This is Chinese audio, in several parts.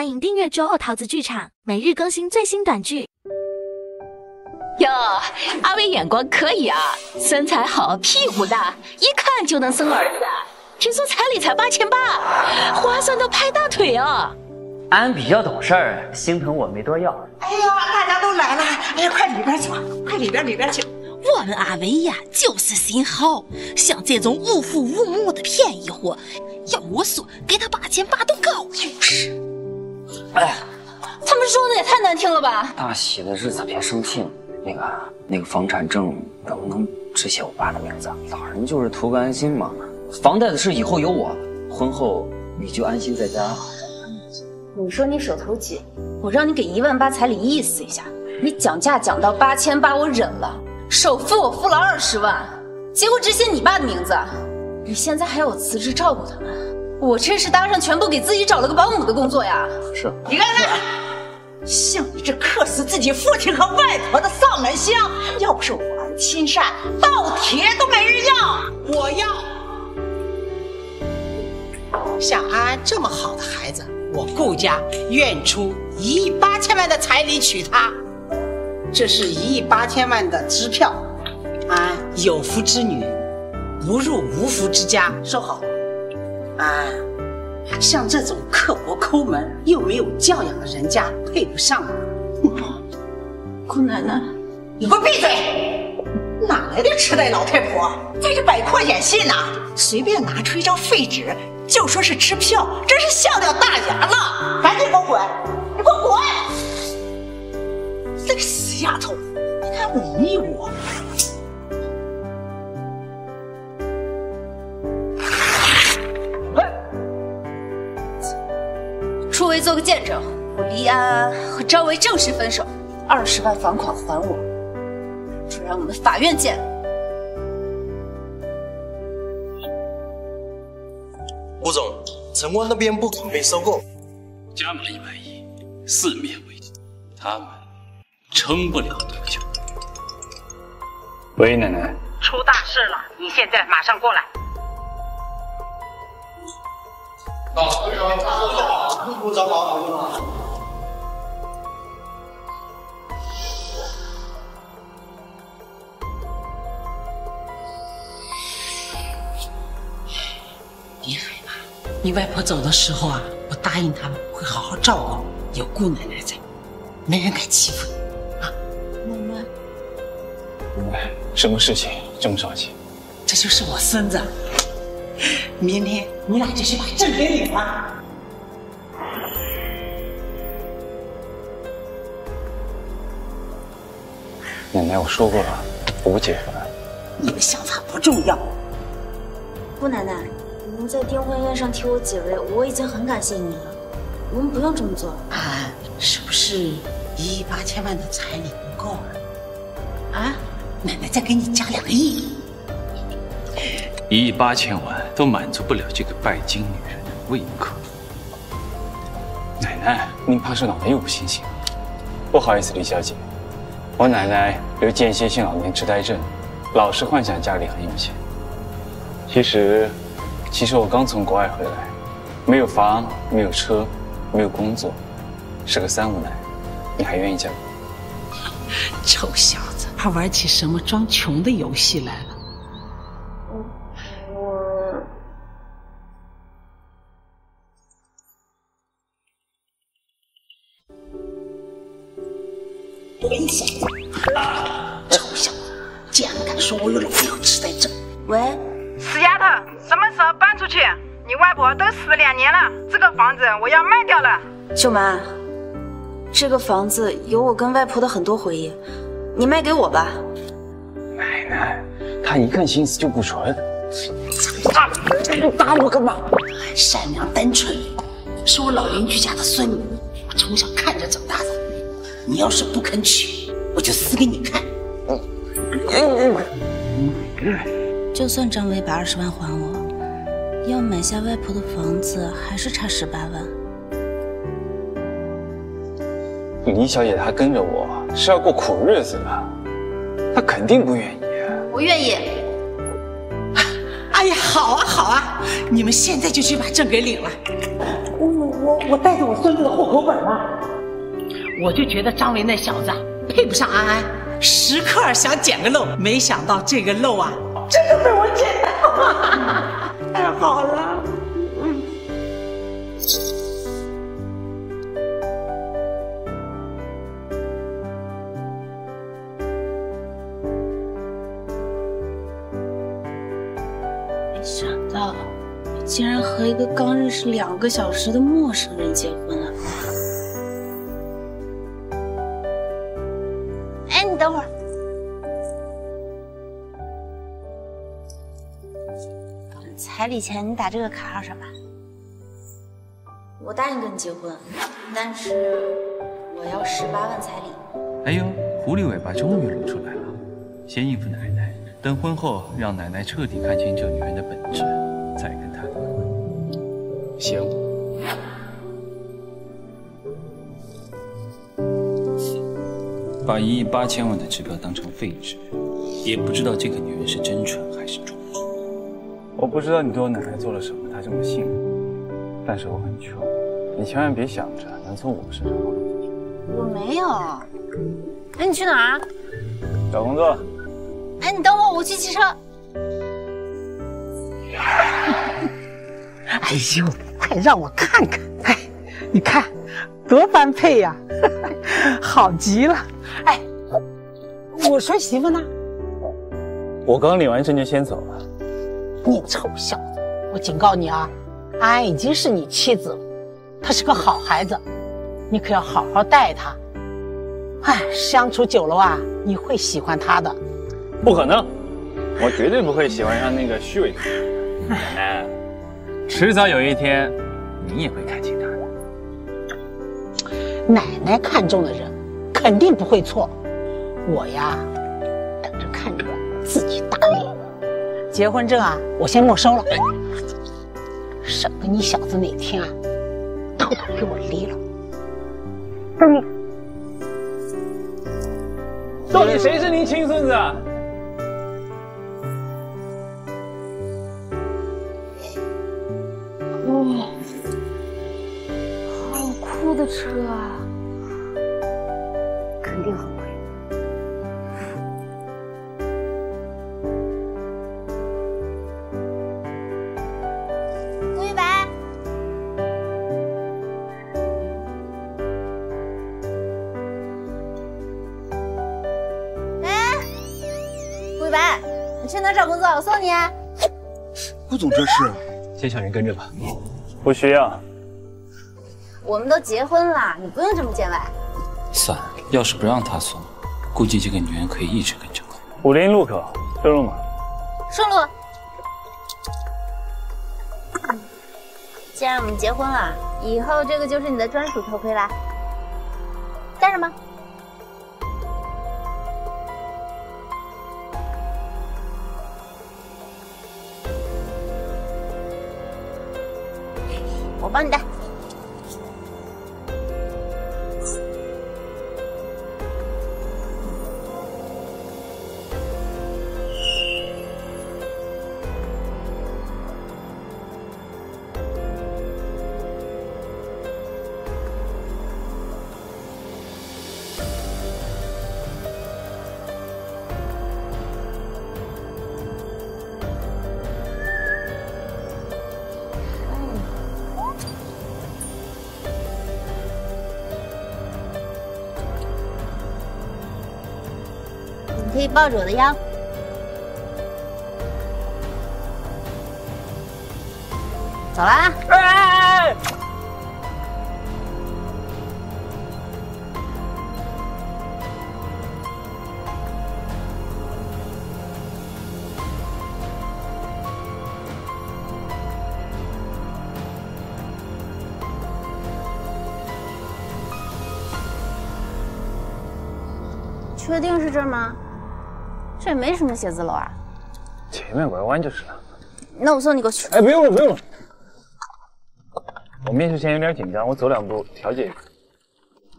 欢迎订阅周二桃子剧场，每日更新最新短剧。哟，阿威眼光可以啊，身材好，屁股大，一看就能生儿子。听说彩礼才八千八，划算到拍大腿啊！俺比较懂事儿，心疼我没多要。哎呀，大家都来了，哎呀，快里边请，快里边里边请。我们阿伟呀，就是心好，像这种无父无母的便宜货，要我说，给他八千八都够。就是，哎，他们说的也太难听了吧！大喜的日子别生气嘛。那个那个房产证能不能只写我爸的名字？老人就是图个安心嘛。房贷的事以后有我，婚后你就安心在家。你说你手头紧，我让你给一万八彩礼意思一下，你讲价讲到八千八，我忍了。首付我付了二十万，结果只写你爸的名字。你现在还要我辞职照顾他们？我这是搭上全部给自己找了个保姆的工作呀！是，你看看，像你这克死自己父亲和外婆的丧门星，要不是我儿亲善，倒贴都没人要。我要。像安安这么好的孩子，我顾家愿出一亿八千万的彩礼娶她。这是一亿八千万的支票，安有福之女，不入无福之家，收好。安，像这种刻薄抠门又没有教养的人家配不上我。姑奶奶，你给我闭嘴！哪来的痴呆老太婆，在这摆阔演戏呢？随便拿出一张废纸就说是支票，真是笑掉大牙了！赶紧给我滚！你给我滚！这个死丫头，你还忤逆我！初为做个见证，我黎安安和张维正式分手，二十万房款还我，不然我们法院见。吴总，城关那边不准备收购，加码一百亿，四面围击，他们。撑不了多久。喂，奶奶，出大事了！你现在马上过来。好，部长，好，部长好，部长好。别害怕，你外婆走的时候啊，我答应他们会好好照顾你，有姑奶奶在，没人敢欺负你。什么事情这么着急？这就是我孙子，明天你俩就去把证给领了。奶奶，我说过了，我不结婚。你的想法不重要。姑奶奶，您在订婚宴上替我解围，我已经很感谢您了。我们不用这么做。安，是不是一亿八千万的彩礼不够啊？啊？奶奶再给你加两个亿，一亿八千万都满足不了这个拜金女人的胃口。奶奶，您怕是脑袋又不清醒。不好意思，李小姐，我奶奶有间歇性老年痴呆症，老是幻想家里很有钱。其实，其实我刚从国外回来，没有房，没有车，没有工作，是个三无奶。你还愿意嫁给我？臭小子！还玩起什么装穷的游戏来了？去？你外婆都死两年了，这个房子我要卖掉了。舅妈，这个房子有我跟外婆的很多回忆。你卖给我吧，奶奶，她一看心思就不纯。你打我干嘛？善良单纯，是我老邻居家的孙女，我从小看着长大的。你要是不肯娶，我就死给你看。就算张伟把二十万还我，要买下外婆的房子，还是差十八万。李小姐她跟着我是要过苦日子的，她肯定不愿意。我愿意。哎呀，好啊好啊，你们现在就去把证给领了。我我我带着我孙子的户口本了。我就觉得张维那小子配不上安安，时刻想捡个漏，没想到这个漏啊，真的被我捡到了，太好了。没想到，竟然和一个刚认识两个小时的陌生人结婚了。彩礼钱你打这个卡号上吧。我答应跟你结婚，但是我要十八万彩礼。哎呦，狐狸尾巴终于露出来了。先应付奶奶，等婚后让奶奶彻底看清这女人的本质，再跟她离婚。行。把一亿八千万的支票当成废纸，也不知道这个女人是真蠢还是装。我不知道你对我奶奶做了什么，她这么信但是我很穷，你千万别想着能从我身上获得金钱。我没有。哎，你去哪儿？找工作。哎，你等我，我去骑车。哎呦，快让我看看！哎，你看，多般配呀，好极了！哎，我说媳妇呢？我刚领完证就先走了。你臭小子，我警告你啊，安安已经是你妻子了，她是个好孩子，你可要好好待她。哎，相处久了啊，你会喜欢她的。不可能，我绝对不会喜欢上那个虚伪的女人。奶奶，迟早有一天，你也会看清她的。奶奶看中的人，肯定不会错。我呀，等着看着自己打脸。结婚证啊，我先没收了，省得你小子哪天啊，偷偷给我离了。嗯。到底谁是您亲孙子？哇，好酷的车啊！找工作？我送你。啊顾总，这是？先小云跟着吧。不需要。我们都结婚了，你不用这么见外。算了，要是不让他送，估计这个女人可以一直跟着我。武林路口，顺路吗？顺路。既然我们结婚了，以后这个就是你的专属头盔啦。戴上吧。我帮你抱着我的腰。走啦！哎！确定是这儿吗？这也没什么写字楼啊。前面拐弯就是了。那我送你过去。哎，不用了，不用了。我面试前有点紧张，我走两步调节一下。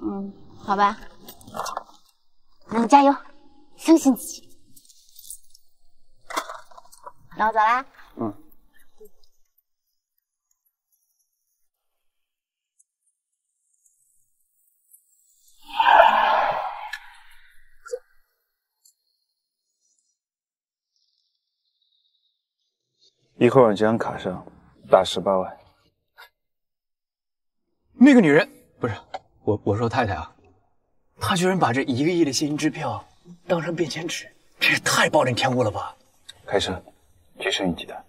嗯，好吧。那你加油，相信自己。那我走啦。嗯。一会儿往这张卡上打十八万。那个女人不是我，我说太太啊，她居然把这一个亿的现金支票当成便签纸，这也太暴殄天物了吧！开车去摄影集团。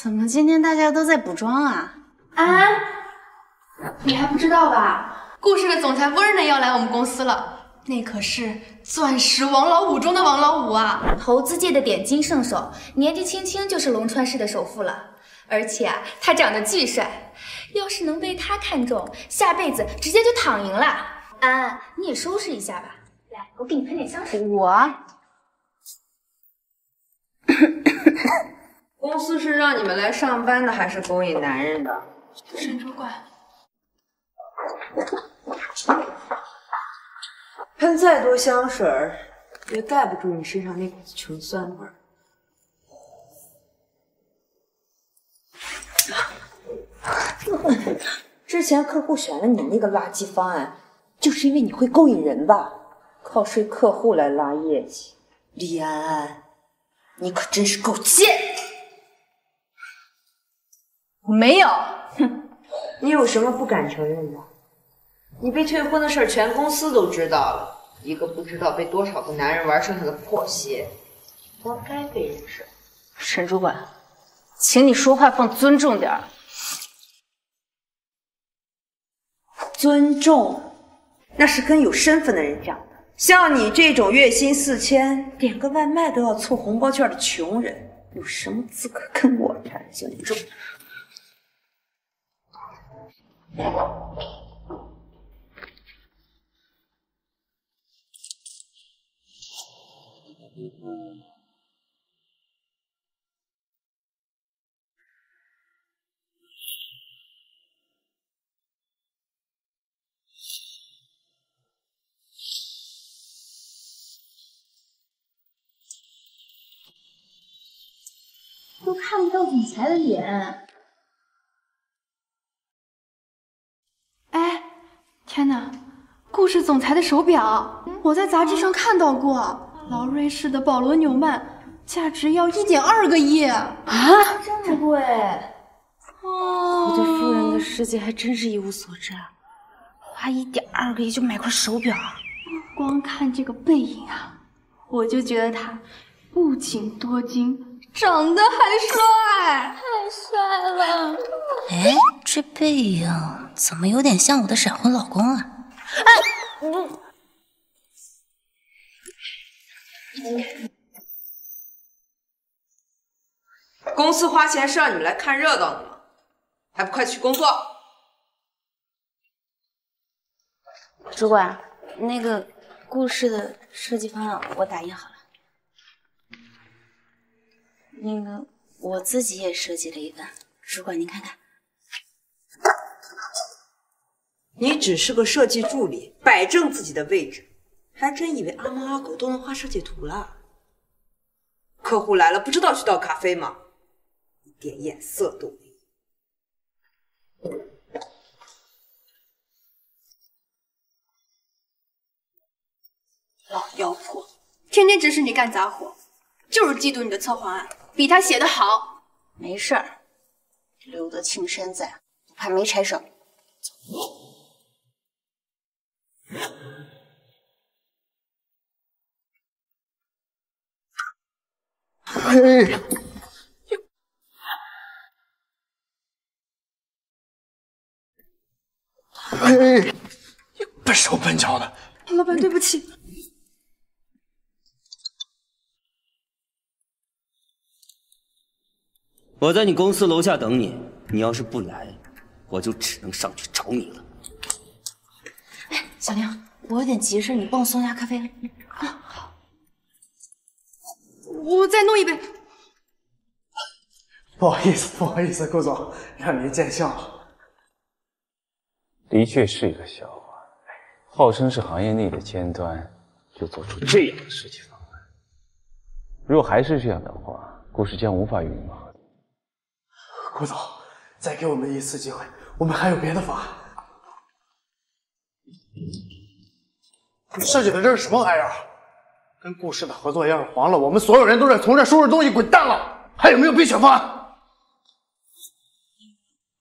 怎么今天大家都在补妆啊？安安，你还不知道吧？顾氏的总裁夫人呢要来我们公司了，那可是钻石王老五中的王老五啊！投资界的点金圣手，年纪轻轻就是龙川市的首富了，而且啊，他长得巨帅，要是能被他看中，下辈子直接就躺赢了。安安，你也收拾一下吧。来，我给你喷点香水。我。公司是让你们来上班的，还是勾引男人的？沈主管，喷再多香水也盖不住你身上那股子穷酸味儿。之前客户选了你那个垃圾方案，就是因为你会勾引人吧？靠睡客户来拉业绩，李安安，你可真是够贱！我没有，哼，你有什么不敢承认的？你被退婚的事儿全公司都知道了，一个不知道被多少个男人玩剩下的破鞋，活该被人整。沈主管，请你说话放尊重点儿。尊重，那是跟有身份的人讲的。像你这种月薪四千，点个外卖都要凑红包券的穷人，有什么资格跟我谈尊重？都看不到总裁的脸。哎，天哪！顾氏总裁的手表，我在杂志上看到过，劳瑞士的保罗纽曼，价值要一点二个亿啊！这么贵？哦，我对富人的世界还真是一无所知啊！花一点二个亿就买块手表，光看这个背影啊，我就觉得他不仅多金，长得还帅，太帅了！哎，这背影怎么有点像我的闪婚老公啊？哎，不，公司花钱是让你们来看热闹的吗？还不快去工作！主管，那个故事的设计方案我打印好了。那个我自己也设计了一份，主管您看看。你只是个设计助理，摆正自己的位置，还真以为阿猫阿狗都能画设计图了？客户来了不知道去倒咖啡吗？一点眼色都没有。老妖婆，天天指使你干杂活，就是嫉妒你的策划案比他写的好。没事儿，留得青山在，不怕没柴烧。嘿，嘿，笨手笨脚的。老板，对不起。我在你公司楼下等你，你要是不来，我就只能上去找你了。哎，小宁，我有点急事，你帮我送一下咖啡。啊，好。我再弄一杯。不好意思，不好意思，顾总，让您见笑了。的确是一个笑话，号称是行业内的尖端，就做出这样的设计方案。若还是这样的话，故事将无法与你们合作。顾总，再给我们一次机会，我们还有别的方案。你设计的这是什么玩意儿？跟顾氏的合作要是黄了，我们所有人都得从这收拾东西滚蛋了。还有没有备选方案？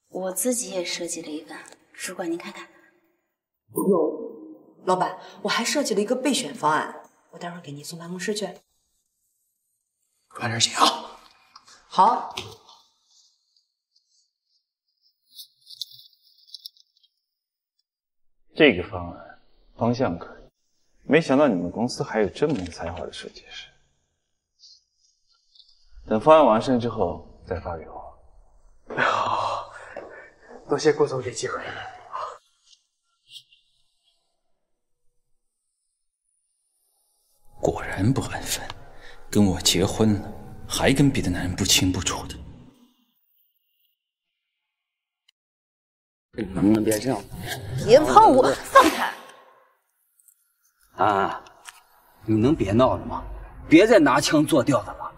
我自己也设计了一份，主管您看看。有，老板，我还设计了一个备选方案，我待会儿给您送办公室去。快点写啊！好。这个方案方向可以，没想到你们公司还有这么有才华的设计师。等方案完善之后再发给我。好，多谢顾总给机会。果然不安分，跟我结婚了，还跟别的男人不清不楚的。能不能别这样？别碰我，放开！啊，你能别闹了吗？别再拿腔作调的了。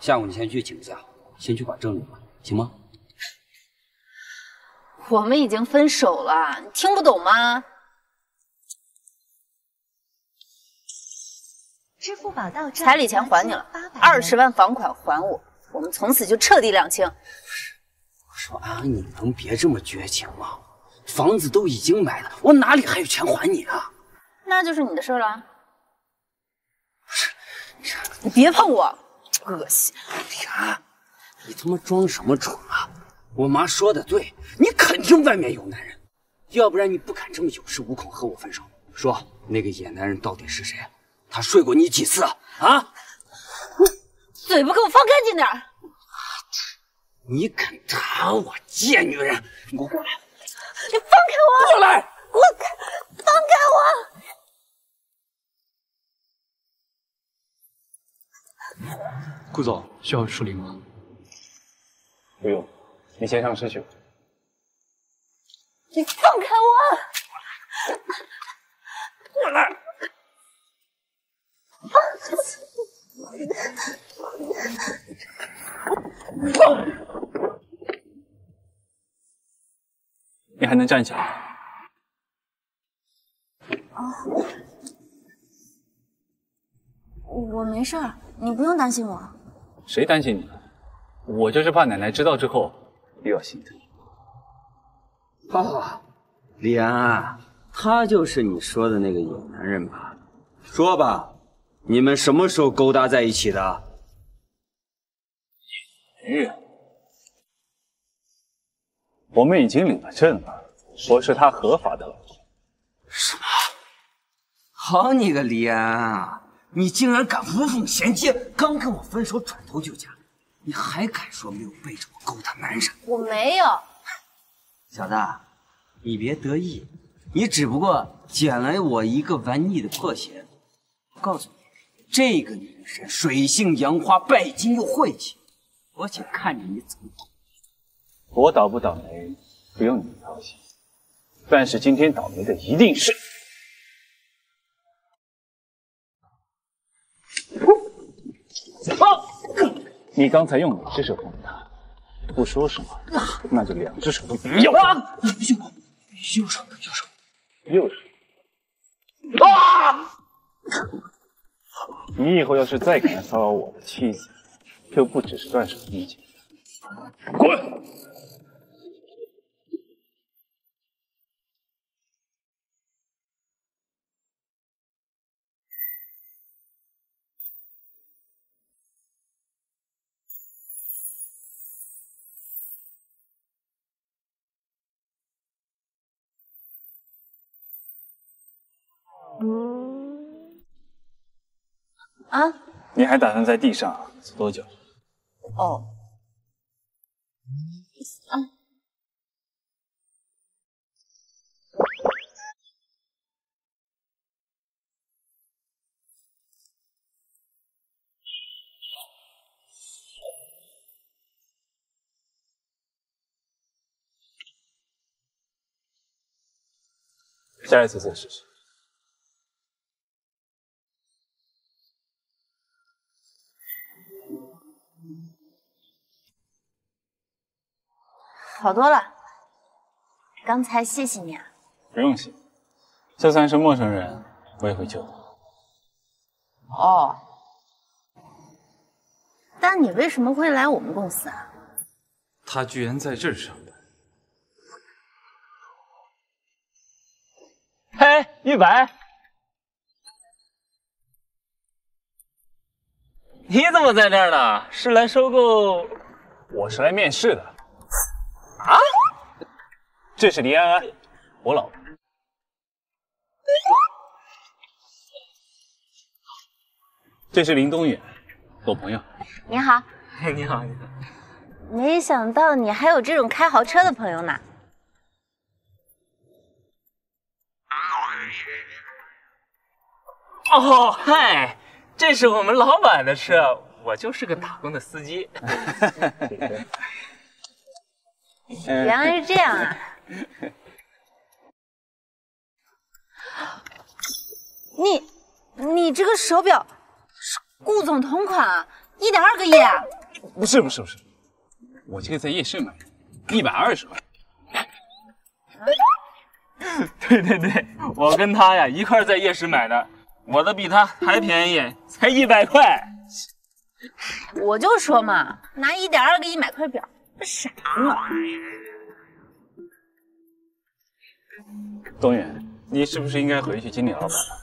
下午你先去请假，先去把证领了，行吗？我们已经分手了，你听不懂吗？支付宝到账，彩礼钱还你了，二十万房款还我，我们从此就彻底两清。我说安安，你能别这么绝情吗？房子都已经买了，我哪里还有钱还你啊？那就是你的事了。不是你别碰我，恶心！呀，你他妈装什么蠢啊？我妈说的对，你肯定外面有男人，要不然你不敢这么有恃无恐和我分手。说那个野男人到底是谁？他睡过你几次啊？啊！嘴巴给我放干净点！你敢打我，贱女人！你给我过来！你放开我！过来！我放开我！顾总需要处理吗？不用，你先上车去吧。你放开我！过来！你还能站起来？啊，我没事儿，你不用担心我。谁担心你？我就是怕奶奶知道之后又要心疼。啊，李安，他就是你说的那个野男人吧？说吧。你们什么时候勾搭在一起的？人，我们已经领了证了，我是他合法的老公。什么？好你个李安啊！你竟然敢无缝衔接！刚跟我分手，转头就嫁，你还敢说没有背着我勾搭男人？我没有。小子，你别得意，你只不过捡了我一个玩腻的破鞋。我告诉你。这个女人水性杨花，拜金又晦气，我且看着你怎么倒霉。我倒不倒霉，不用你操心。但是今天倒霉的一定是……啊！你刚才用哪只手碰的他？不说什么，那就两只手都别要。啊！右手，右手，右手。啊！你以后要是再敢骚扰我的妻子，就不只是断手那么简单。滚！啊！你还打算在地上坐多久？哦，啊！下一次再试试。好多了。刚才谢谢你啊。不用谢，就算是陌生人，我也会救的。哦。但你为什么会来我们公司啊？他居然在这儿上班。嘿，玉白，你怎么在这儿呢？是来收购？我是来面试的。啊？这是黎安安，我老婆。这是林东远，我朋友。你好。你好，你好。没想到你还有这种开豪车的朋友呢。哦，嗨，这是我们老板的车，我就是个打工的司机。原来是这样啊！你，你这个手表是顾总同款啊，一点二个亿啊。不是不是不是，我这个在夜市买的，一百二十万。对对对，我跟他呀一块在夜市买的，我的比他还便宜，才一百块。我就说嘛，拿一点二个亿买块表，傻了？东远，你是不是应该回去经理老板了？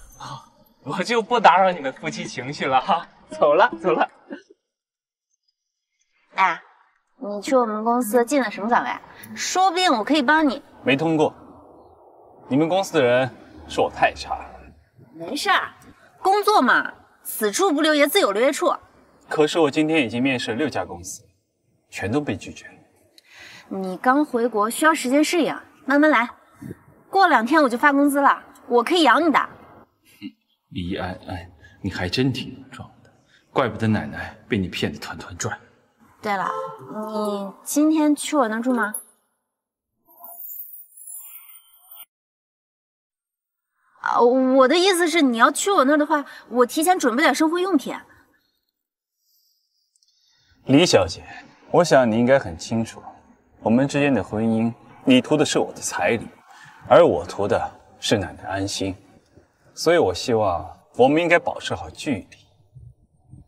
我就不打扰你们夫妻情绪了哈，走了走了。哎，你去我们公司进了什么岗位？说不定我可以帮你。没通过。你们公司的人说我太差了。没事儿，工作嘛，此处不留爷自有留爷处。可是我今天已经面试了六家公司，全都被拒绝了。你刚回国，需要时间适应，慢慢来。过两天我就发工资了，我可以养你的。李安安，你还真挺能装的，怪不得奶奶被你骗得团团转。对了，你今天去我那住吗？啊，我的意思是，你要去我那的话，我提前准备点生活用品。李小姐，我想你应该很清楚，我们之间的婚姻，你图的是我的彩礼，而我图的是奶奶安心。所以我希望我们应该保持好距离，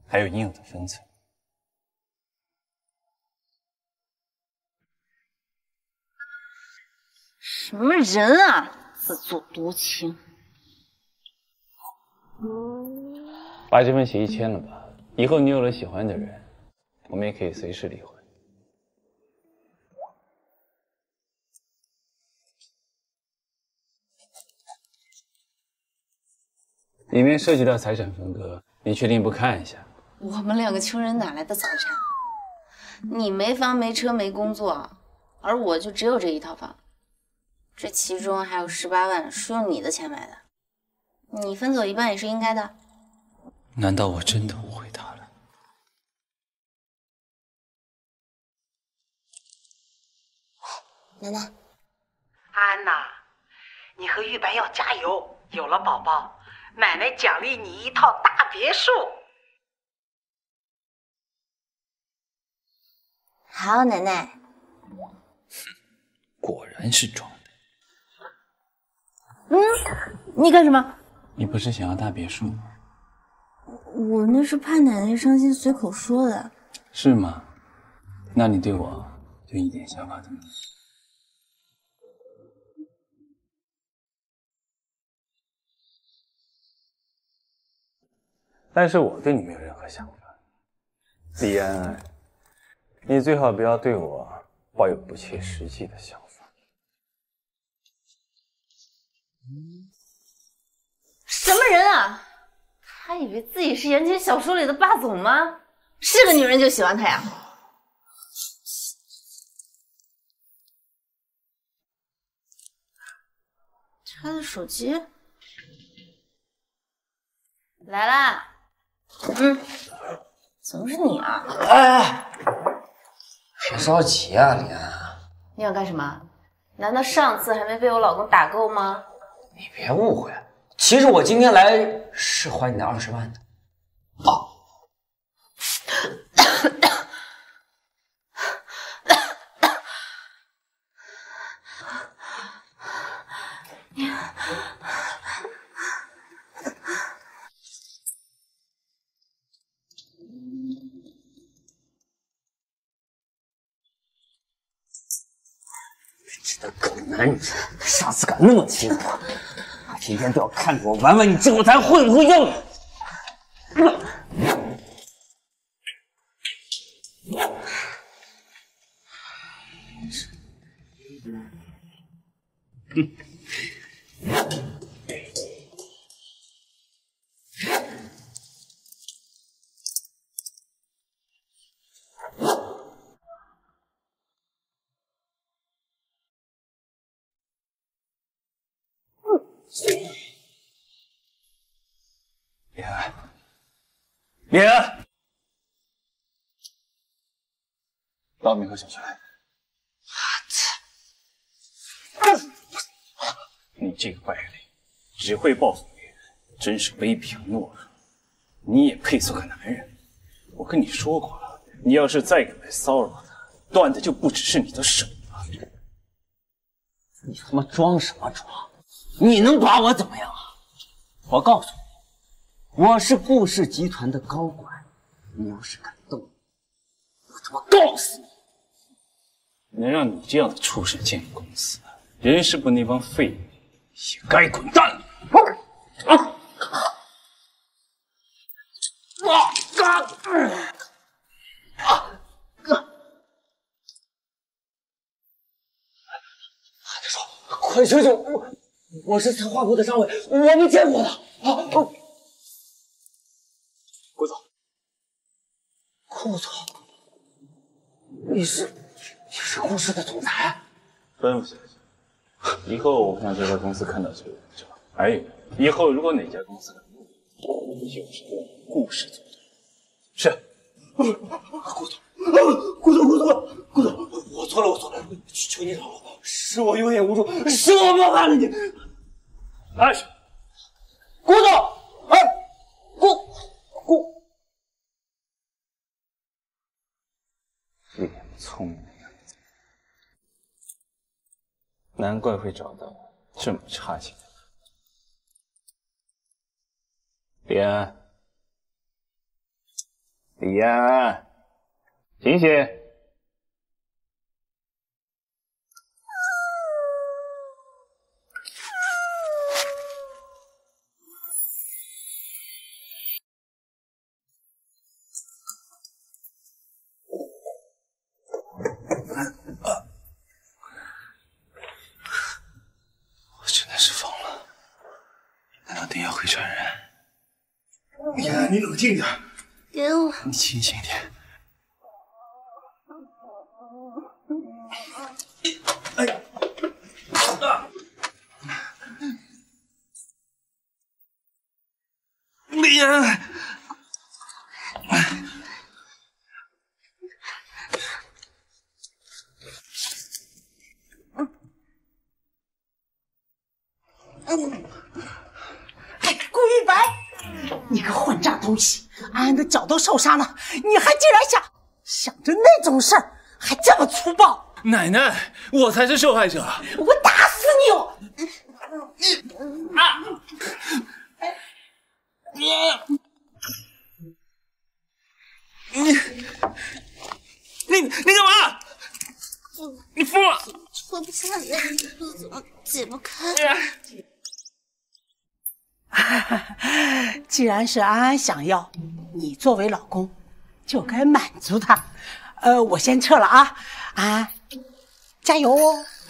还有应有的分寸。什么人啊，自作多情！把这份协议签了吧，以后你有了喜欢的人，我们也可以随时离婚。里面涉及到财产分割，你确定不看一下？我们两个穷人哪来的财产？你没房没车没工作，而我就只有这一套房，这其中还有十八万是用你的钱买的，你分走一半也是应该的。难道我真的误会他了？奶奶，安娜，你和玉白要加油，有了宝宝。奶奶奖励你一套大别墅。好，奶奶。果然是装的。嗯，你干什么？你不是想要大别墅吗？我那是怕奶奶伤心，随口说的。是吗？那你对我就一点想法都没有？但是我对你没有任何想法，李安安，你最好不要对我抱有不切实际的想法。什么人啊？他以为自己是言情小说里的霸总吗？是个女人就喜欢他呀？他的手机来啦。嗯，怎么是你啊？哎，别着急啊，李安。你想干什么？难道上次还没被我老公打够吗？你别误会，其实我今天来是还你那二十万的。哦。的狗男人，上次敢那么欺负我，他今天都要看着我玩玩你这口才会不会用安，李安，老明和小泉，你这个败类，只会报复别人，真是卑鄙和懦弱。你也配做个男人？我跟你说过了，你要是再敢来骚扰他，断的就不只是你的手了。你他妈装什么装？你能把我怎么样啊？我告诉你，我是顾氏集团的高管，你要是敢动我，我他妈告死你！能让你这样的畜生建立公司，人事部那帮废物也该滚蛋了！啊！啊啊！快救救我！我是策划部的张伟，我没见过他。啊！顾总，顾总，你是你是顾氏的总裁？吩咐下去，以后我不想在这公司看到这个人。还有，以后如果哪家公司敢用你，就是顾氏总裁。是。顾总，顾总，顾总，顾总，我错了，我错了，求求你饶了我，是我有眼无珠，是我冒犯了你。哎，顾总，哎，顾顾，一脸聪明的样子，难怪会找到这么差劲的。李安，李安，醒醒！冷静点。给我。你清醒点。哎，李安，哎，顾一白，你个混账东西！安安的脚都受伤了，你还竟然想想着那种事儿，还这么粗暴！奶奶，我才是受害者。我打死你你！啊！你你你你干嘛？你疯了！脱不下来，怎么解不开？既然是安安想要，你作为老公就该满足她。呃，我先撤了啊，安安，加油哦！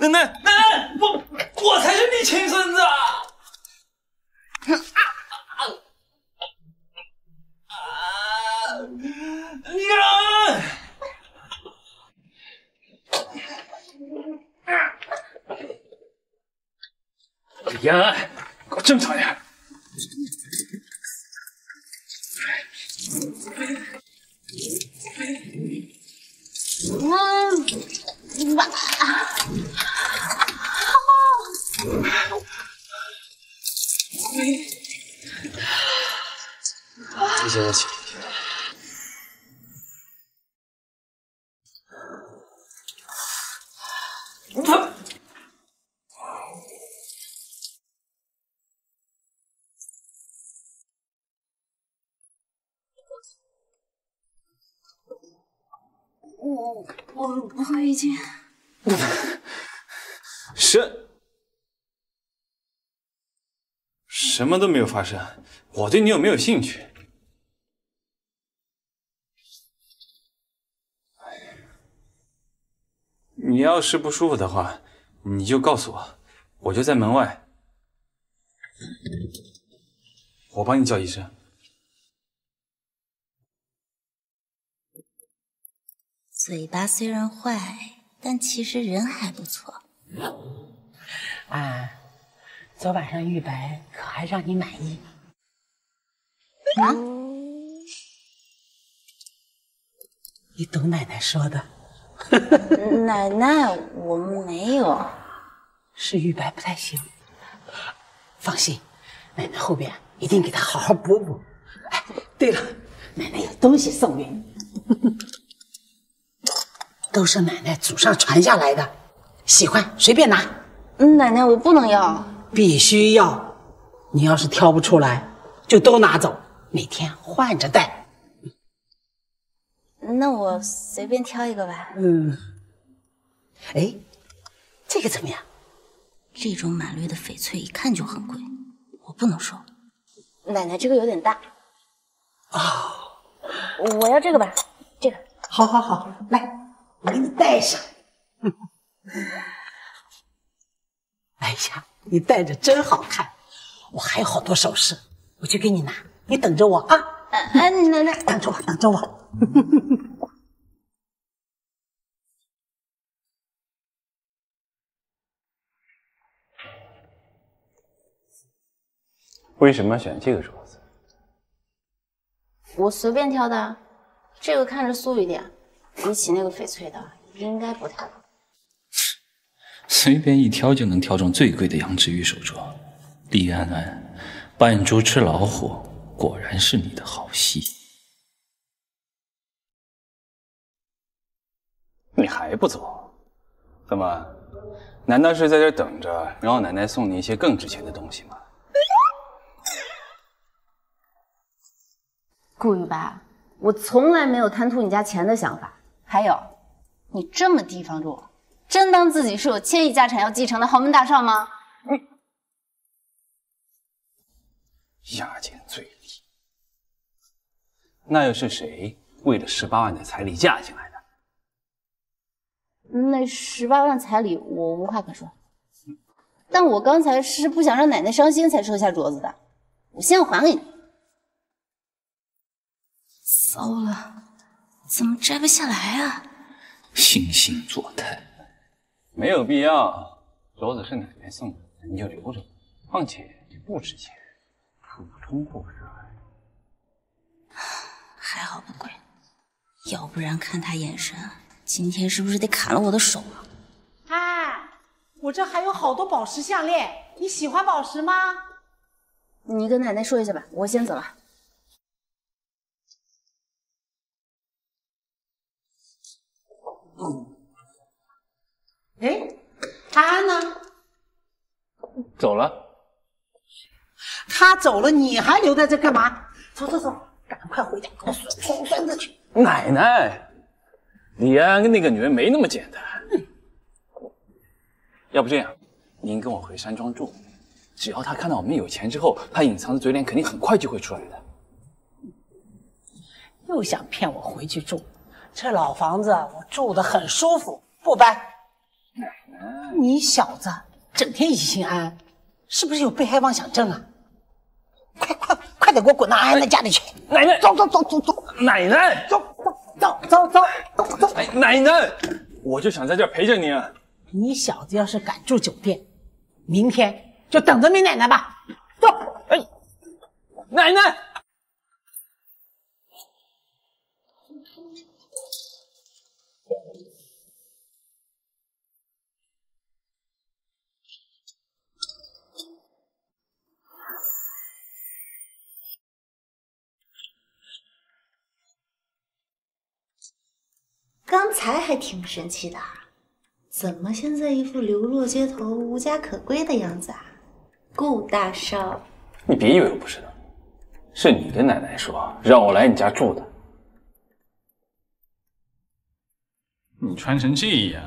奶奶，奶奶，我我才是你亲孙子！娘！李安安，给我正常点！嗯，哇你现在起。我我我已经什什么都没有发生，我对你有没有兴趣？你要是不舒服的话，你就告诉我，我就在门外，我帮你叫医生。嘴巴虽然坏，但其实人还不错。啊，昨晚上玉白可还让你满意？啊？你懂奶奶说的。奶奶，我没有，是玉白不太行。放心，奶奶后边一定给他好好补补。哎，对了，奶奶有东西送给你，都是奶奶祖上传下来的，喜欢随便拿。奶奶，我不能要，必须要。你要是挑不出来，就都拿走，每天换着戴。那我随便挑一个吧。嗯，哎，这个怎么样？这种满绿的翡翠一看就很贵，我不能收。奶奶，这个有点大。哦，我要这个吧，这个。好，好，好，来，我给你戴上。哎呀，你戴着真好看。我还有好多首饰，我去给你拿，你等着我啊。哎，奶奶，等着我，等着我。为什么要选这个镯子？我随便挑的，这个看着素一点，比起那个翡翠的，应该不太贵。随便一挑就能挑中最贵的羊脂玉手镯，李安安，扮猪吃老虎，果然是你的好戏。你还不走？怎么？难道是在这等着，然后奶奶送你一些更值钱的东西吗？顾雨白，我从来没有贪图你家钱的想法。还有，你这么提防着我，真当自己是有千亿家产要继承的豪门大少吗？牙尖嘴利，那又是谁为了十八万的彩礼嫁进来的？那十八万彩礼我无话可说，但我刚才是不想让奶奶伤心才收下镯子的，我现在还给你。糟了，怎么摘不下来啊？惺惺作态，没有必要。镯子是奶奶送的，你就留着。况且也不值钱，普通货色。还好不贵，要不然看他眼神，今天是不是得砍了我的手啊？哎，我这还有好多宝石项链，你喜欢宝石吗？你跟奶奶说一下吧，我先走了。哎，安安呢？走了。他走了，你还留在这干嘛？走走走，赶快回家给我送孙子去。奶奶，李安安跟那个女人没那么简单。要不这样，您跟我回山庄住，只要他看到我们有钱之后，他隐藏的嘴脸肯定很快就会出来的。又想骗我回去住，这老房子我住的很舒服，不搬。奶奶，你小子整天疑心安安，是不是有被害妄想症啊？快快快点给我滚到安安的家里去！奶奶，走走走走走！奶奶，走走走走走走！哎，奶奶，我就想在这儿陪着你。你小子要是敢住酒店，明天就等着你奶奶吧。走！哎，奶奶。刚才还挺神气的怎么现在一副流落街头无家可归的样子啊？顾大少。你别以为我不知道。是你跟奶奶说让我来你家住的。你穿成这样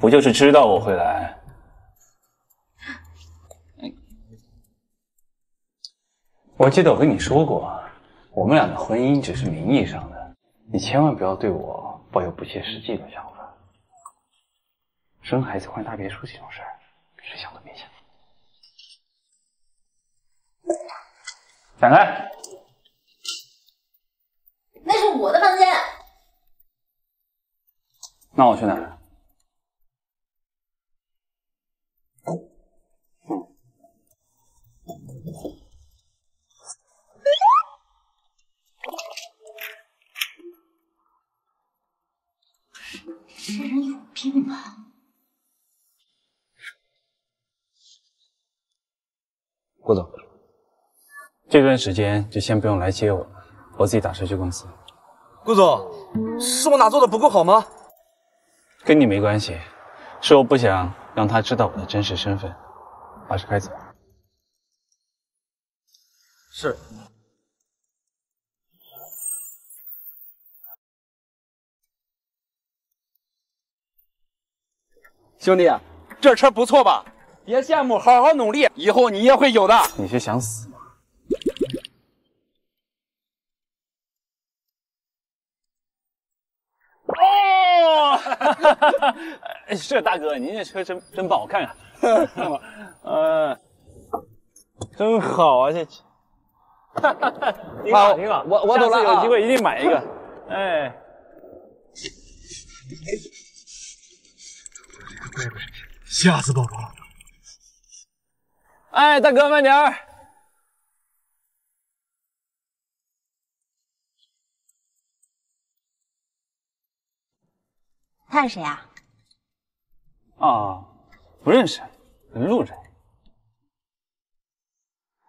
不就是知道我会来？我记得我跟你说过我们俩的婚姻只是名义上的你千万不要对我抱有不切实际的想法。生孩子换大别墅这种事儿，谁想都别想。闪开！那是我的房间。那我去哪儿？这人有病吧？顾总，这段时间就先不用来接我了，我自己打车去公司。顾总，是我哪做的不够好吗？跟你没关系，是我不想让他知道我的真实身份。把车开走。是。兄弟，这车不错吧？别羡慕，好好努力，以后你也会有的。你是想死吗？哦，是大哥，您这车真真棒，我看看。呃，真好啊，这。哈 哈挺好，挺好。我我走了，有机会一定买一个。哎。吓死宝宝了！哎，大哥慢点儿。他是谁啊？啊，不认识，路人。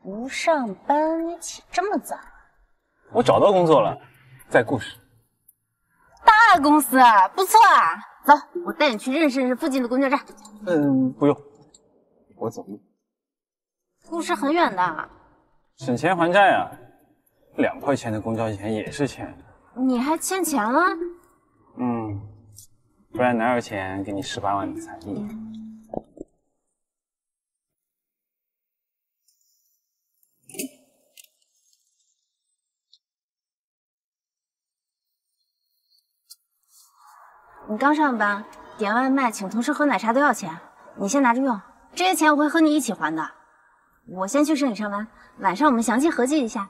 不上班，你起这么早？我找到工作了，在顾氏。大公司啊，不错啊。走，我带你去认识认识附近的公交站。嗯，不用，我走路。路是很远的。省钱还债啊，两块钱的公交钱也是钱。你还欠钱了？嗯，不然哪有钱给你十八万的彩礼？你刚上班，点外卖、请同事喝奶茶都要钱，你先拿着用。这些钱我会和你一起还的。我先去市里上班，晚上我们详细合计一下。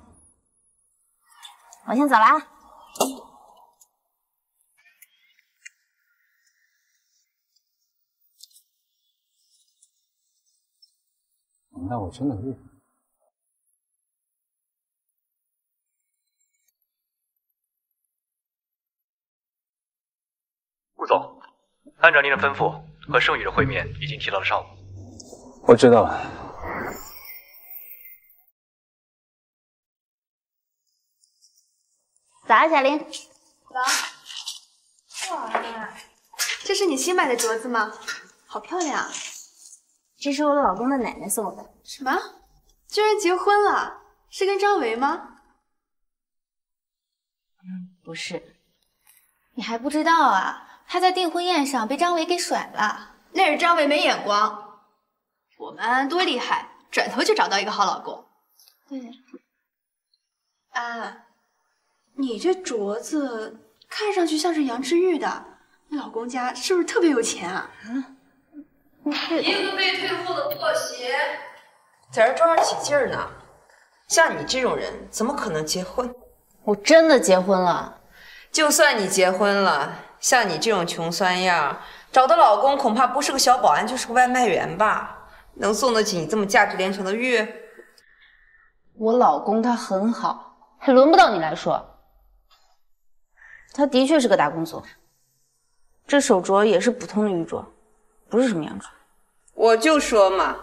我先走了啊。难道我真的饿？顾总，按照您的吩咐，和盛宇的会面已经提到了上午。我知道了。早啊，小林。早。哇，这是你新买的镯子吗？好漂亮。这是我老公的奶奶送的。什么？居然结婚了？是跟张维吗？嗯，不是。你还不知道啊？他在订婚宴上被张伟给甩了，那是张伟没眼光。我们安多厉害，转头就找到一个好老公。对。安，你这镯子看上去像是杨之玉的，你老公家是不是特别有钱啊？嗯一个被退货的破鞋，在这装上起劲儿呢。像你这种人，怎么可能结婚？我真的结婚了。就算你结婚了。像你这种穷酸样，找的老公恐怕不是个小保安，就是个外卖员吧？能送得起你这么价值连城的玉？我老公他很好，还轮不到你来说。他的确是个打工族，这手镯也是普通的玉镯，不是什么洋镯。我就说嘛，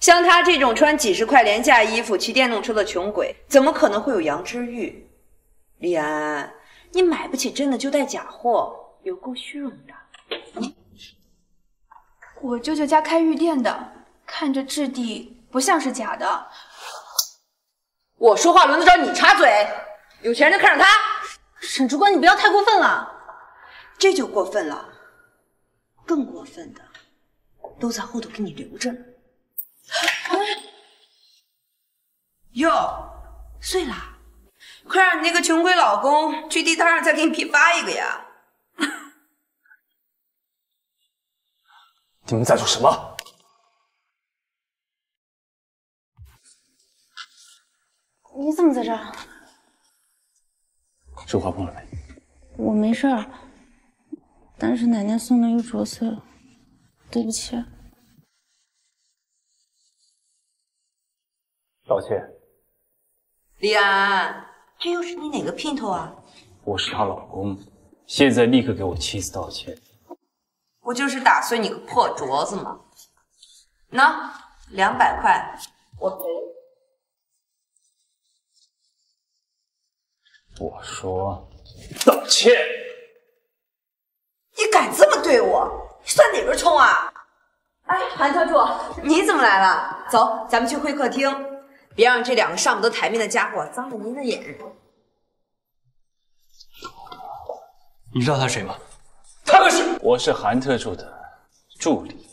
像他这种穿几十块廉价衣服、骑电动车的穷鬼，怎么可能会有羊脂玉？李安，你买不起真的就带假货。有够虚荣的！我舅舅家开玉店的，看这质地不像是假的。我说话轮得着你插嘴？有钱人就看上他。沈主管，你不要太过分了，这就过分了。更过分的都在后头给你留着呢。哟，碎了！快让你那个穷鬼老公去地摊上再给你批发一个呀！你们在做什么？你怎么在这儿？手划破了没？我没事儿，但是奶奶送的玉镯碎了，对不起。道歉。李安，这又是你哪个姘头啊？我是她老公，现在立刻给我妻子道歉。不就是打碎你个破镯子吗？那两百块，我赔。我说道歉。你敢这么对我？你算哪根葱啊？哎，韩特助，你怎么来了？走，咱们去会客厅，别让这两个上不得台面的家伙脏了您的眼。你知道他是谁吗？我是韩特助的助理。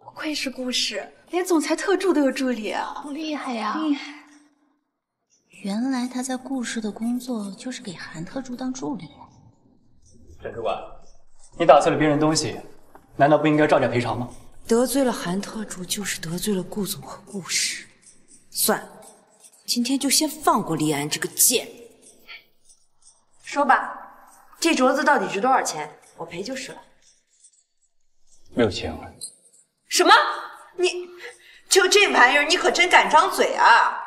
不愧是顾氏，连总裁特助都有助理啊，好厉害呀！厉害。原来他在顾氏的工作就是给韩特助当助理。沈主管，你打碎了别人东西，难道不应该照价赔偿吗？得罪了韩特助，就是得罪了顾总和顾氏。算了，今天就先放过厉安这个贱人。说吧，这镯子到底值多少钱？我赔就是了。六千万。什么？你就这玩意儿，你可真敢张嘴啊！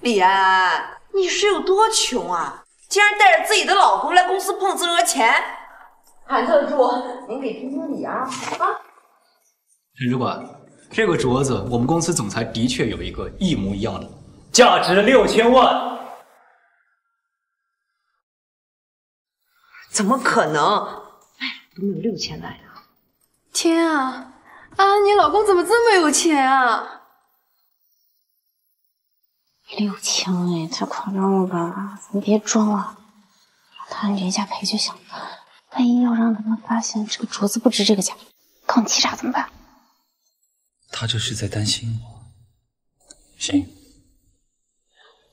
李安安，你是有多穷啊？竟然带着自己的老公来公司碰自个儿钱！韩特助，您给评评理啊！啊！沈主管，这个镯子我们公司总裁的确有一个一模一样的，价值六千万。怎么可能？卖了都没有六千万啊！天啊！啊，你老公怎么这么有钱啊？六千万也太夸张了吧！你别装了，他按原价赔就行。万一要让他们发现这个镯子不值这个价，告你欺诈怎么办？他这是在担心我。行，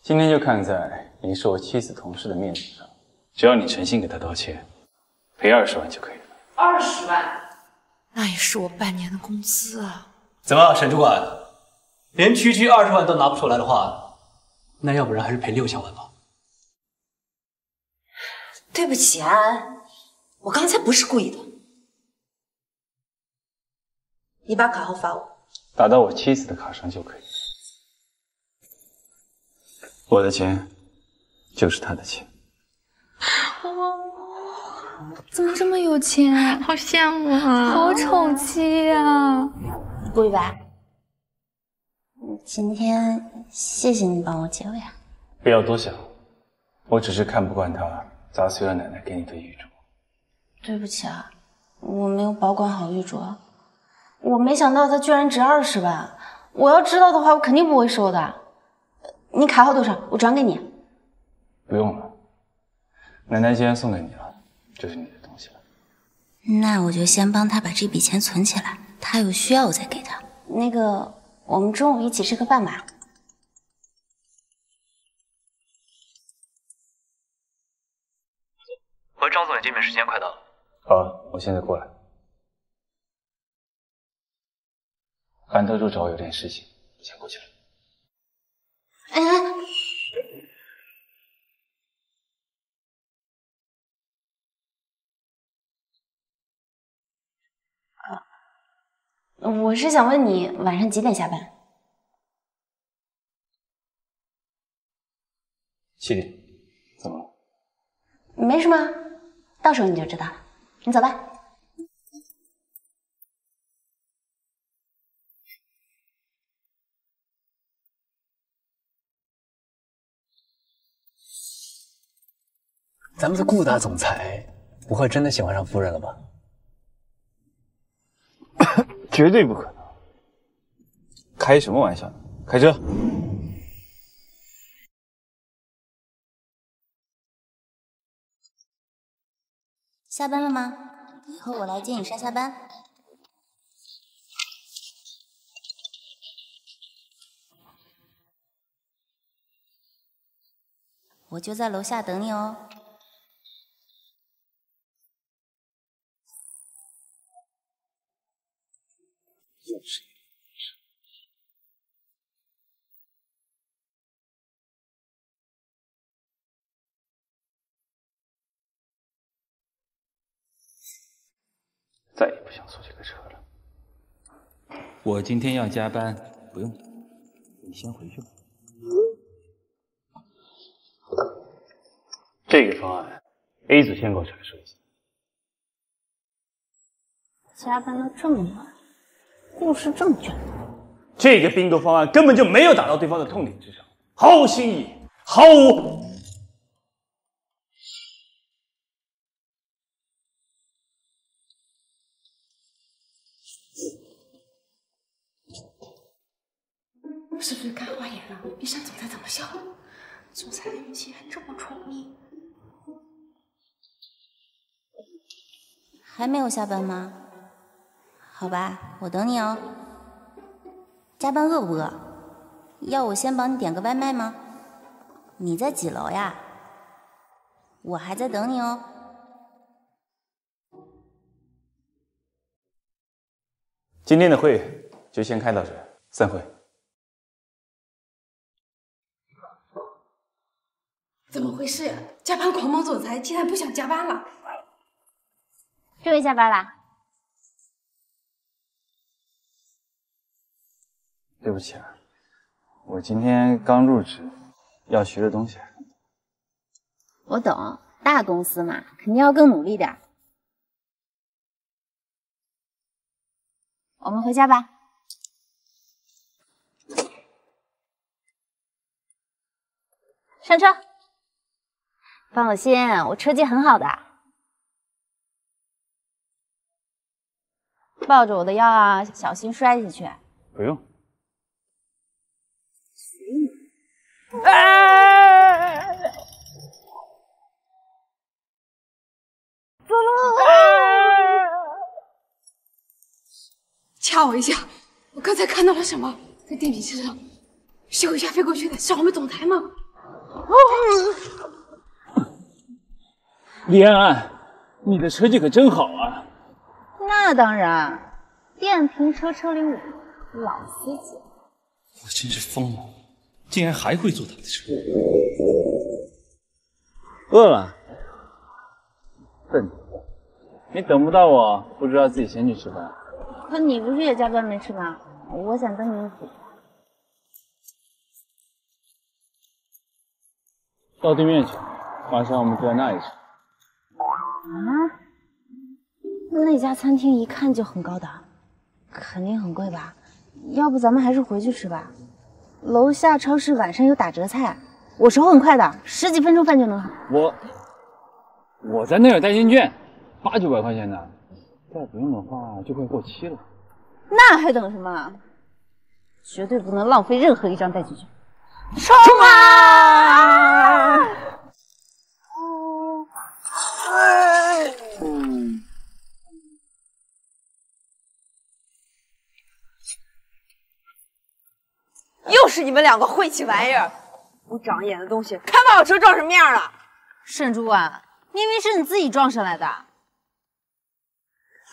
今天就看在你是我妻子同事的面子上，只要你诚心给他道歉，赔二十万就可以了。二十万，那也是我半年的工资啊！怎么，沈主管，连区区二十万都拿不出来的话，那要不然还是赔六千万吧。对不起，安安，我刚才不是故意的。你把卡号发我。打到我妻子的卡上就可以。我的钱就是他的钱。怎么这么有钱？好羡慕啊！好宠妻呀！顾一白，今天谢谢你帮我解围啊。不要多想，我只是看不惯他砸碎了奶奶给你的玉镯。对不起啊，我没有保管好玉镯。我没想到它居然值二十万，我要知道的话，我肯定不会收的。你卡号多少？我转给你。不用了，奶奶既然送给你了，就是你的东西了。那我就先帮他把这笔钱存起来，他有需要我再给他。那个，我们中午一起吃个饭吧。和张总也见面时间快到了。好，我现在过来。韩特助找我有点事情，我先过去了。哎，我是想问你晚上几点下班？七点，怎么了？没什么，到时候你就知道了。你走吧。咱们的顾大总裁不会真的喜欢上夫人了吧？绝对不可能！开什么玩笑？开车！下班了吗？以后我来接你上下班。我就在楼下等你哦。又是再也不想坐这个车了。我今天要加班，不用，你先回去吧。这个方案，A 组先给我阐述一下。加班到这么晚，故事这么卷，这个并购方案根本就没有打到对方的痛点之上，毫无新意，毫无。是不是看花眼了？没想总裁怎么笑？总裁的语气还这么宠你。还没有下班吗？好吧，我等你哦。加班饿不饿？要我先帮你点个外卖吗？你在几楼呀？我还在等你哦。今天的会就先开到这，散会。怎么回事呀？加班狂魔总裁竟然不想加班了？终于下班啦！对不起啊，我今天刚入职，要学的东西还很多。我懂，大公司嘛，肯定要更努力点。我们回家吧。上车。放心，我车技很好的。抱着我的腰啊，小心摔下去。不用。啊！掐我一下！我刚才看到了什么？在电瓶车上，咻一下飞过去的是我们总裁吗？李安安，你的车技可真好啊！那当然，电瓶车车里我老司机。我真是疯了，竟然还会坐他的车。饿了？笨，你等不到我，不知道自己先去吃饭。可你不是也加班没吃吗？我想跟你一起。到对面去，晚上我们就在那里吃。啊？那家餐厅一看就很高档，肯定很贵吧？要不咱们还是回去吃吧。楼下超市晚上有打折菜，我手很快的，十几分钟饭就能好。我我在那有代金券，八九百块钱的，再不用的话就快过期了。那还等什么？绝对不能浪费任何一张代金券。冲啊！又是你们两个晦气玩意儿，不长眼的东西，看把我车撞什么样了！沈珠啊，明明是你自己撞上来的，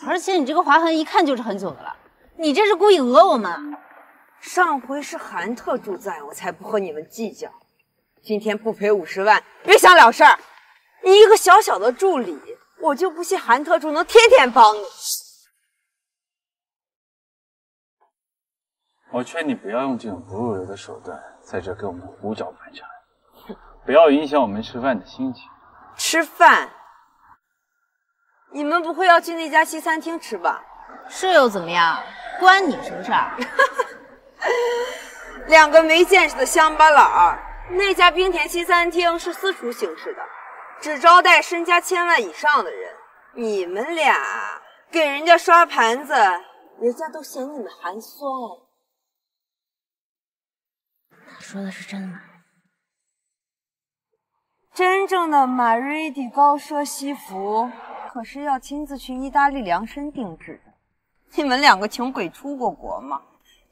而且你这个划痕一看就是很久的了，你这是故意讹我们？上回是韩特助在，我才不和你们计较。今天不赔五十万，别想了事儿。你一个小小的助理，我就不信韩特助能天天帮你。我劝你不要用这种不入流的手段，在这给我们胡搅蛮缠，不要影响我们吃饭的心情。吃饭？你们不会要去那家西餐厅吃吧？是又怎么样？关你什么事儿？两个没见识的乡巴佬儿！那家冰田西餐厅是私厨形式的，只招待身家千万以上的人。你们俩给人家刷盘子，人家都嫌你们寒酸。说的是真的吗。真正的马瑞迪高奢西服，可是要亲自去意大利量身定制的。你们两个穷鬼出过国吗？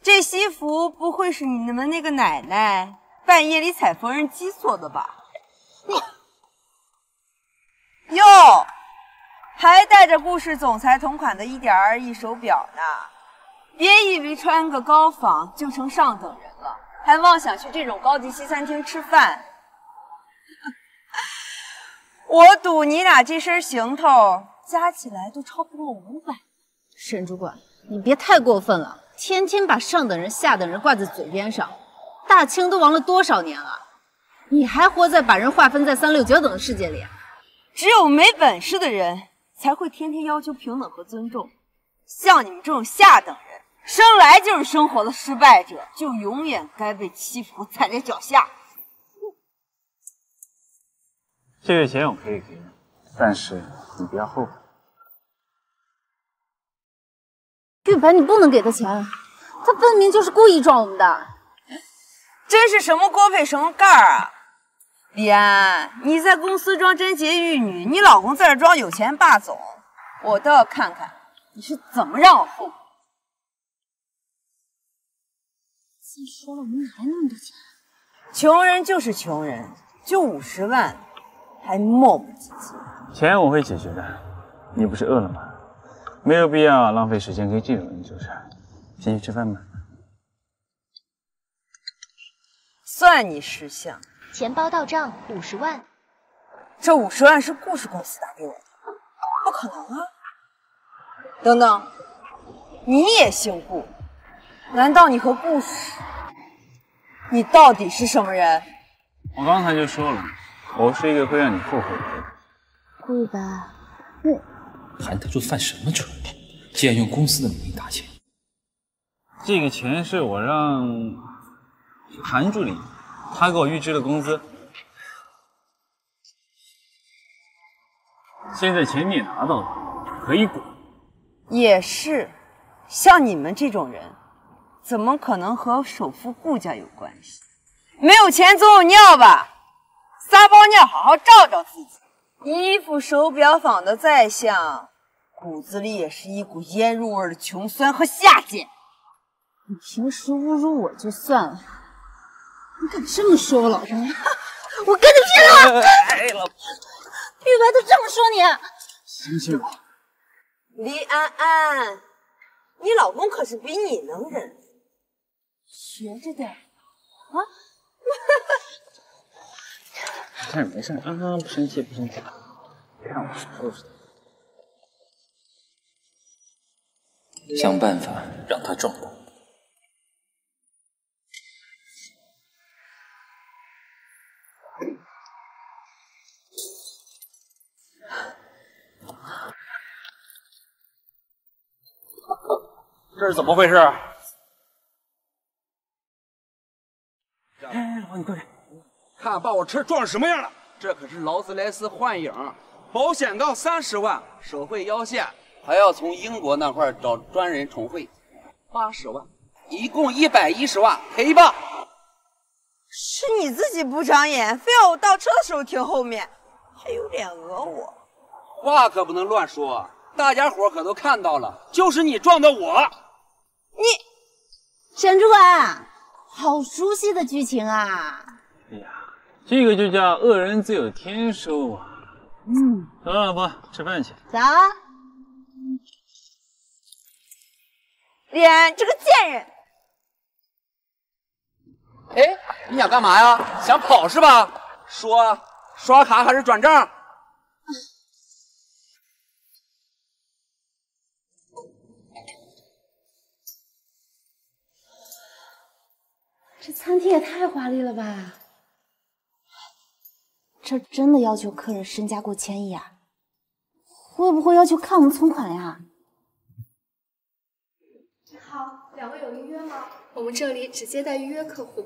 这西服不会是你们那个奶奶半夜里踩缝纫机做的吧？哟，还带着顾氏总裁同款的一点二亿手表呢！别以为穿个高仿就成上等人了，还妄想去这种高级西餐厅吃饭。我赌你俩这身行头加起来都超不过五百。沈主管，你别太过分了，天天把上等人、下等人挂在嘴边上。大清都亡了多少年了，你还活在把人划分在三六九等的世界里？只有没本事的人才会天天要求平等和尊重。像你们这种下等人，生来就是生活的失败者，就永远该被欺负和踩在脚下。这个钱我可以给你，但是你不要后悔。玉白，你不能给他钱，他分明就是故意撞我们的。真是什么锅配什么盖儿啊！李安，你在公司装贞洁玉女，你老公在这装有钱霸总，我倒要看看你是怎么让我后悔。再说了，我们哪来那么多钱？穷人就是穷人，就五十万，还磨磨唧唧。钱我会解决的，你不是饿了吗？没有必要浪费时间跟这种人纠缠，先去吃饭吧。算你识相，钱包到账五十万。这五十万是顾氏公司打给我的，不可能啊！等等，你也姓顾？难道你和顾氏？你到底是什么人？我刚才就说了，我是一个会让你后悔的人。顾一白，你韩特助犯什么蠢？竟然用公司的名义打钱？这个钱是我让。韩助理，他给我预支的工资，现在钱你也拿到了，可以滚。也是，像你们这种人，怎么可能和首富顾家有关系？没有钱总有尿吧？撒泡尿，好好照照自己。衣服、手表仿的再像，骨子里也是一股腌入味的穷酸和下贱。你平时侮辱我就算了。你敢这么说我老公？我跟你拼了！哎，老婆玉白都这么说你，相信我。李安安，你老公可是比你能忍，学着点啊！没事没事，安安不生气不生气，看我收拾他，想办法让他撞到。这是怎么回事？哎，老王，你快点，看把我车撞成什么样了！这可是劳斯莱斯幻影，保险杠三十万，手绘腰线，还要从英国那块找专人重绘，八十万，一共一百一十万，赔吧！是你自己不长眼，非要我倒车的时候停后面，还有脸讹我？话可不能乱说，大家伙可都看到了，就是你撞的我。你，沈主管，好熟悉的剧情啊！哎呀，这个就叫恶人自有天收啊！嗯，走了，老婆，吃饭去。走。脸，这个贱人！哎，你想干嘛呀？想跑是吧？说，刷卡还是转账？这餐厅也太华丽了吧！这真的要求客人身家过千亿啊？会不会要求看我们存款呀？你好，两位有预约吗？我们这里只接待预约客户。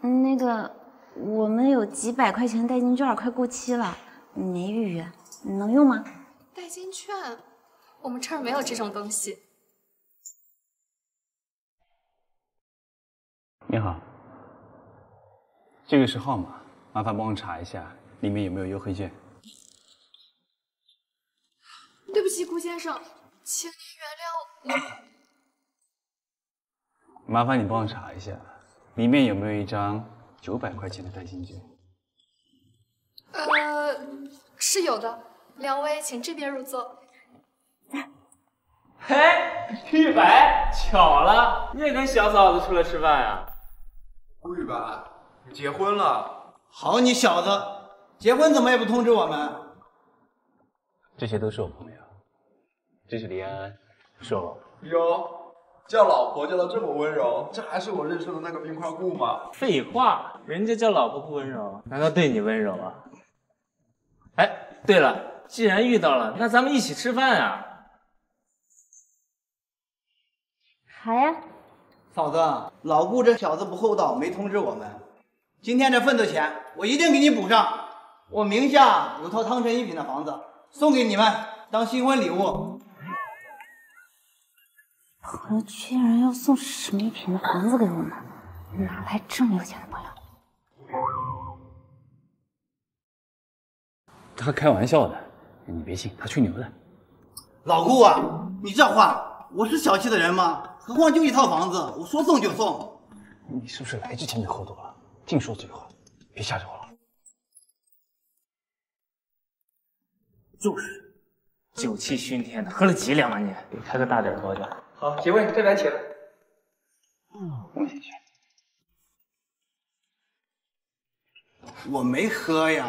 嗯，那个，我们有几百块钱代金券快过期了，没预约，能用吗？代金券，我们这儿没有这种东西。你好，这个是号码，麻烦帮我查一下里面有没有优惠券。对不起，顾先生，请您原谅我。麻烦你帮我查一下，里面有没有一张九百块钱的代金券？呃是有的，两位请这边入座。嘿，玉白，巧了，你也跟小嫂子出来吃饭呀？顾玉白，你结婚了？好你小子，结婚怎么也不通知我们？这些都是我朋友，这是李安安，是我老婆。哟，叫老婆叫的这么温柔，这还是我认识的那个冰块顾吗？废话，人家叫老婆不温柔，难道对你温柔啊？哎，对了，既然遇到了，那咱们一起吃饭啊！好呀，嫂子，老顾这小子不厚道，没通知我们。今天这份子钱我一定给你补上。我名下有套汤臣一品的房子，送给你们当新婚礼物。朋友居然要送什么一品的房子给我们，哪来这么有钱的朋友？他开玩笑的，你别信，他吹牛的。老顾啊，你这话，我是小气的人吗？何况就一套房子，我说送就送。你是不是来之前就喝多了？净说醉话，别吓着我了。就是，酒气熏天的，喝了几两啊你？给开个大点的包厢。好，几位这边请。我先去。我没喝呀。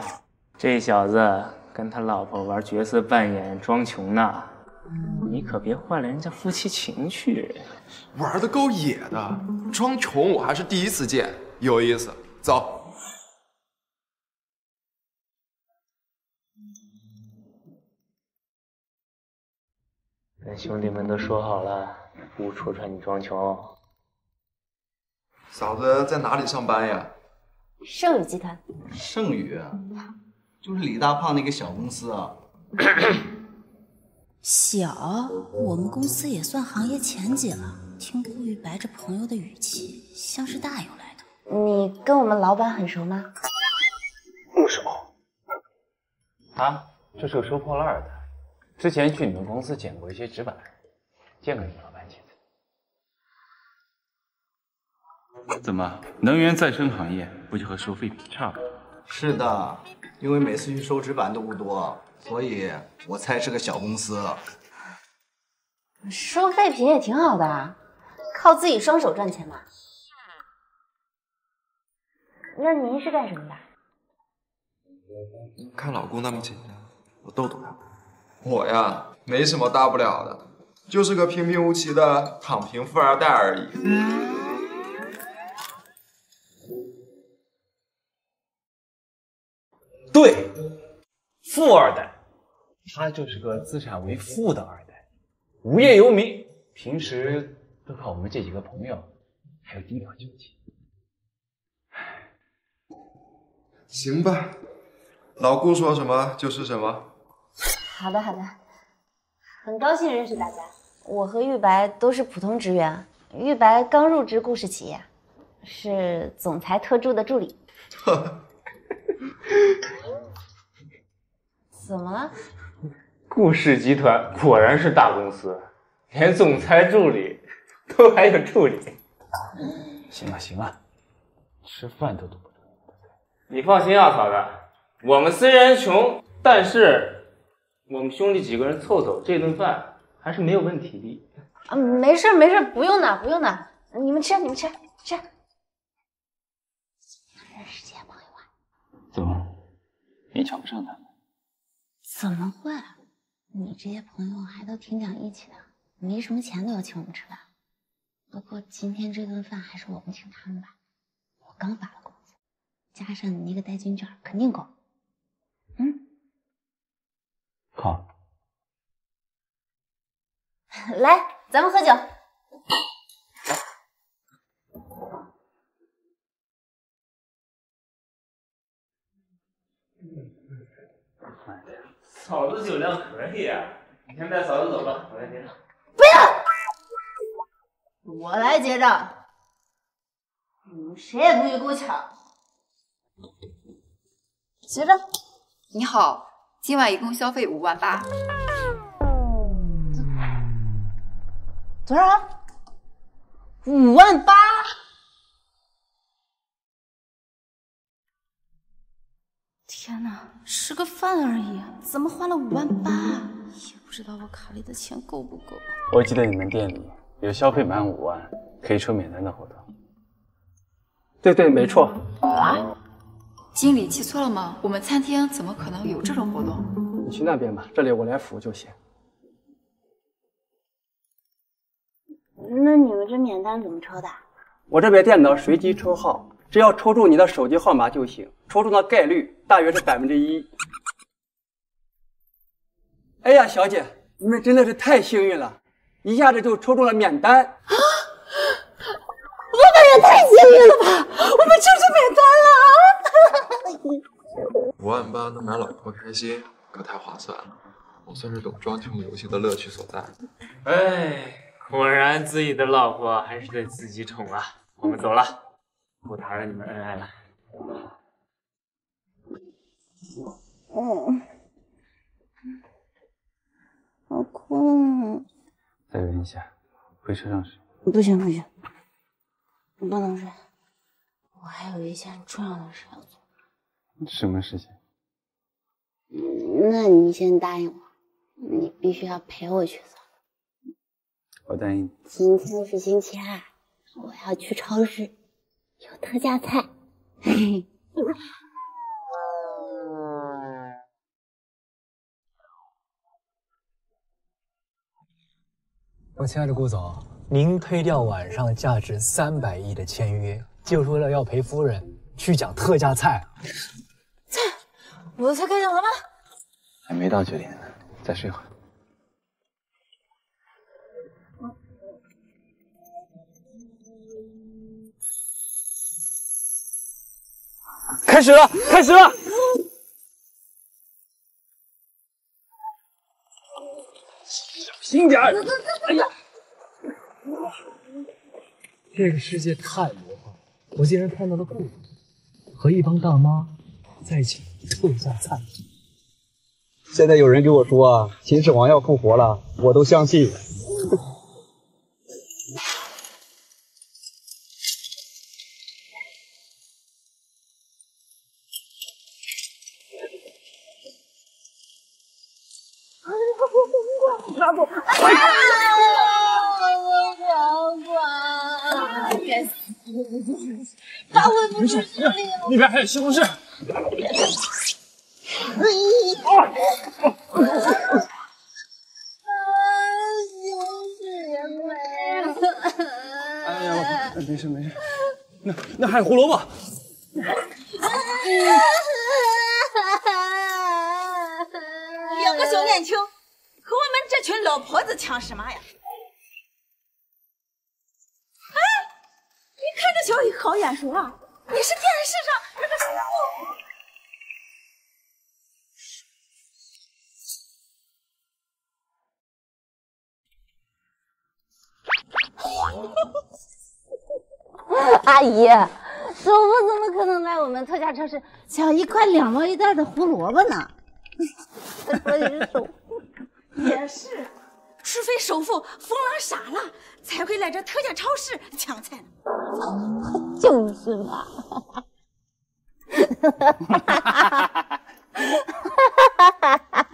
这小子跟他老婆玩角色扮演装穷呢，你可别坏了人家夫妻情趣。玩的够野的，装穷我还是第一次见，有意思。走。跟兄弟们都说好了，不戳穿你装穷。嫂子在哪里上班呀？盛宇集团。盛宇，就是李大胖那个小公司啊。小，我们公司也算行业前几了。听顾玉白这朋友的语气，像是大有来头。你跟我们老板很熟吗？不熟。啊，这是个收破烂的，之前去你们公司捡过一些纸板，见过你们老板几次。怎么，能源再生行业不就和收废品差不多？是的，因为每次去收纸板都不多，所以我猜是个小公司。收废品也挺好的啊，靠自己双手赚钱嘛。那您是干什么的？看老公那么紧张，我逗逗他。我呀，没什么大不了的，就是个平平无奇的躺平富二代而已。对，富二代，他就是个资产为负的二代，无业游民，平时都靠我们这几个朋友，还有低调救济。行吧，老顾说什么就是什么。好的，好的，很高兴认识大家。我和玉白都是普通职员，玉白刚入职顾氏企业，是总裁特助的助理。怎么了？顾氏集团果然是大公司，连总裁助理都还有助理。行了行了，吃饭都都不你放心啊，嫂子，我们虽然穷，但是我们兄弟几个人凑凑这顿饭还是没有问题的。啊，没事没事，不用的不用的，你们吃你们吃吃。认识这些朋友啊？怎么，你瞧不上他们？怎么会？你这些朋友还都挺讲义气的，没什么钱都要请我们吃饭。不过今天这顿饭还是我们请他们吧，我刚发了工资，加上你那个代金券，肯定够。嗯，好，来，咱们喝酒。嫂子酒量可以啊，你先带嫂子走吧，我来结账。不要，我来结账。你们谁也不许给我抢。结账。你好，今晚一共消费五万八。多少？五万八。天哪，吃个饭而已，怎么花了五万八？也不知道我卡里的钱够不够。我记得你们店里有消费满五万可以抽免单的活动。对对，没错。啊？经理记错了吗？我们餐厅怎么可能有这种活动？你去那边吧，这里我来服务就行。那你们这免单怎么抽的？我这边电脑随机抽号，只要抽中你的手机号码就行，抽中的概率大约是百分之一。哎呀，小姐，你们真的是太幸运了，一下子就抽中了免单。啊！我们也太幸运了吧！我们就是免单了！五万八能买老婆开心，可太划算了。我算是懂装穷游戏的乐趣所在。哎。果然，自己的老婆还是得自己宠啊！我们走了，不打扰你们恩爱了。嗯，好困。再忍一下，回车上睡。不行不行，不能睡，我还有一件重要的事要做。什么事情？那你先答应我，你必须要陪我去做。我答应你。今天是星期二，我要去超市，有特价菜。嘿嘿。我亲爱的顾总，您推掉晚上价值三百亿的签约，就是为了要陪夫人去讲特价菜？菜，我的菜开讲了吗？还没到九点呢，再睡会儿。开始了，开始了！小心点！哎呀，这个世界太魔幻了，我竟然看到了顾总和一帮大妈在请特价菜。现在有人给我说啊，秦始皇要复活了，我都相信。那边还有西红柿。啊！西红柿也没了。哎呀，没事没事。那那还有胡萝卜。两个小年轻和我们这群老婆子抢什么呀？哎，你看这小雨好眼熟啊！你是电视上那个首富。阿姨，首富怎么可能来我们特价超市抢一块两毛一袋的胡萝卜呢？说你是首富，也是，除非首富疯了傻了，才会来这特价超市抢菜呢。就是嘛。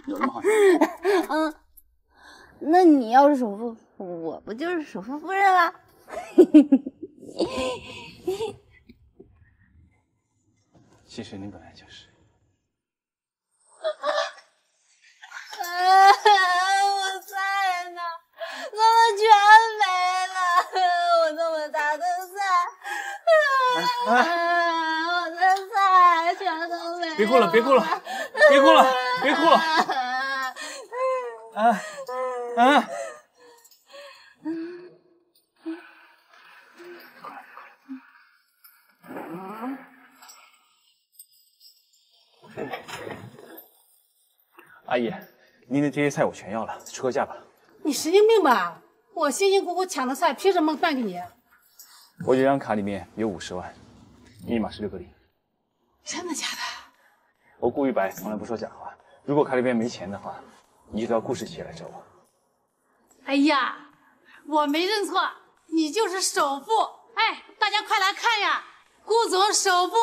有什么好？嗯，那你要是首富，我不就是首富夫人了？其实你本来就是。啊！我在呢？怎么全没了？我这么大的菜，啊！我的菜全都没了。别哭了，别哭了，别哭了，别哭了。啊啊！阿姨，您的这些菜我全要了，出个价吧。你神经病吧？我辛辛苦苦抢的菜，凭什么卖给你？我这张卡里面有五十万，密码是六个零。真的假的？我顾一白从来不说假话。如果卡里边没钱的话，你就到顾氏企业来找我。哎呀，我没认错，你就是首富！哎，大家快来看呀，顾总首富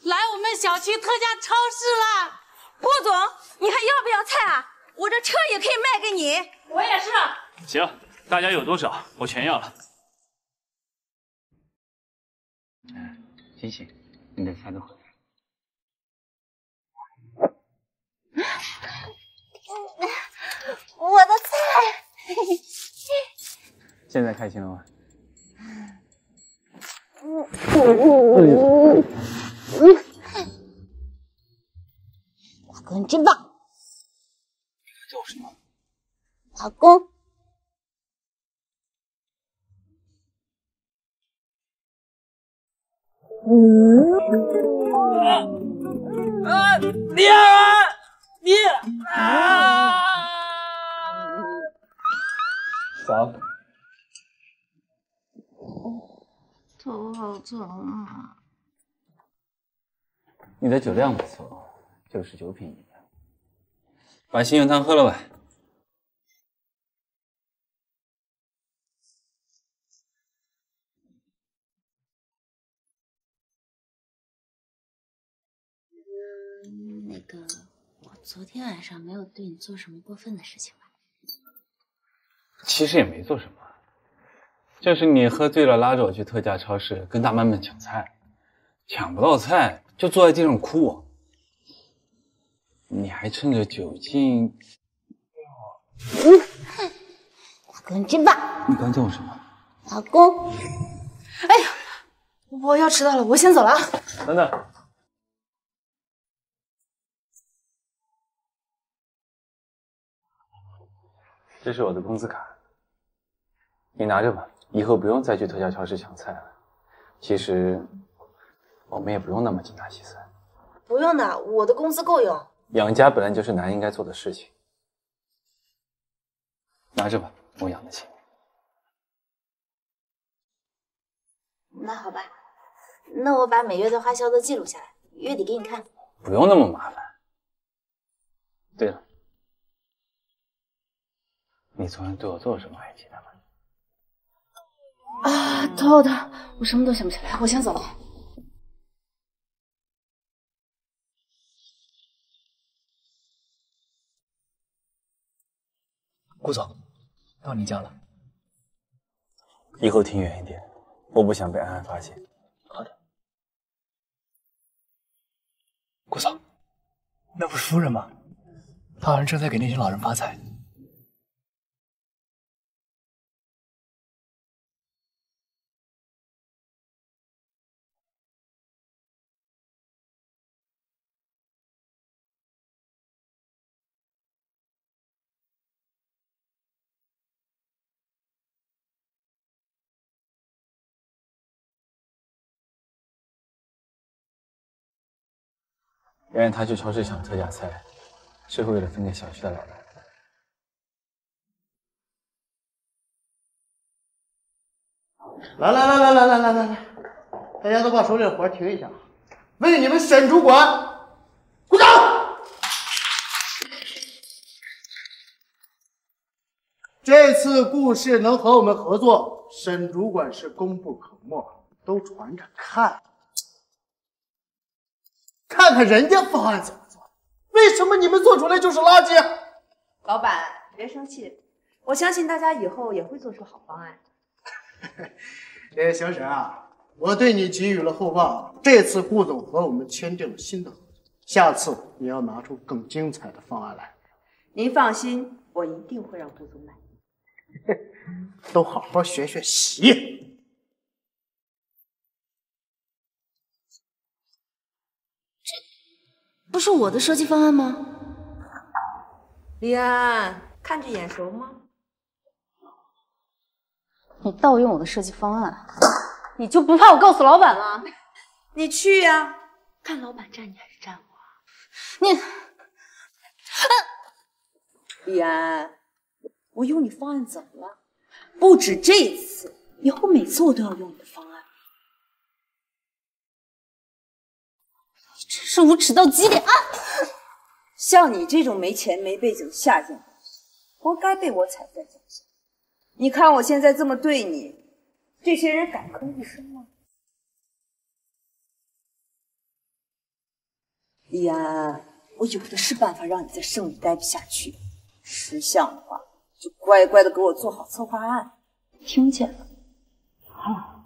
来我们小区特价超市了。顾总，你还要不要菜啊？我这车也可以卖给你。我也是。行，大家有多少，我全要了。星星，你的菜都回来了。我的菜。现在开心了吗？老公你真棒！叫我什么？老公。嗯啊！你啊！你啊！嫂，头好疼啊！你的酒量不错，就是酒品。把杏仁汤喝了吧。那个，我昨天晚上没有对你做什么过分的事情吧？其实也没做什么，就是你喝醉了拉着我去特价超市跟大妈们抢菜，抢不到菜就坐在地上哭，你还趁着酒劲，老公你真棒！你刚叫我什么？老公，哎呀，我要迟到了，我先走了啊！等等。这是我的工资卡，你拿着吧，以后不用再去特价超市抢菜了。其实我们也不用那么精打细算，不用的，我的工资够用。养家本来就是男人应该做的事情。拿着吧，我养得起。那好吧，那我把每月的花销都记录下来，月底给你看。不用那么麻烦。对了。你昨天对我做了什么？还记得吗？啊，头好疼，我什么都想不起来，我先走了。顾总，到你家了。以后停远一点，我不想被安安发现。好的。顾总，那不是夫人吗？她好像正在给那群老人发财。原来他去超市抢特价菜，是为了分给小区的老人。来来来来来来来来来，大家都把手里的活停一下，为你们沈主管鼓掌！这次顾氏能和我们合作，沈主管是功不可没，都传着看。看看人家方案怎么做，为什么你们做出来就是垃圾？老板别生气，我相信大家以后也会做出好方案。哎，小沈啊，我对你给予了厚望。这次顾总和我们签订了新的合作，下次你要拿出更精彩的方案来。您放心，我一定会让顾总满意。都好好学学习。不是我的设计方案吗？李安，看着眼熟吗？你盗用我的设计方案，你就不怕我告诉老板了？你去呀，看老板站你还是站我？你，李安，我用你方案怎么了？不止这一次，以后每次我都要用你的方案。是无耻到极点啊！像你这种没钱没背景的下贱东西，活该被我踩在脚下。你看我现在这么对你，这些人敢吭一声吗？李安，我有的是办法让你在省里待不下去。识相的话，就乖乖的给我做好策划案。听见了。好。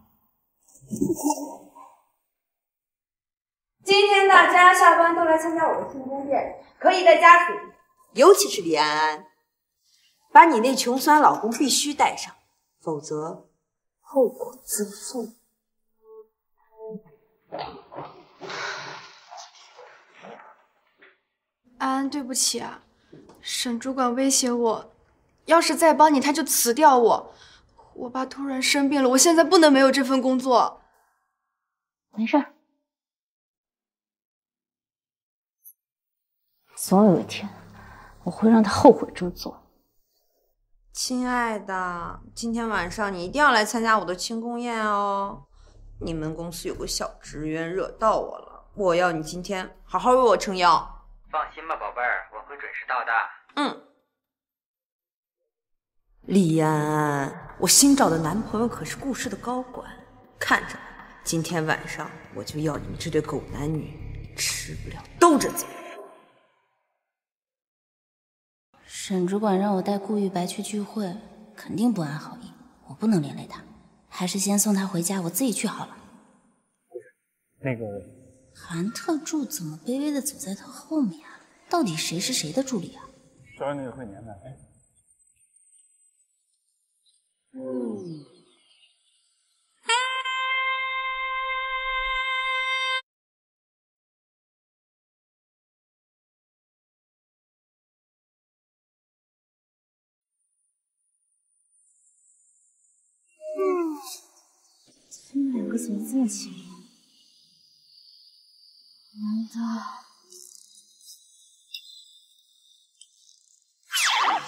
今天大家下班都来参加我的庆功宴，可以带家属，尤其是李安安，把你那穷酸老公必须带上，否则后果自负。安安，对不起啊，沈主管威胁我，要是再帮你，他就辞掉我。我爸突然生病了，我现在不能没有这份工作。没事儿，总有一天我会让他后悔这么做。亲爱的，今天晚上你一定要来参加我的庆功宴哦。你们公司有个小职员惹到我了，我要你今天好好为我撑腰。放心吧，宝贝儿，我会准时到的。嗯。李安安，我新找的男朋友可是顾氏的高管，看着，今天晚上我就要你们这对狗男女吃不了兜着走。沈主管让我带顾玉白去聚会，肯定不安好意，我不能连累他，还是先送他回家，我自己去好了。那个韩特助怎么卑微的走在他后面啊？到底谁是谁的助理啊？昨儿那个会年的，哎。嗯。嗯，个怎么这么亲密？难道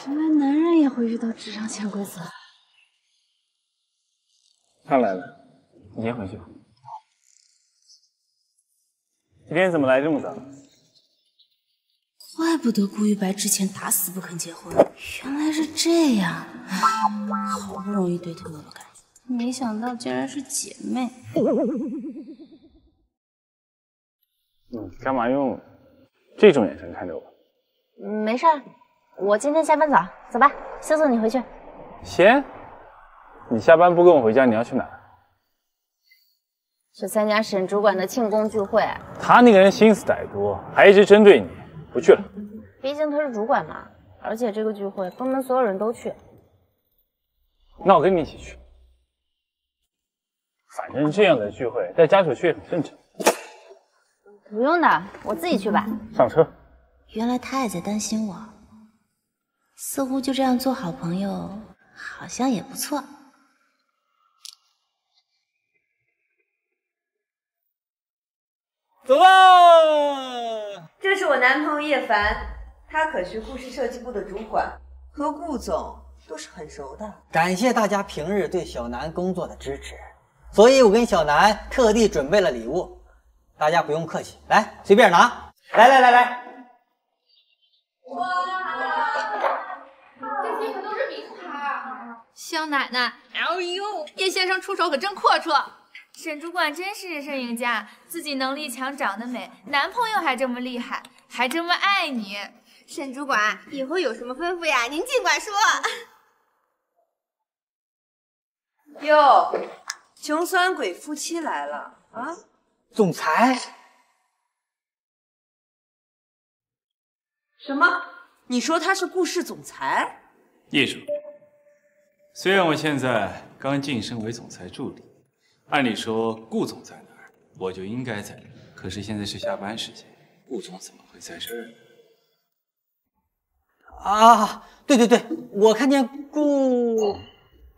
原来男人也会遇到职场潜规则？他来了，你先回去吧。今天怎么来这么早？怪不得顾玉白之前打死不肯结婚，原来是这样。好不容易对头有了感觉，没想到竟然是姐妹。嗯，干嘛用这种眼神看着我？没事儿，我今天下班早，走吧，先送你回去。行？你下班不跟我回家，你要去哪？去参加沈主管的庆功聚会。他那个人心思歹毒，还一直针对你，不去了。毕竟他是主管嘛，而且这个聚会不能所有人都去。那我跟你一起去。反正这样的聚会带家属去也很正常。不用的，我自己去吧。上车。原来他也在担心我，似乎就这样做好朋友，好像也不错。走吧。这是我男朋友叶凡，他可是顾氏设计部的主管，和顾总都是很熟的。感谢大家平日对小南工作的支持，所以我跟小南特地准备了礼物，大家不用客气，来随便拿。来来来来，哇，这些可都是名牌。肖奶奶，哎呦，叶先生出手可真阔绰。沈主管真是人生赢家，自己能力强，长得美，男朋友还这么厉害，还这么爱你。沈主管，以后有什么吩咐呀，您尽管说。哟，穷酸鬼夫妻来了啊！总裁，什么？你说他是顾氏总裁？叶主，虽然我现在刚晋升为总裁助理。按理说，顾总在哪儿，我就应该在。可是现在是下班时间，顾总怎么会在这儿呢？啊，对对对，我看见顾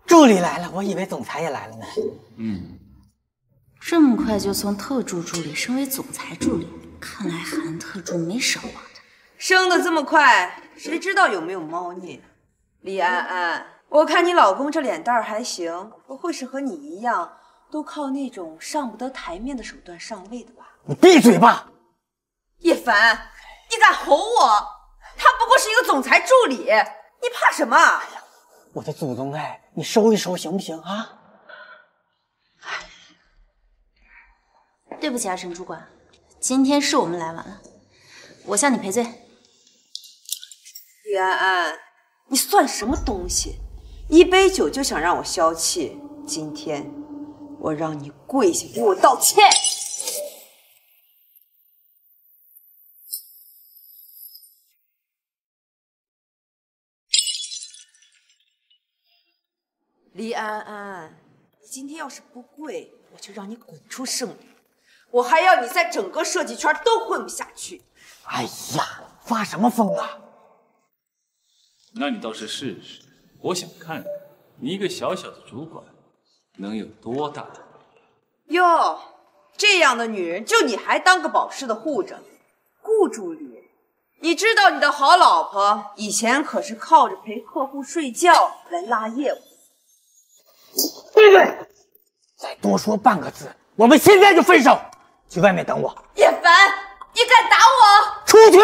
助理来了，我以为总裁也来了呢。嗯，这么快就从特助助理升为总裁助理，看来韩特助没少挖他。升的这么快，谁知道有没有猫腻？李安安，我看你老公这脸蛋儿还行，不会是和你一样？都靠那种上不得台面的手段上位的吧？你闭嘴吧，叶凡！你敢吼我？他不过是一个总裁助理，你怕什么？哎呀，我的祖宗哎，你收一收行不行啊？对不起啊，沈主管，今天是我们来晚了，我向你赔罪。李安安，你算什么东西？一杯酒就想让我消气？今天我让你跪下给我道歉！李安安，你今天要是不跪，我就让你滚出胜林，我还要你在整个设计圈都混不下去。哎呀，发什么疯啊！那你倒是试试，我想看看你一个小小的主管能有多大的。哟，这样的女人，就你还当个保释的护着？顾助理，你知道你的好老婆以前可是靠着陪客户睡觉来拉业务。闭嘴！再多说半个字，我们现在就分手。去外面等我。叶凡，你敢打我？出去！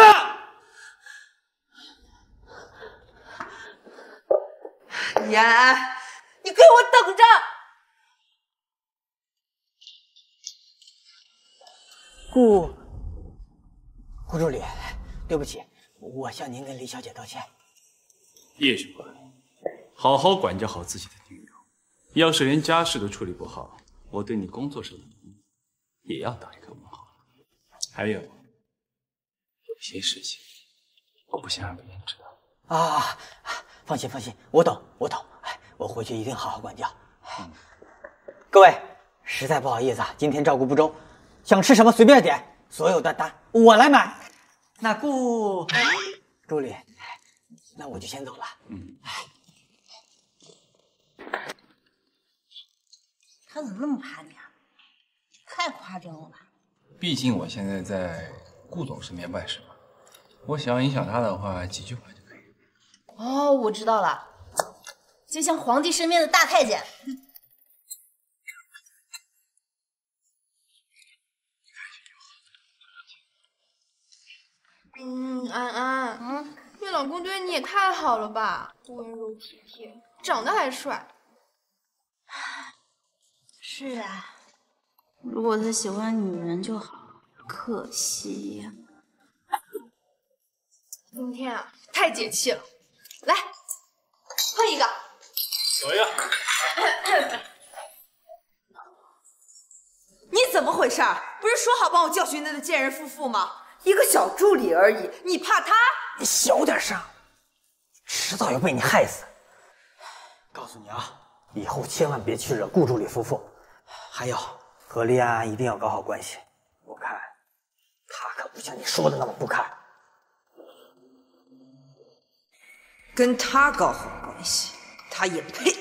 李安安，你给我等着！顾顾助理，对不起，我向您跟李小姐道歉。叶主管，好好管教好自己的女友。要是连家事都处理不好，我对你工作上的能力也要打一个问号。还有，有些事情我不想让别人知道。啊，放心放心，我懂我懂，哎，我回去一定好好管教。各位，实在不好意思啊，今天照顾不周，想吃什么随便点，所有的单我来买。那顾助理，那我就先走了。嗯。他怎么那么怕你啊？太夸张了吧！毕竟我现在在顾总身边办事嘛，我想要影响他的话，几句话就可以。哦，我知道了，就像皇帝身边的大太监。嗯，安安，嗯，你老公对你也太好了吧，温柔体贴，长得还帅。是啊，如果他喜欢女人就好，可惜呀。今天啊，太解气了，来，喝一个。走呀。你怎么回事？不是说好帮我教训那个贱人夫妇吗？一个小助理而已，你怕他？你小点声，迟早要被你害死。告诉你啊，以后千万别去惹顾助理夫妇。还有，和丽安安一定要搞好关系。我看他可不像你说的那么不堪。跟他搞好关系，他也配？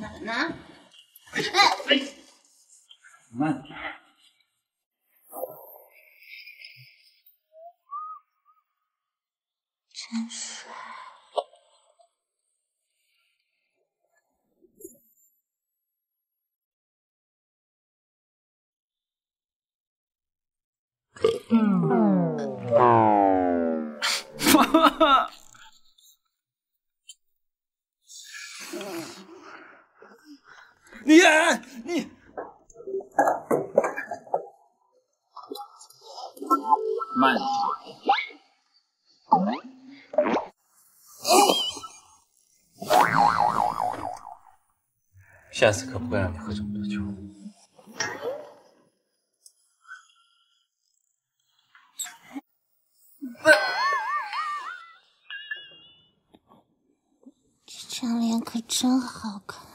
奶奶，慢点。真帅。嗯。哈哈。李安，你慢点。下次可不会让你喝这么多酒。张脸可真好看，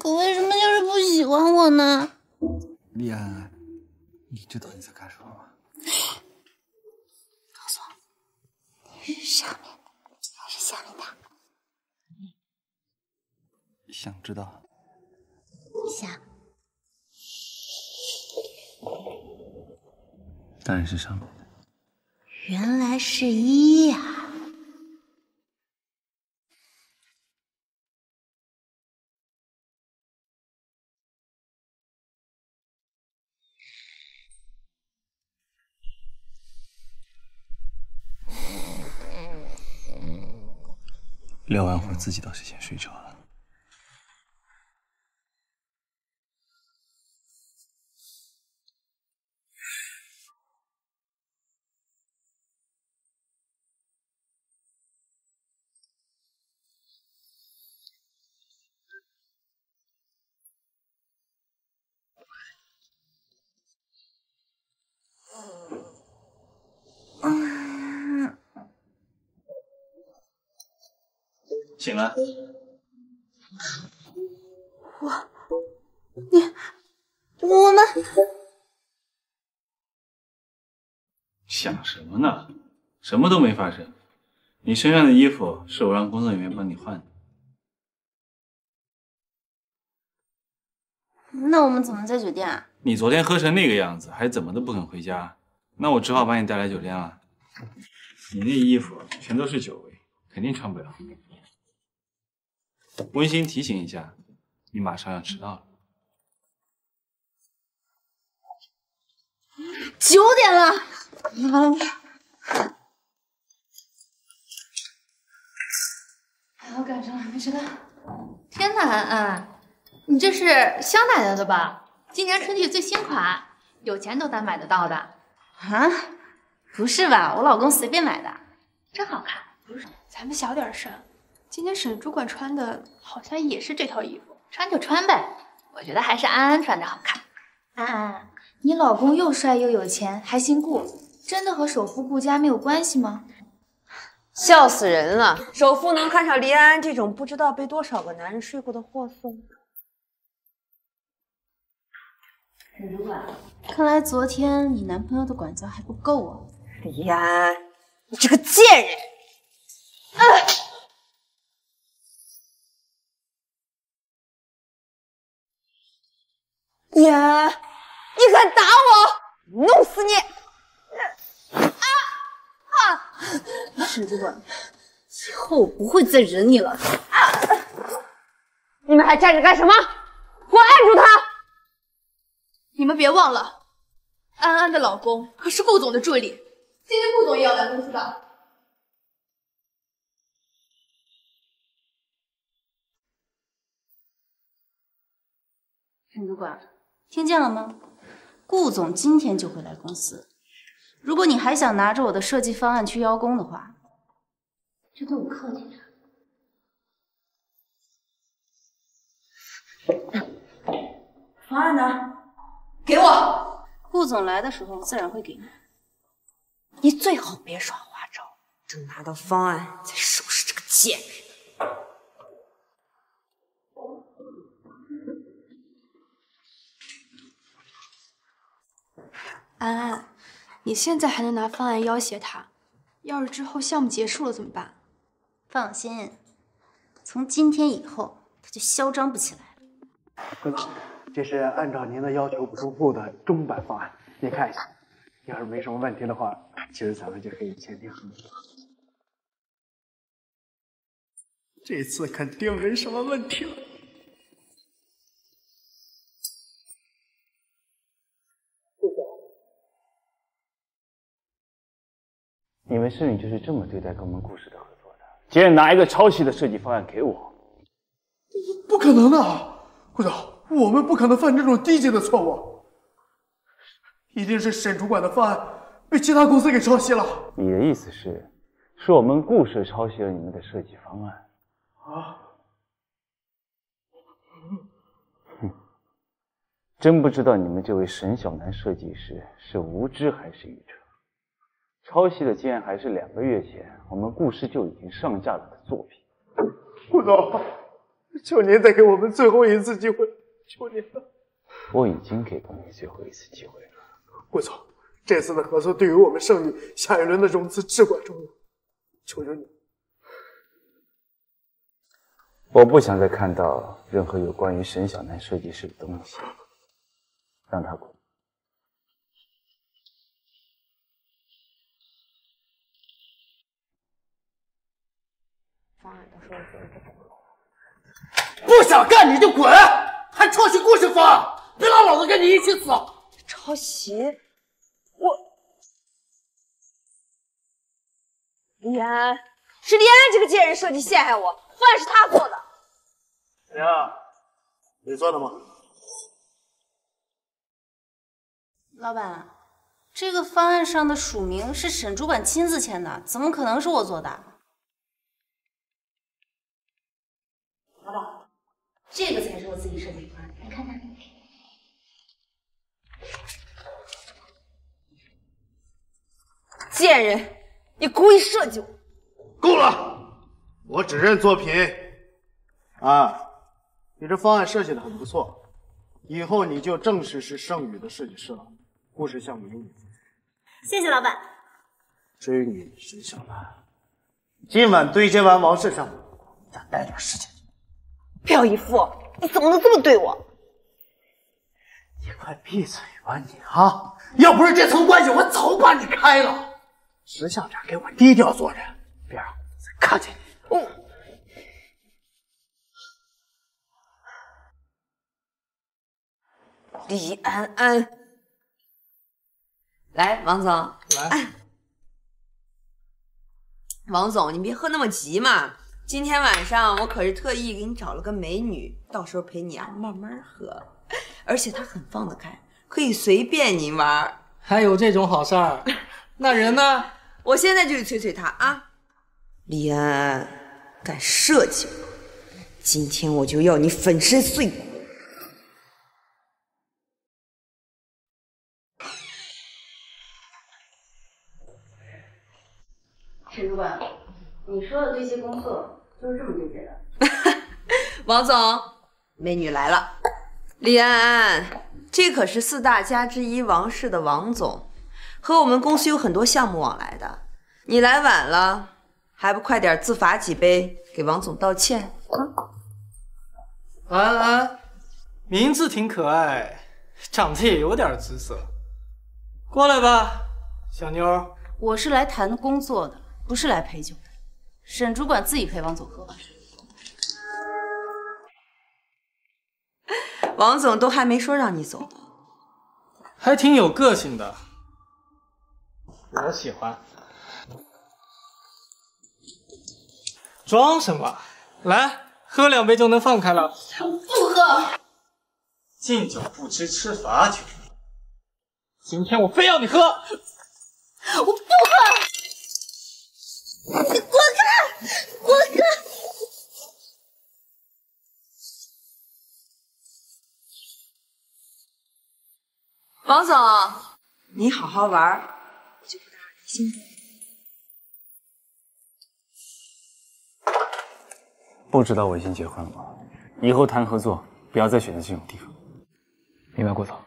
可为什么就是不喜欢我呢？丽安，你知道你在干什么吗？告诉我，你是上面的还是下面的？想知道？想。当然是上面的。原来是一呀！聊完会自己倒是先睡着了。了。我，你，我们想什么呢？什么都没发生。你身上的衣服是我让工作人员帮你换的。那我们怎么在酒店啊？你昨天喝成那个样子，还怎么都不肯回家，那我只好把你带来酒店了。你那衣服全都是酒味，肯定穿不了。温馨提醒一下，你马上要迟到了。九点了，还好赶上了，还没迟到。天哪，安安，你这是香奶奶的吧？今年春季最新款，有钱都难买得到的。啊？不是吧？我老公随便买的，真好看。不是，咱们小点声。今天沈主管穿的好像也是这套衣服，穿就穿呗。我觉得还是安安穿着好看。安安，你老公又帅又有钱，还姓顾，真的和首富顾家没有关系吗？笑死人了！首富能看上黎安安这种不知道被多少个男人睡过的货色？沈主管，看来昨天你男朋友的管教还不够啊！黎安，你这个贱人！啊！黎安，你敢打我，弄死你！啊沈主管，以后我不会再忍你了。啊你们还站着干什么？给我按住他！你们别忘了，安安的老公可是顾总的助理，今天顾总也要来公司的。沈主管，听见了吗？顾总今天就会来公司。如果你还想拿着我的设计方案去邀功的话，就对我客气点。方案呢？给我！顾总来的时候自然会给你。你最好别耍花招，等拿到方案再收拾这个贱人。安安，你现在还能拿方案要挟他，要是之后项目结束了怎么办？放心，从今天以后他就嚣张不起来了。哥总，这是按照您的要求补充后的中版方案，您看一下。要是没什么问题的话，其实咱们就可以签订合同。这次肯定没什么问题了。你们摄影就是这么对待跟我们故事的合作的？竟然拿一个抄袭的设计方案给我！不可能的，顾总，我们不可能犯这种低级的错误。一定是沈主管的方案被其他公司给抄袭了。你的意思是，是我们顾氏抄袭了你们的设计方案？啊！哼，真不知道你们这位沈小南设计师是无知还是愚蠢。抄袭的竟然还是两个月前我们顾氏就已经上架了的作品。顾总，求您再给我们最后一次机会，求您了。我已经给过你最后一次机会了。顾总，这次的合作对于我们胜利下一轮的融资至关重要，求求你。我不想再看到任何有关于沈小南设计师的东西，让他滚。不想干你就滚，还抄袭故事方案，别让老子跟你一起死！抄袭？我李安，是李安这个贱人设计陷害我，方案是他做的。谁啊？你做的吗？老板，这个方案上的署名是沈主管亲自签的，怎么可能是我做的？老板，这个才是我自己设计的方案，你看看。贱人，你故意设计我！够了！我只认作品。啊，你这方案设计的很不错，以后你就正式是盛宇的设计师了。故事项目由你负责。谢谢老板。至于你沈小兰，今晚对接完王氏项目，再待点时间。朴义父，你怎么能这么对我？你快闭嘴吧你啊！要不是这层关系，我早把你开了。识相点，给我低调做人，别让我再看见你。嗯。李安安，来，王总，来。王总，你别喝那么急嘛。今天晚上我可是特意给你找了个美女，到时候陪你啊慢慢喝，而且她很放得开，可以随便你玩。还有这种好事儿？那人呢？我现在就去催催他啊！李安安，敢设计我，今天我就要你粉身碎骨！陈主管，你说的这些工作就是这么对接的？王总，美女来了。李安安，这可是四大家之一王氏的王总，和我们公司有很多项目往来的。你来晚了，还不快点自罚几杯，给王总道歉啊？安安，名字挺可爱，长得也有点姿色。过来吧，小妞。我是来谈工作的，不是来陪酒的。沈主管自己陪王总喝吧。王总都还没说让你走呢，还挺有个性的，我喜欢。装什么？来，喝两杯就能放开了。我不喝。敬酒不吃吃罚酒，今天我非要你喝。我不喝。你滚开！滚开！王总，你好好玩，我就不打扰你。不知道我已经结婚了吗？以后谈合作不要再选择这种地方。明白，顾总。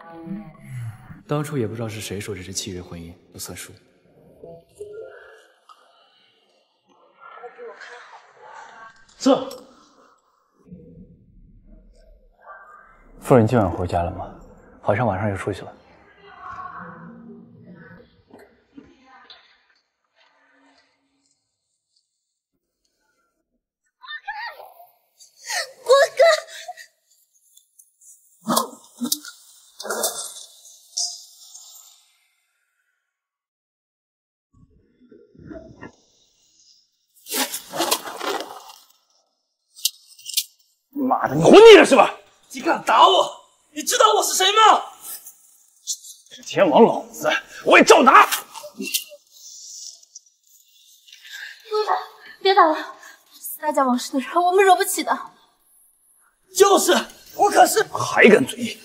当初也不知道是谁说这是契约婚姻，不算数。是，夫人今晚回家了吗？好像晚上又出去了。妈的，你活腻了是吧？你敢打我？你知道我是谁吗？是天王老子，我也照打！顾总，别打了，四大家王氏的人我们惹不起的。就是，我可是还敢嘴硬！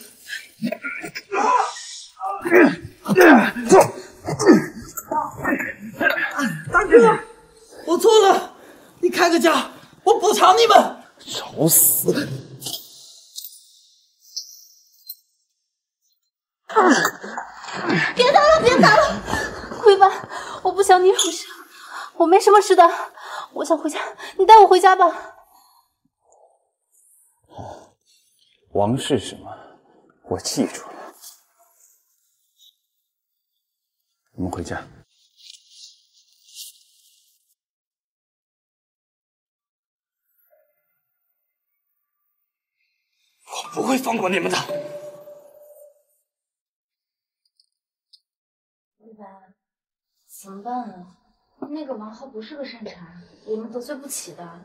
大哥，我错了，你开个价，我补偿你们。找死！别打了，别打了，顾一帆，我不想你有事，我没什么事的，我想回家，你带我回家吧。王是什么？我记住了。我们回家。不会放过你们的。一凡，怎么办啊？那个王浩不是个善茬，我们得罪不起的。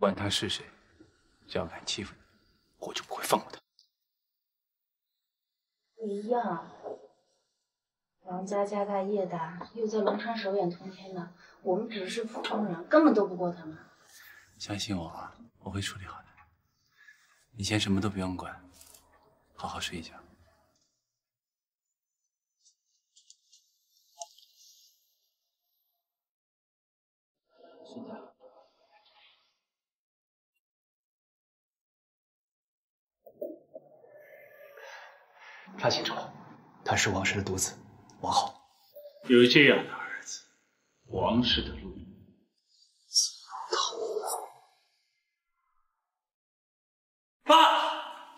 管他是谁，只要敢欺负你，我就不会放过他。不一样，王家家大业大，又在龙川手眼通天的，我们只是普通人，根本斗不过他们。相信我，我会处理好的。你先什么都不用管，好好睡一觉。查清楚了，他是王氏的独子，王浩。有这样的儿子，王氏的路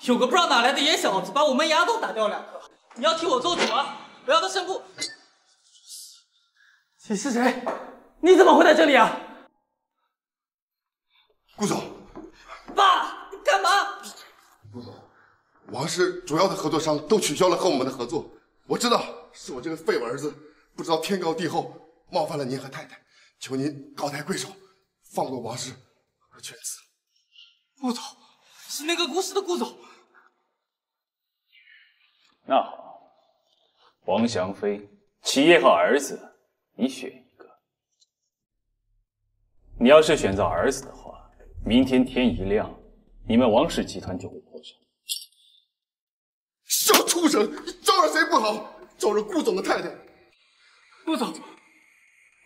有个不知道哪来的野小子，把我门牙都打掉两颗。你要替我做主啊，我要他胜负。你是谁？你怎么会在这里啊？顾总，爸，你干嘛？顾总，王氏主要的合作商都取消了和我们的合作。我知道是我这个废物儿子不知道天高地厚，冒犯了您和太太，求您高抬贵手，放过王氏和全子。顾总，是那个故事的顾总。那好，王祥飞，企业和儿子，你选一个。你要是选择儿子的话，明天天一亮，你们王氏集团就会破产。小畜生，你招惹谁不好？招惹顾总的太太。顾总，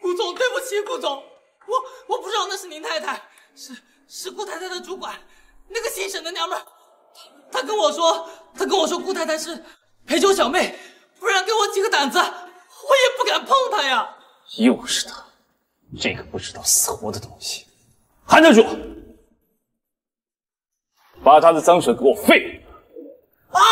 顾总，对不起，顾总，我我不知道那是您太太，是是顾太太的主管，那个姓沈的娘们儿，她她跟我说，她跟我说顾太太是陪酒小妹，不然给我几个胆子，我也不敢碰她呀。又是他，这个不知道死活的东西！韩教主！把他的脏水给我废了！啊！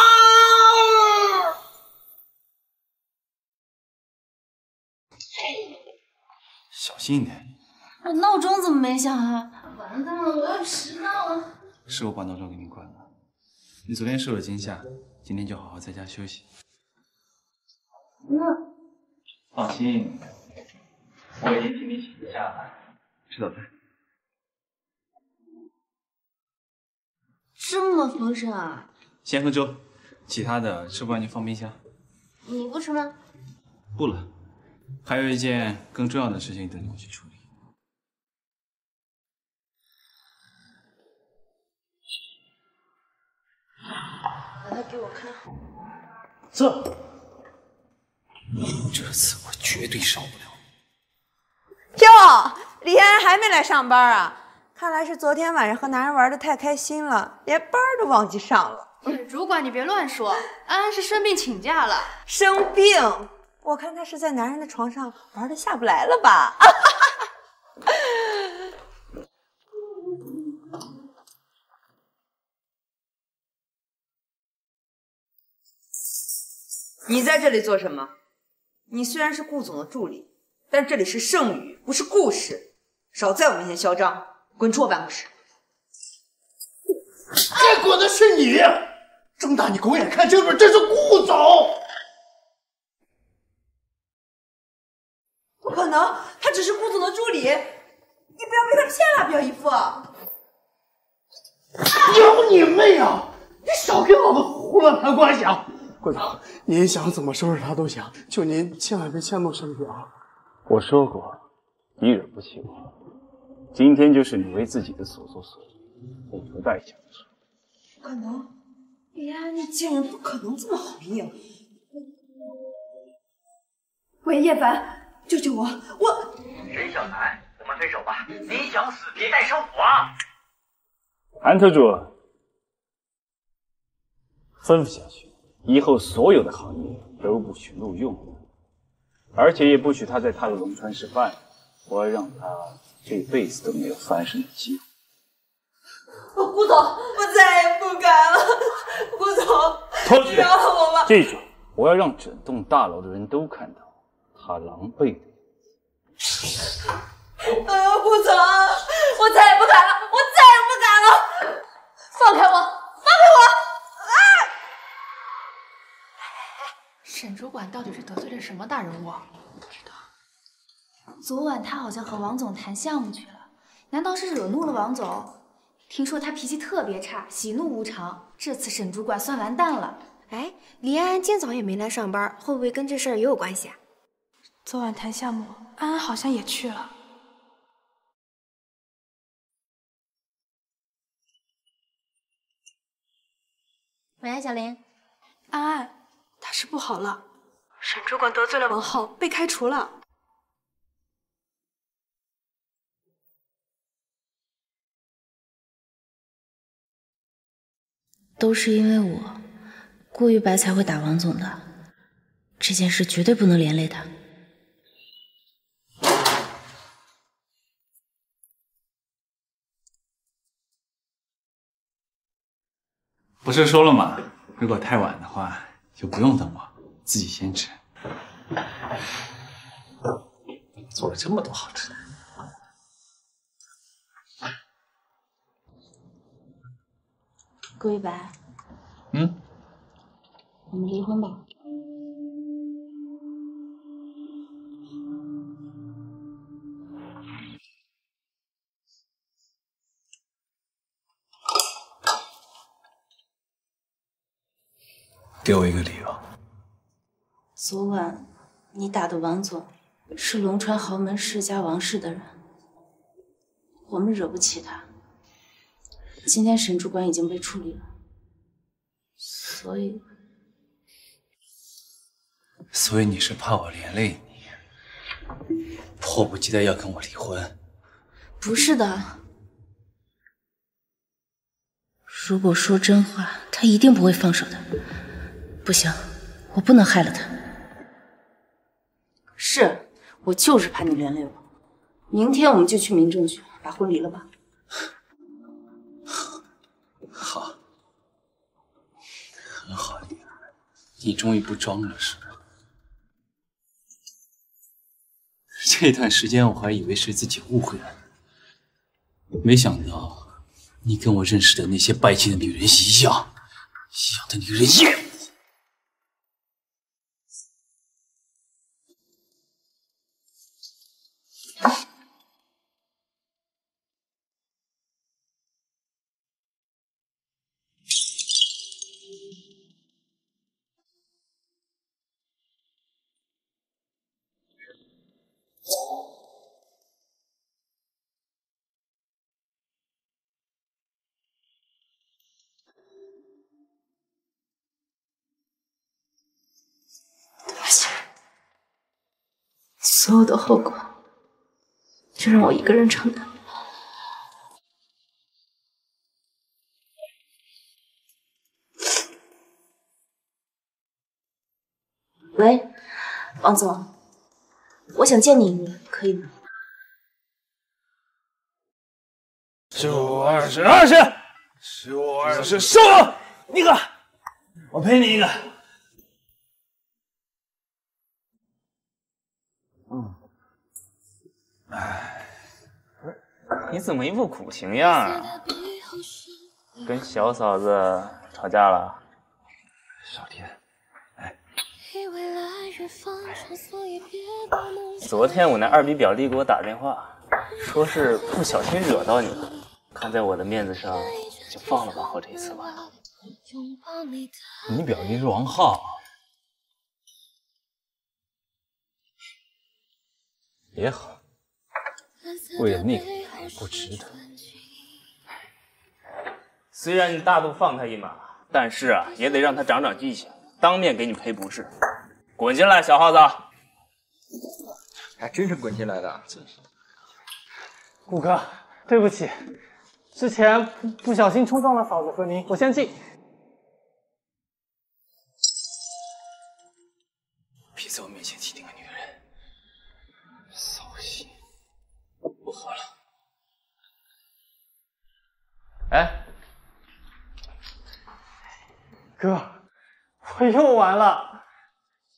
小心一点。我闹钟怎么没响啊？完蛋了，我要迟到了。是我把闹钟给你关了。你昨天受了惊吓，今天就好好在家休息。那放心，我已经替你请了假了。吃早餐。这么丰盛啊？先喝粥，其他的吃不完就放冰箱。你不吃吗？不了，还有一件更重要的事情等你我去处理。把它给我看好。这，这次我绝对少不了。哟，李安还没来上班啊？看来是昨天晚上和男人玩的太开心了，连班都忘记上了。主管，你别乱说，安安是生病请假了。生病？我看他是在男人的床上玩的下不来了吧？你在这里做什么？你虽然是顾总的助理，但这里是圣宇，不是顾氏。少在我面前嚣张，滚出我办公室！该滚的是你！睁大你狗眼看清楚，这是顾总！不可能，他只是顾总的助理，你不要被他骗了，表姨夫！有你妹啊！你少跟老子胡乱攀关系啊！顾总，您想怎么收拾他都行，就您千万别迁怒身体啊！我说过，你惹不起我。今天就是你为自己的所作所为付出代价的时候。不可能，李安，你竟然不可能这么好命！喂，叶凡，救救我！我沈小南，我们分手吧。你想死别带上我啊！安特助，吩咐下去，以后所有的行业都不许录用，而且也不许他在他的龙川市半步，我要让他这辈子都没有翻身的机会。顾总，我再也不敢了。顾总，拖去！饶了我吧！记住，我要让整栋大楼的人都看到他狼狈的。样子。呃，顾总，我再也不敢了，我再也不敢了！放开我，放开我！啊！沈主管到底是得罪了什么大人物？啊？昨晚他好像和王总谈项目去了，难道是惹怒了王总？听说他脾气特别差，喜怒无常，这次沈主管算完蛋了。哎，李安安今早也没来上班，会不会跟这事儿也有关系啊？昨晚谈项目，安安好像也去了。喂，小林，安安，大事不好了，沈主管得罪了王浩，被开除了。都是因为我，顾玉白才会打王总的，这件事绝对不能连累他。不是说了吗？如果太晚的话，就不用等我，自己先吃。做了这么多好吃的，顾一白，嗯，我们离婚吧。给我一个理由。昨晚你打的王总是龙川豪门世家王氏的人，我们惹不起他。今天沈主管已经被处理了，所以所以你是怕我连累你，迫不及待要跟我离婚？不是的。如果说真话，他一定不会放手的。不行，我不能害了他。是我就是怕你连累我。明天我们就去民政局把婚离了吧。好，很好，女儿，你终于不装了是吧？这段时间我还以为是自己误会了，没想到你跟我认识的那些拜金的女人一样，一样的女人厌所有的后果就让我一个人承担。喂，王总，我想见你一面，可以吗？十五二十二十，十五二十收了，尼克，我赔你一个。哎，你怎么一副苦情样啊？跟小嫂子吵架了？少天，哎昨天我那二逼表弟给我打电话，说是不小心惹到你了，看在我的面子上，就放了王浩这一次吧。你表弟是王浩，也好，为了那个女人不值得。虽然你大度放他一马，但是啊，也得让他长长记性，当面给你赔不是。滚进来，小耗子！还真是滚进来的。真是顾哥，对不起，之前不不小心冲撞了嫂子和您，我先进。别在我面前提那个女人，扫兴！不喝了。哎，哥，我又完了。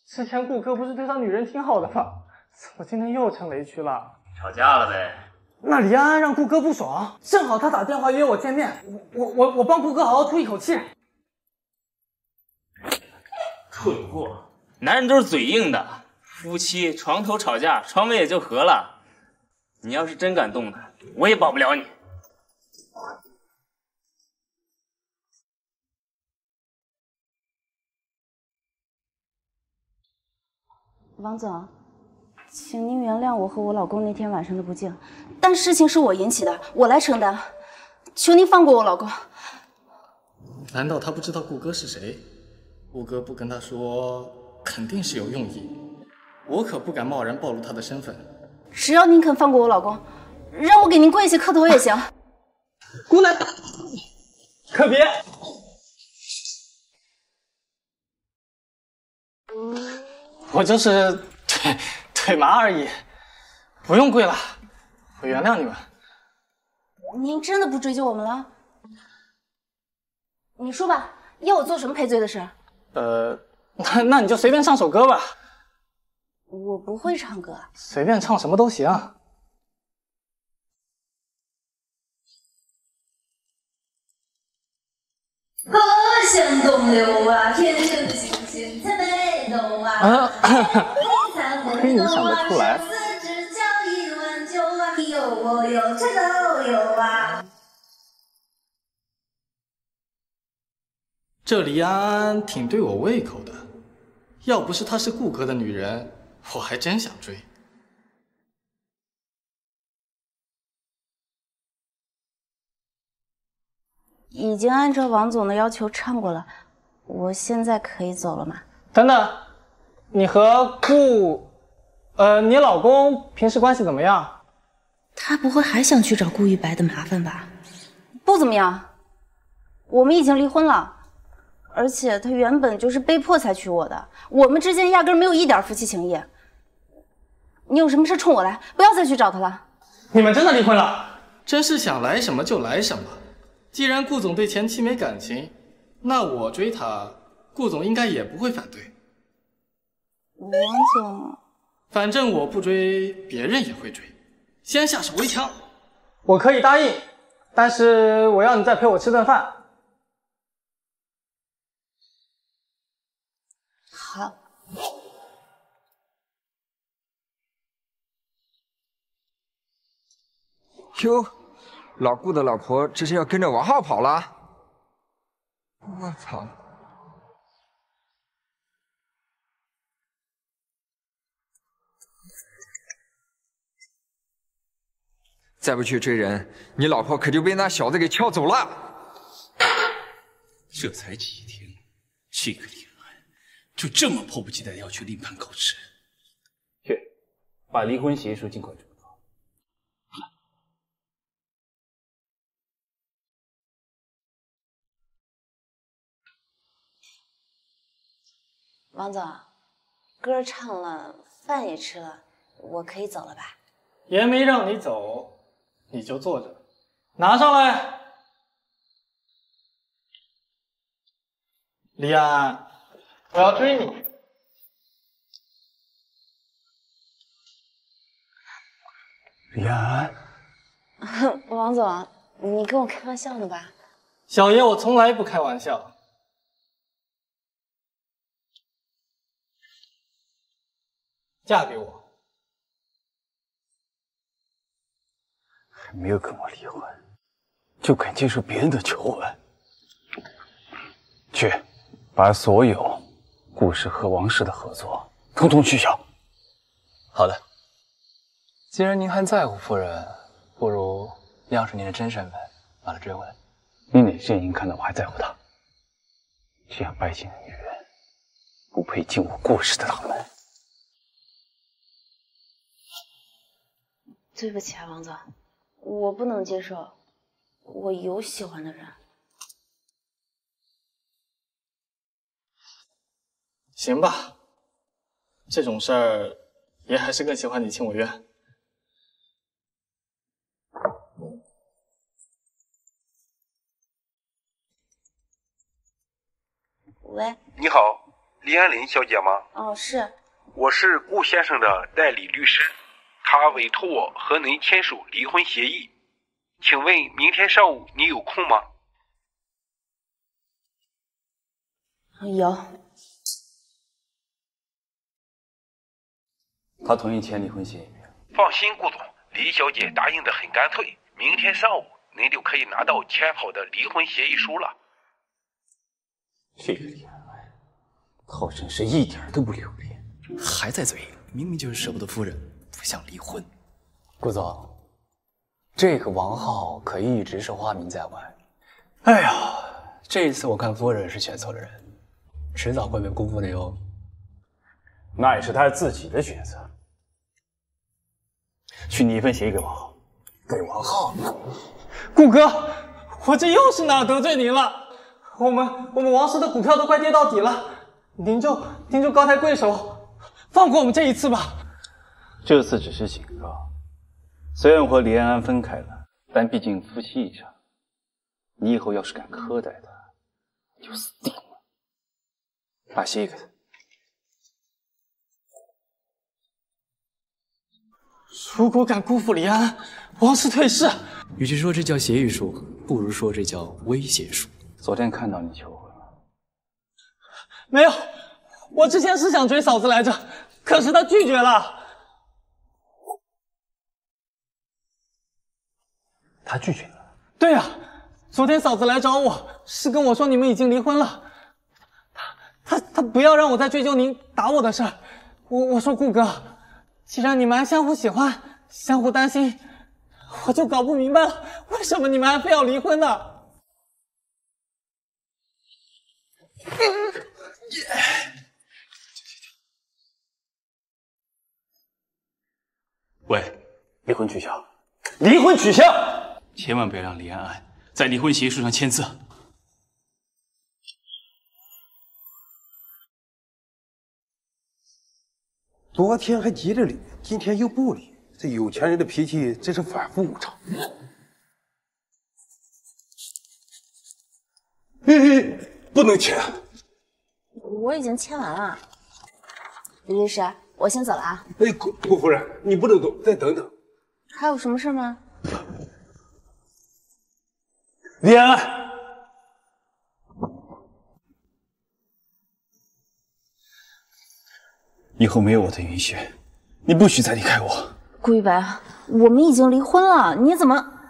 之前顾哥不是对上女人挺好的吗？怎么今天又成雷区了？吵架了呗？那李安安让顾哥不爽，正好他打电话约我见面，我我我帮顾哥好好出一口气。蠢货，男人都是嘴硬的，夫妻床头吵架，床尾也就和了。你要是真敢动他，我也保不了你。王总，请您原谅我和我老公那天晚上的不敬，但事情是我引起的，我来承担，求您放过我老公。难道他不知道顾哥是谁？顾哥不跟他说，肯定是有用意。我可不敢贸然暴露他的身份。只要您肯放过我老公，让我给您跪下磕头也行。姑奶奶，可别！我就是腿腿麻而已，不用跪了，我原谅你们。您真的不追究我们了？你说吧，要我做什么赔罪的事？呃，那那你就随便唱首歌吧，我不会唱歌。随便唱什么都行。河向东流啊，天上的星星参北斗啊。啊，可以想得出来。这黎安安挺对我胃口的，要不是她是顾哥的女人，我还真想追。已经按照王总的要求唱过了，我现在可以走了吗？等等，你和顾，呃，你老公平时关系怎么样？他不会还想去找顾玉白的麻烦吧？不怎么样，我们已经离婚了，而且他原本就是被迫才娶我的，我们之间压根没有一点夫妻情谊。你有什么事冲我来，不要再去找他了。你们真的离婚了？真是想来什么就来什么。既然顾总对前妻没感情，那我追她，顾总应该也不会反对。王总，反正我不追，别人也会追，先下手为强。我可以答应，但是我要你再陪我吃顿饭。好。哟，老顾的老婆这是要跟着王浩跑了？我操！再不去追人，你老婆可就被那小子给撬走了。这才几天，这个李安就这么迫不及待要去另攀高枝？去，把离婚协议书尽快准备好。王总，歌唱了，饭也吃了，我可以走了吧？也没让你走，你就坐着，拿上来。李安，我要追你。李安，王总，你跟我开玩笑呢吧？小爷我从来不开玩笑。嫁给我。没有跟我离婚，就敢接受别人的求婚？去，把所有顾氏和王氏的合作统统取消。好的。既然您还在乎夫人，不如亮出您的真身份，把她追回来。你哪只眼睛看到我还在乎她？这样拜金的女人，不配进我顾氏的大门。对不起啊，王总，我不能接受，我有喜欢的人。行吧，这种事儿爷还是更喜欢你情我愿。喂，你好，李安林小姐吗？哦，是，我是顾先生的代理律师，他委托我和您签署离婚协议，请问明天上午你有空吗？有。他同意签离婚协议没？放心，顾总，李小姐答应的很干脆，明天上午您就可以拿到签好的离婚协议书了。这个李安安，好像是一点都不留恋，还在嘴，明明就是舍不得夫人，不想离婚。顾总，这个王浩可一直是花名在外。哎呀，这一次我看夫人是选错了人，迟早会被辜负的哟。那也是他自己的选择。去拟一份协议给王浩。给王浩？顾哥，我这又是哪得罪您了？我们我们王氏的股票都快跌到底了，您就您就高抬贵手，放过我们这一次吧。这次只是警告，虽然我和李安安分开了，但毕竟夫妻一场，你以后要是敢苛待她，你就死定了。把鞋给他。如果敢辜负李安安，王氏退市。与其说这叫协议书，不如说这叫威胁书。昨天看到你求婚了，没有，我之前是想追嫂子来着，可是她拒绝了。她拒绝了？对呀，昨天嫂子来找我是跟我说你们已经离婚了，她她她不要让我再追究您打我的事儿。我我说顾哥，既然你们还相互喜欢，相互担心。我就搞不明白了，为什么你们还非要离婚呢？喂，离婚取消，离婚取消！千万别让李安安在离婚协议书上签字。昨天还急着离，今天又不离。这有钱人的脾气真是反复无常。哎，不能签！我已经签完了。李律师，我先走了啊。哎，顾顾夫人，你不能走，再等等。还有什么事吗？李安安，以后没有我的允许，你不许再离开我。顾一白，我们已经离婚了，你怎么？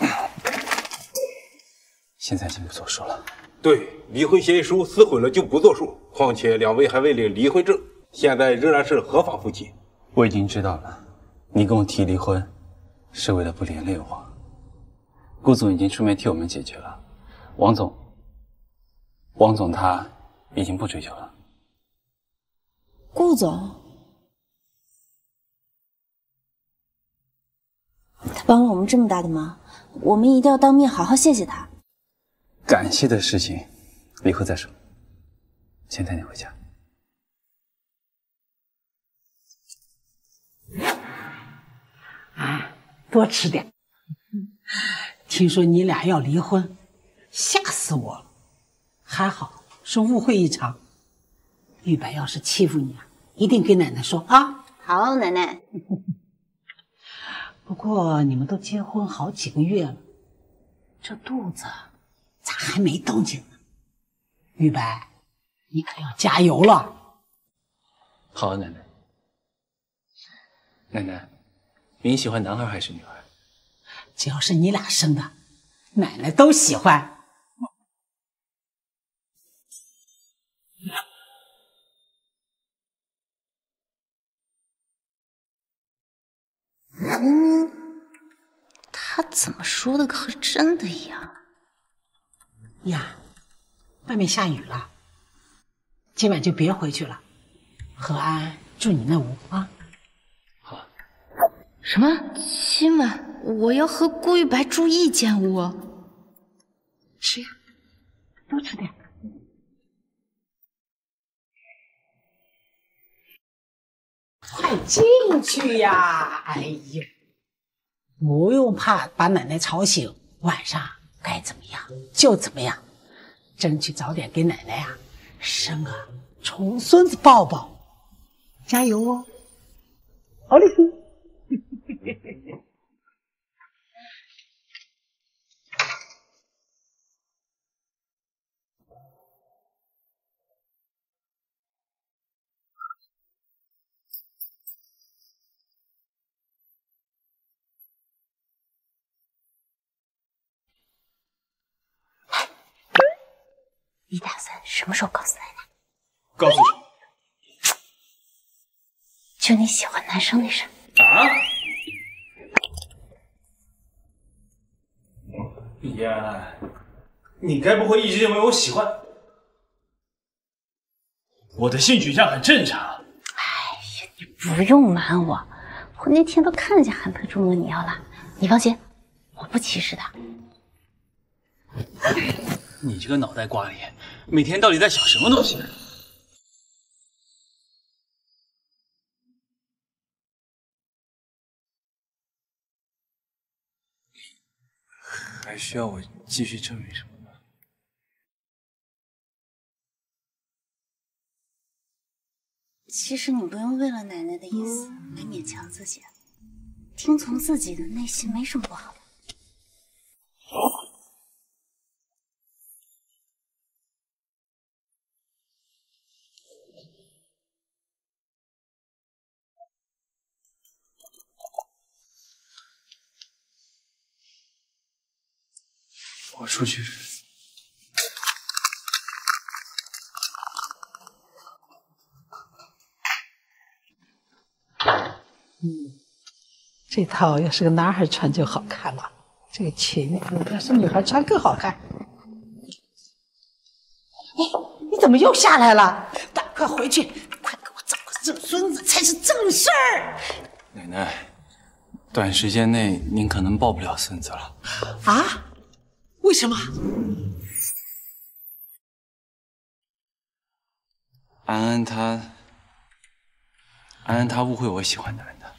现在经不作数了。对，离婚协议书撕毁了就不作数。况且两位还未领离婚证，现在仍然是合法夫妻。我已经知道了，你跟我提离婚，是为了不连累我。顾总已经出面替我们解决了，王总，王总他。已经不追究了。顾总，他帮了我们这么大的忙，我们一定要当面好好谢谢他。感谢的事情，以后再说。先带你回家。多吃点。听说你俩要离婚，吓死我了。还好。是误会一场。玉白要是欺负你啊，一定跟奶奶说啊。好，奶奶。不过你们都结婚好几个月了，这肚子咋还没动静呢？玉白，你可要加油了。好，奶奶。奶奶，您喜欢男孩还是女孩？只要是你俩生的，奶奶都喜欢。嗯，他怎么说的和真的一样？呀，外面下雨了，今晚就别回去了。何安住你那屋啊。什么？今晚我要和顾玉白住一间屋？吃呀，多吃点。快进去呀！哎呦，不用怕把奶奶吵醒，晚上该怎么样就怎么样，争取早点给奶奶呀生个重孙子抱抱，加油哦！好嘞。你打算什么时候告诉奶奶？告诉什么？就你喜欢男生那事。啊？李安，你该不会一直认为我喜欢？我的性取向很正常。哎呀，你不用瞒我，我那天都看见韩特中了你要了。你放心，我不歧视他。你这个脑袋瓜里，每天到底在想什么东西？还需要我继续证明什么吗？其实你不用为了奶奶的意思来勉强自己，听从自己的内心没什么不好的。出去。嗯，这套要是个男孩穿就好看了，这个裙子要是女孩穿更好看。哎，你怎么又下来了？赶快回去，快给我找个正孙子才是正事儿。奶奶，短时间内您可能抱不了孙子了。啊？为什么？安安她，安安她误会我喜欢男的。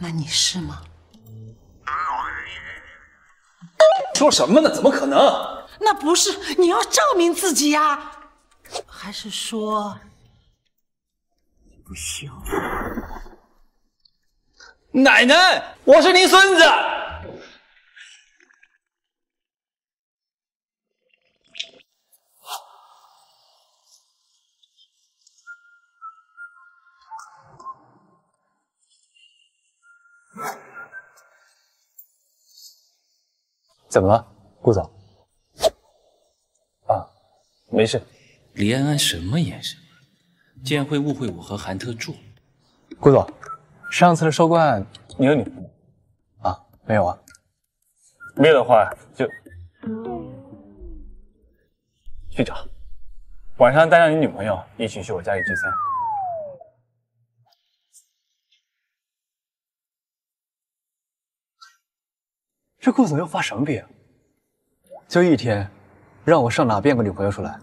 那你是吗？说什么呢？怎么可能？那不是你要证明自己呀？还是说你不行？奶奶，我是您孙子。怎么了，顾总？啊，没事。李安安什么眼神？竟然会误会我和韩特助？顾总，上次的收官，你有女朋友？啊，没有啊。没有的话就去找。晚上带上你女朋友一起去我家里聚餐。这顾总又发什么病？就一天，让我上哪变个女朋友出来？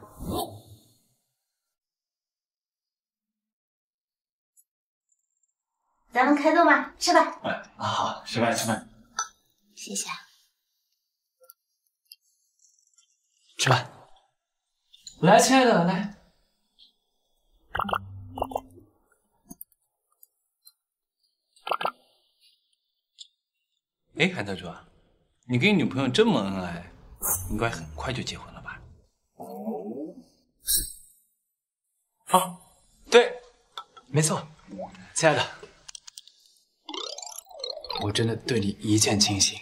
咱们开动吧，吃吧。哎，啊好，吃饭吃饭。谢谢。吃饭。来，亲爱的，来。哎，韩特助，你跟你女朋友这么恩爱，应该很快就结婚了吧？啊，对，没错，亲爱的，我真的对你一见倾心，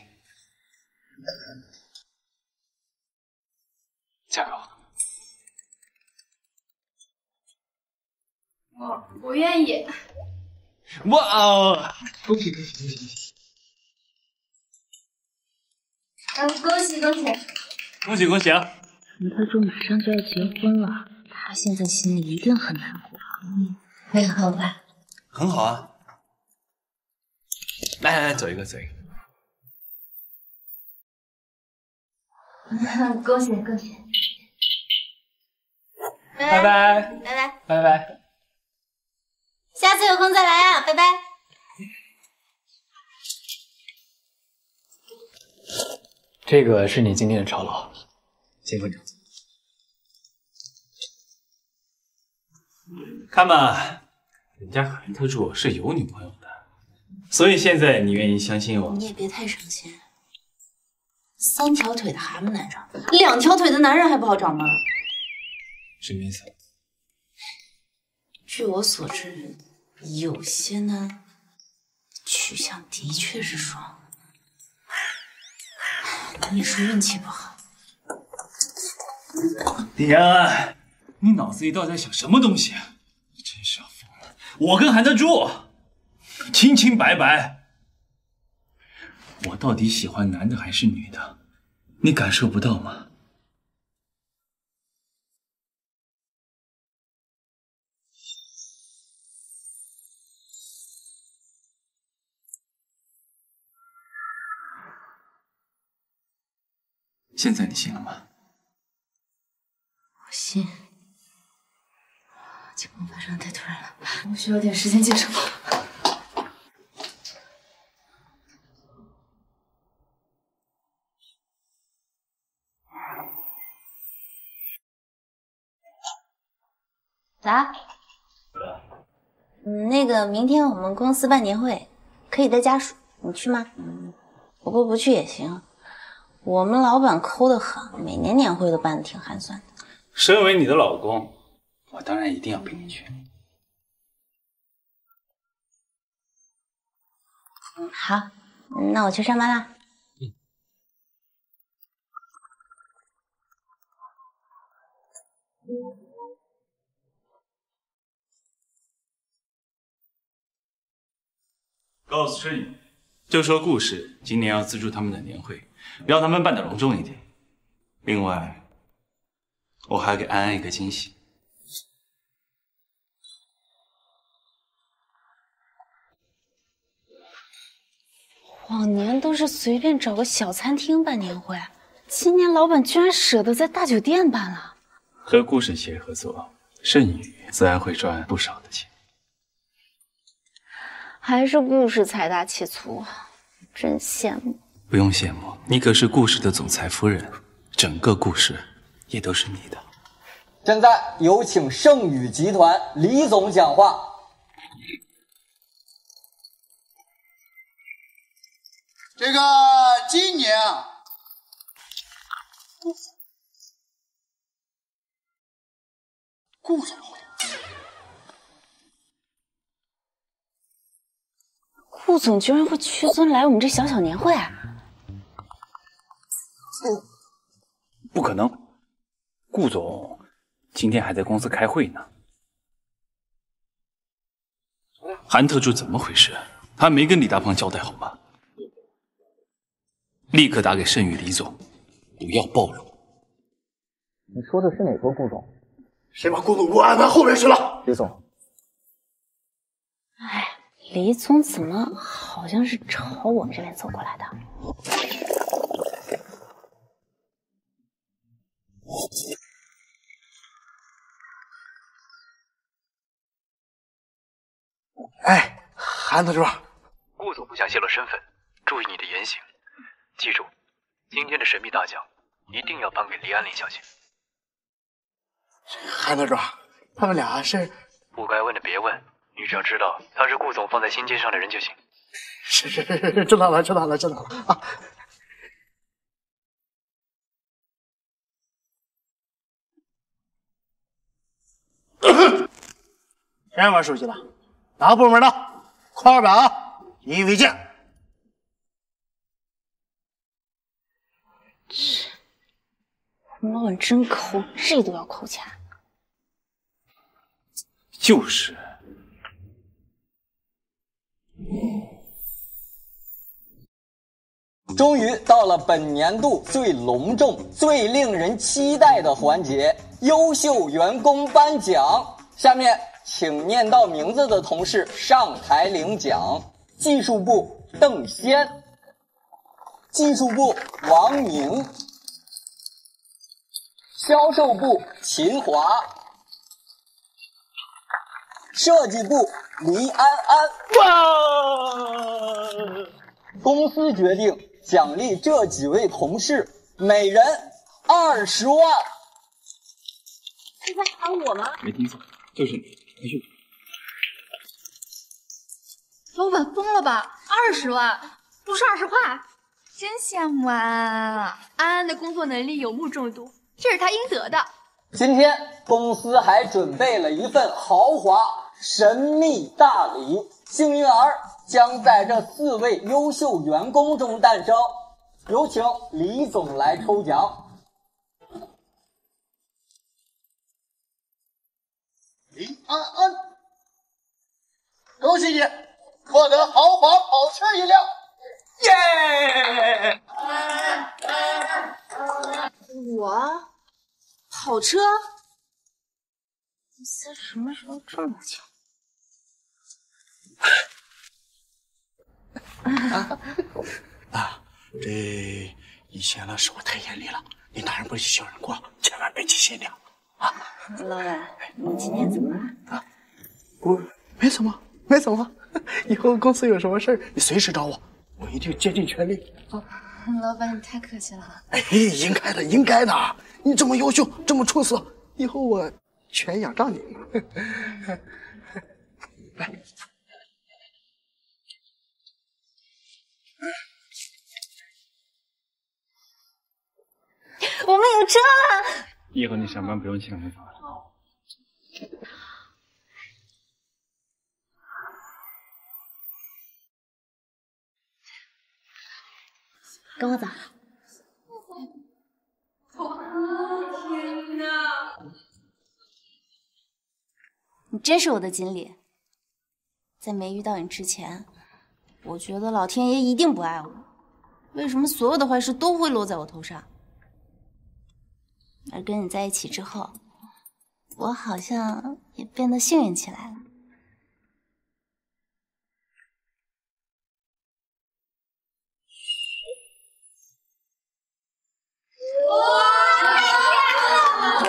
加油！我我愿意。哇哦！恭喜恭喜恭喜恭喜！嗯，恭喜恭喜！恭喜恭喜啊！韩特助马上就要结婚了，他现在心里一定很难过。嗯，很好吧？很好啊！来来来，走一个走一个。恭喜恭喜！拜拜拜拜拜拜。下次有空再来啊！拜拜。这个是你今天的酬劳，辛苦你了。看吧，人家韩特助是有女朋友的，所以现在你愿意相信我？你也别太伤心。三条腿的蛤蟆难找，两条腿的男人还不好找吗？什么意思？据我所知，有些呢取向的确是双。你也是运气不好。李安安，你脑子里到底在想什么东西？真是要疯了！我跟韩特助清清白白。我到底喜欢男的还是女的？你感受不到吗？现在你信了吗？我信。情况发生太突然了，我需要点时间接受。咋？嗯，那个明天我们公司办年会，可以带家属，你去吗？嗯，不过不去也行。我们老板抠得很，每年年会都办得挺寒酸的。身为你的老公，我当然一定要陪你去。嗯，好，那我去上班啦。告诉申宇，就说顾氏今年要资助他们的年会，让他们办的隆重一点。另外，我还给安安一个惊喜。往年都是随便找个小餐厅办年会，今年老板居然舍得在大酒店办了。和顾氏企业合作，盛宇自然会赚不少的钱。还是顾氏财大气粗啊，真羡慕。不用羡慕，你可是顾氏的总裁夫人，整个顾氏也都是你的。现在有请盛宇集团李总讲话。这个今年啊，顾总顾总居然会屈尊来我们这小小年会，啊不不可能，顾总今天还在公司开会呢。韩特助怎么回事？他没跟李大胖交代好吗？立刻打给盛宇李总，不要暴露。你说的是哪个顾总？谁把顾总给我安排后面去了？李总。哎，李总怎么好像是朝我们这边走过来的？哎，韩特助，顾总不想泄露身份，注意你的言行。记住，今天的神秘大奖一定要颁给黎安林小姐。韩特助，他们俩是……不该问的别问，你只要知道他是顾总放在心尖上的人就行。是是是是，知道了知道了知道了啊！谁玩手机了？哪个部门的？快二百啊！引以为戒。这我们老板真抠，这都要扣钱。就是。终于到了本年度最隆重、最令人期待的环节——优秀员工颁奖。下面，请念到名字的同事上台领奖。技术部邓先，技术部王宁，销售部秦华，设计部黎安安。哇！公司决定奖励这几位同事每人二十万。是在喊我吗？没听错，就是你，回去。老板疯了吧？二十万，不是二十块？真羡慕安安啊！安安的工作能力有目共睹，这是他应得的。今天公司还准备了一份豪华神秘大礼，幸运儿将在这四位优秀员工中诞生。有请李总来抽奖。李安安，恭喜你获得豪华跑车一辆！耶！我跑车？公司什么时候这么强？啊，这以前呢是我太严厉了，你大人不计小人过，千万别记心里啊。老板，你今天怎么了？啊我没什么，没什么。以后公司有什么事儿，你随时找我，我一定竭尽全力。老板，你太客气了。哎，应该的，应该的。你这么优秀，这么出色，以后我全仰仗你。来，我们有车了。以后你上班不用请美发了。跟我走。天哪！你真是我的锦鲤。在没遇到你之前，我觉得老天爷一定不爱我。为什么所有的坏事都会落在我头上？而跟你在一起之后，我好像也变得幸运起来了。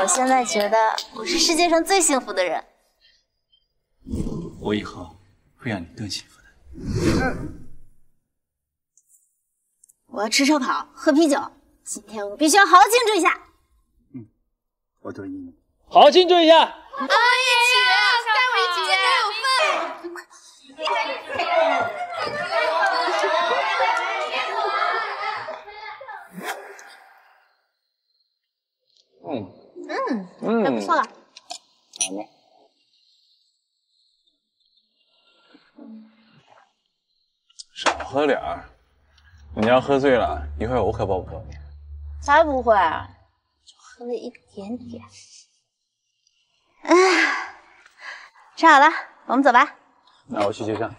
我现在觉得我是世界上最幸福的人。我以后会让你更幸福的。我要吃烧烤，喝啤酒。今天我们必须要好好庆祝一下。我同意你。好好庆祝一下。阿姨，带我一起见有嗯嗯嗯还不错了。少喝点儿，你要喝醉了，一会儿我可抱不走你。才不会，就喝了一点点。哎，吃好了，我们走吧。那我去结账，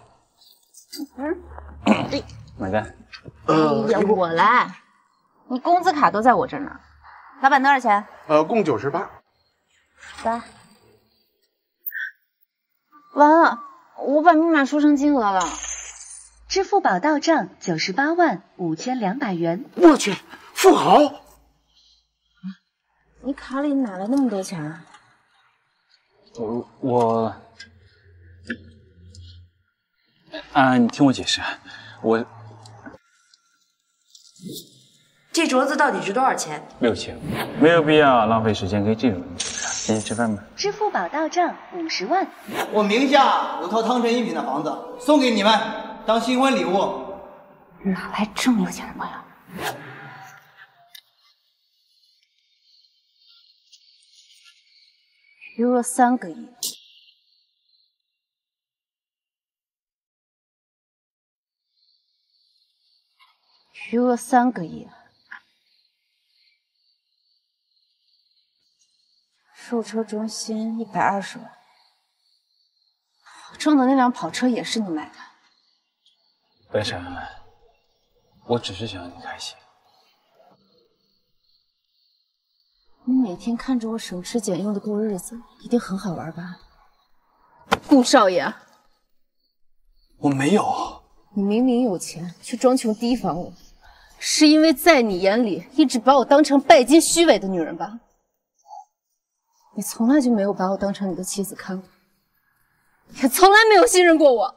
嗯，买单。哎呀，我来。你工资卡都在我这儿呢。老板多少钱？呃，共九十八。来。完了，我把密码输成金额了。支付宝到账九十八万五千两百元。我去，富豪！你卡里哪来那么多钱啊？我我，安安，你听我解释，我这镯子到底值多少钱？六千，没有必要浪费时间跟这种人解释。先去吃饭吧。支付宝到账五十万。我名下有套汤臣一品的房子，送给你们当新婚礼物。哪来这么有钱的朋友？余额三个亿。余额三个亿。售车中心一百二十万。撞的那辆跑车也是你买的。白晨，我只是想让你开心。你每天看着我省吃俭用的过日子，一定很好玩吧？顾少爷，我没有。你明明有钱，却装穷提防我，是因为在你眼里一直把我当成拜金虚伪的女人吧？你从来就没有把我当成你的妻子看过，也从来没有信任过我。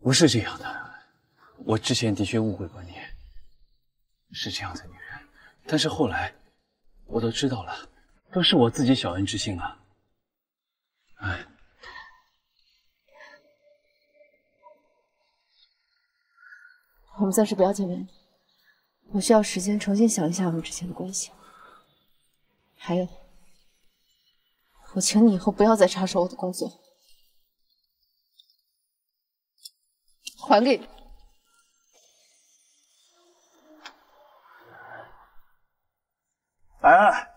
不是这样的，我之前的确误会过你，是这样的但是后来我都知道了，都是我自己小人之心啊。哎，我们暂时不要见面，我需要时间重新想一下我们之间的关系。还有，我请你以后不要再插手我的工作，还给你。哎，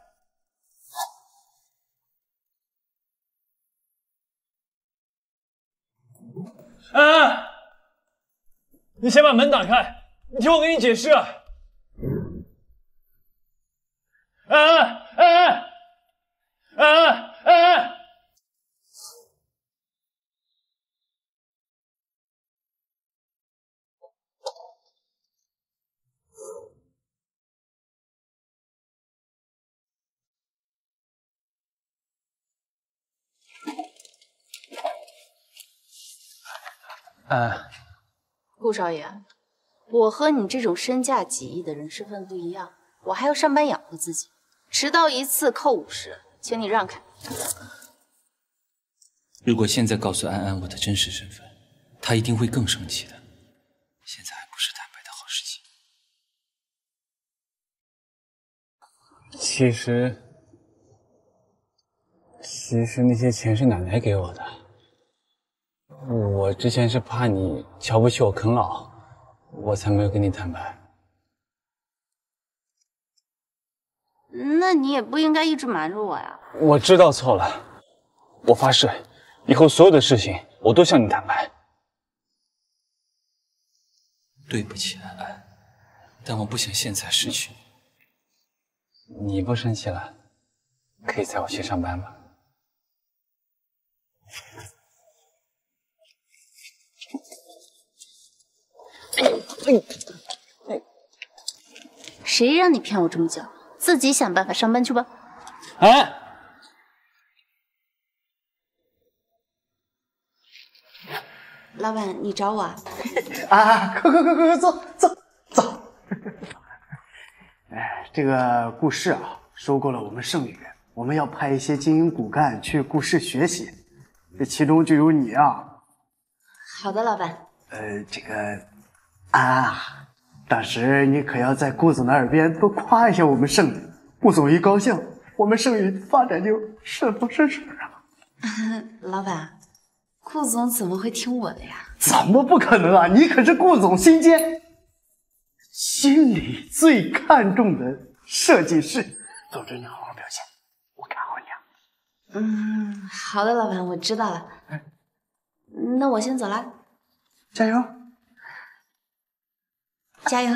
安安，你先把门打开，你听我给你解释。安安，安安，安安，安安。嗯，顾少爷，我和你这种身价几亿的人身份不一样，我还要上班养活自己，迟到一次扣五十，请你让开。如果现在告诉安安我的真实身份，她一定会更生气的。现在还不是坦白的好时机。其实，其实那些钱是奶奶给我的。我之前是怕你瞧不起我啃老，我才没有跟你坦白。那你也不应该一直瞒着我呀。我知道错了，我发誓，以后所有的事情我都向你坦白。对不起，安安，但我不想现在失去你。你不生气了，可以载我去上班吗？谁让你骗我这么久？自己想办法上班去吧。哎，老板，你找我啊？啊，快快快快快，坐坐坐！哎，这个顾氏啊，收购了我们盛宇，我们要派一些精英骨干去顾氏学习，这其中就有你啊。好的，老板。呃，这个啊，到时你可要在顾总的耳边多夸一下我们盛宇，顾总一高兴，我们盛宇发展就顺风顺水啊。老板，顾总怎么会听我的呀？怎么不可能啊！你可是顾总心间心里最看重的设计师。总之，你好好表现，我看好你啊。嗯，好的，老板，我知道了。那我先走了。加油！加油！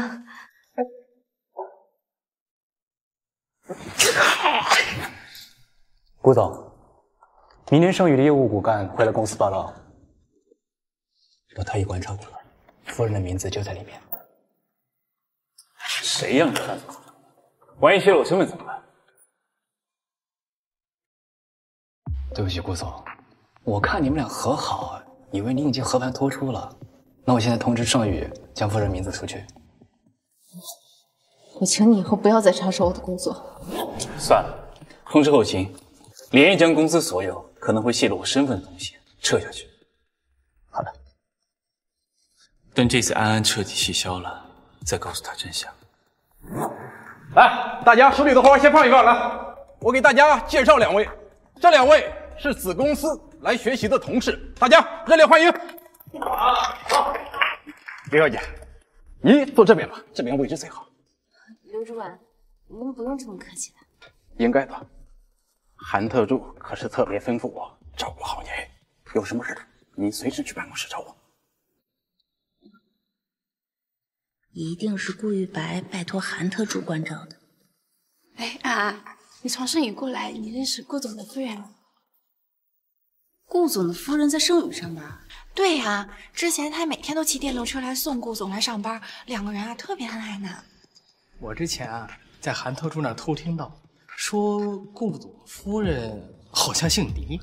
顾总，明天盛宇的业务骨干会来公司报道，我特意观察过了，夫人的名字就在里面。谁让你看走？万一泄露身份怎么办？对不起，顾总，我看你们俩和好，以为你已经和盘托出了。那我现在通知盛宇将夫人名字除去。我请你以后不要再插手我的工作。算了，通知后勤，连夜将公司所有可能会泄露我身份的东西撤下去。好的。等这次安安彻底气消了，再告诉他真相。来，大家手里的花先放一放，来，我给大家介绍两位，这两位是子公司来学习的同事，大家热烈欢迎。好，好，刘小姐，你坐这边吧，这边位置最好。刘主管，您不用这么客气的。应该的，韩特助可是特别吩咐我照顾好您，有什么事您随时去办公室找我。一定是顾玉白拜托韩特助关照的。哎，安安，你从盛宇过来，你认识顾总的夫人吗？顾总的夫人在盛宇上班。对呀，之前他每天都骑电动车来送顾总来上班，两个人啊特别恩爱呢。我之前啊在韩特助那儿偷听到，说顾总夫人好像姓黎。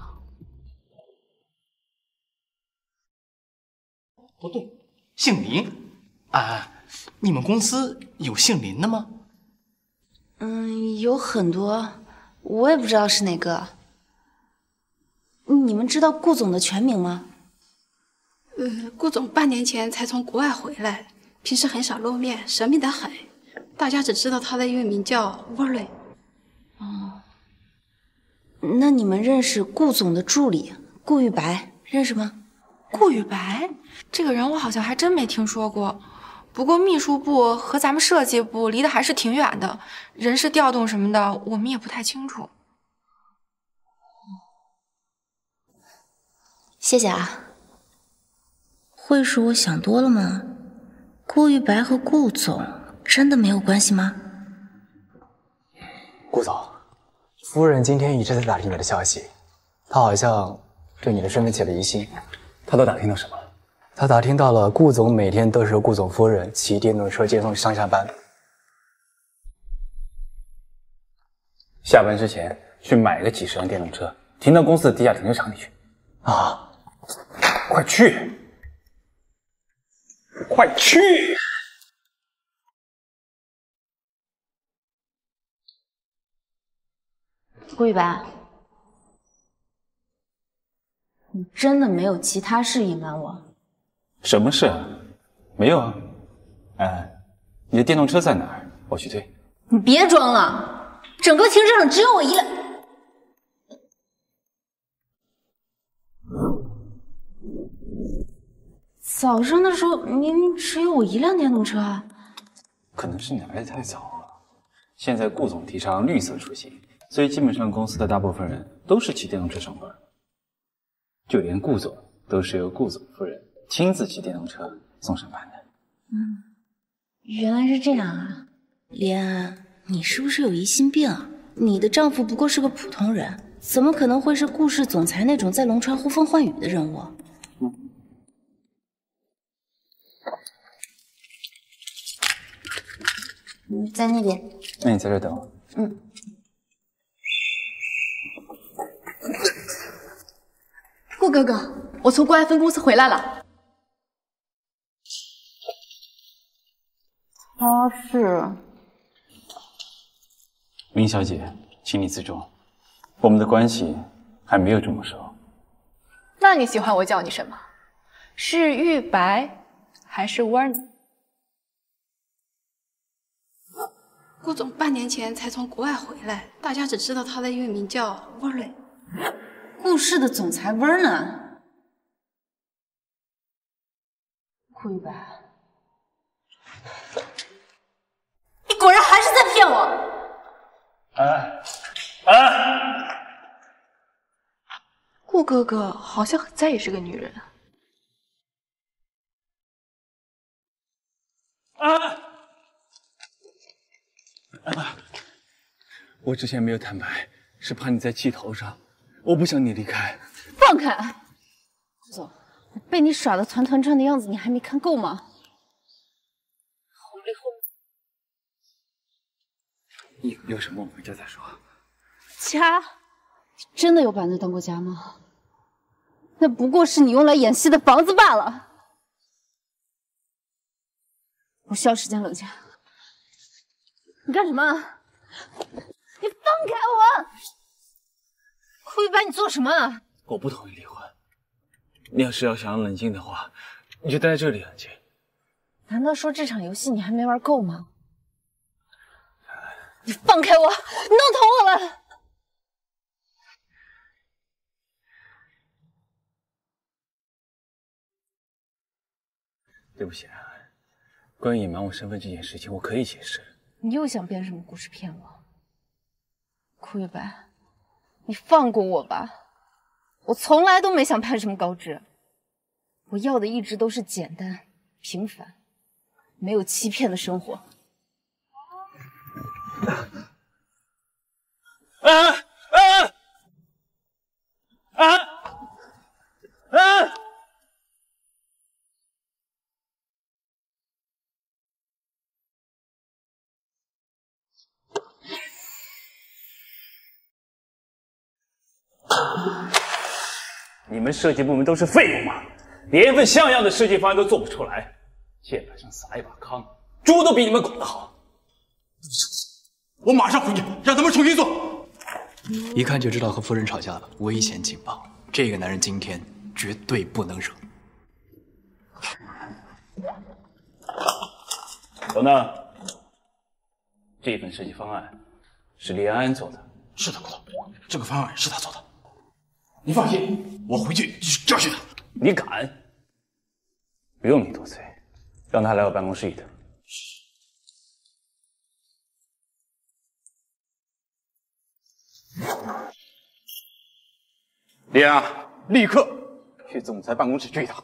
不对，姓林。啊，你们公司有姓林的吗？嗯，有很多，我也不知道是哪个。你们知道顾总的全名吗？呃，顾总半年前才从国外回来，平时很少露面，神秘的很。大家只知道他的英文名叫 w a r l e y。哦，那你们认识顾总的助理顾玉白，认识吗？顾玉白这个人我好像还真没听说过。不过秘书部和咱们设计部离得还是挺远的，人事调动什么的我们也不太清楚。谢谢啊。会是我想多了吗？顾玉白和顾总真的没有关系吗？顾总，夫人今天一直在打听你的消息，她好像对你的身份起了疑心。她都打听到什么了？她打听到了顾总每天都是顾总夫人骑电动车接送上下班，下班之前去买个几十辆电动车，停到公司的地下停车场里去。啊，快去！快去！顾一白，你真的没有其他事隐瞒我？什么事啊？没有啊。哎，你的电动车在哪儿？我去推。你别装了，整个停车场只有我一辆。早上的时候明明只有我一辆电动车啊！可能是你来的太早了。现在顾总提倡绿色出行，所以基本上公司的大部分人都是骑电动车上班，就连顾总都是由顾总夫人亲自骑电动车送上班的。嗯，原来是这样啊！莲安，你是不是有疑心病？你的丈夫不过是个普通人，怎么可能会是顾氏总裁那种在龙川呼风唤雨的人物？嗯，在那边。那你在这等我。嗯。顾哥哥，我从国外分公司回来了。他是。林小姐，请你自重，我们的关系还没有这么熟。那你喜欢我叫你什么？是玉白，还是 Warner？顾总半年前才从国外回来，大家只知道他的英文名叫 Warner。顾氏的总裁 Warner。顾一白，你果然还是在骗我！哎哎，顾哥哥好像很在意这个女人。啊！啊！我之前没有坦白，是怕你在气头上，我不想你离开。放开！顾总，我被你耍的团团转的样子，你还没看够吗？好厉害！有有什么我们回家再说。家？真的有把那当过家吗？那不过是你用来演戏的房子罢了。我需要时间冷静。你干什么？你放开我！顾一白，你做什么？我不同意离婚。你要是要想要冷静的话，你就待在这里冷静。难道说这场游戏你还没玩够吗？你放开我！你弄疼我了！对不起啊，关于隐瞒我身份这件事情，我可以解释。你又想编什么故事骗我？顾月白，你放过我吧！我从来都没想攀什么高枝，我要的一直都是简单、平凡、没有欺骗的生活。啊啊啊！你们设计部门都是废物吗？连一份像样的设计方案都做不出来，键盘上撒一把糠，猪都比你们拱得好。我马上回去让他们重新做。一看就知道和夫人吵架了，危险警报！这个男人今天绝对不能惹。等等，这份设计方案是李安安做的。是的，顾总，这个方案是他做的。你放心，我回去教训他。你敢？不用你多嘴，让他来我办公室一趟。李安，立刻去总裁办公室追他。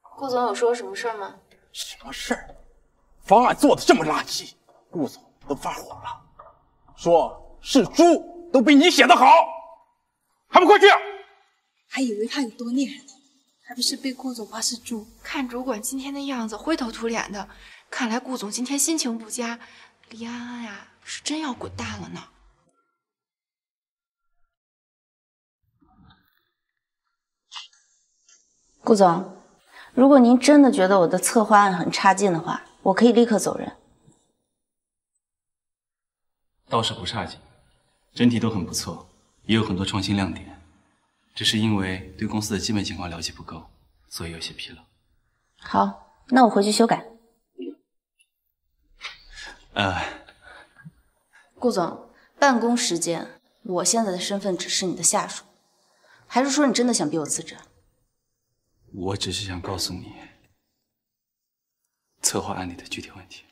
顾总有说什么事吗？什么事儿？方案做的这么垃圾，顾总都发火了，说是猪都比你写的好，还不快去！还以为他有多厉害呢，还不是被顾总骂是猪。看主管今天的样子，灰头土脸的，看来顾总今天心情不佳。李安安呀，是真要滚蛋了呢。顾总，如果您真的觉得我的策划案很差劲的话，我可以立刻走人。倒是不差劲，整体都很不错，也有很多创新亮点。只是因为对公司的基本情况了解不够，所以有些疲劳。好，那我回去修改。呃，顾总，办公时间，我现在的身份只是你的下属，还是说你真的想逼我辞职？我只是想告诉你策划案里的具体问题。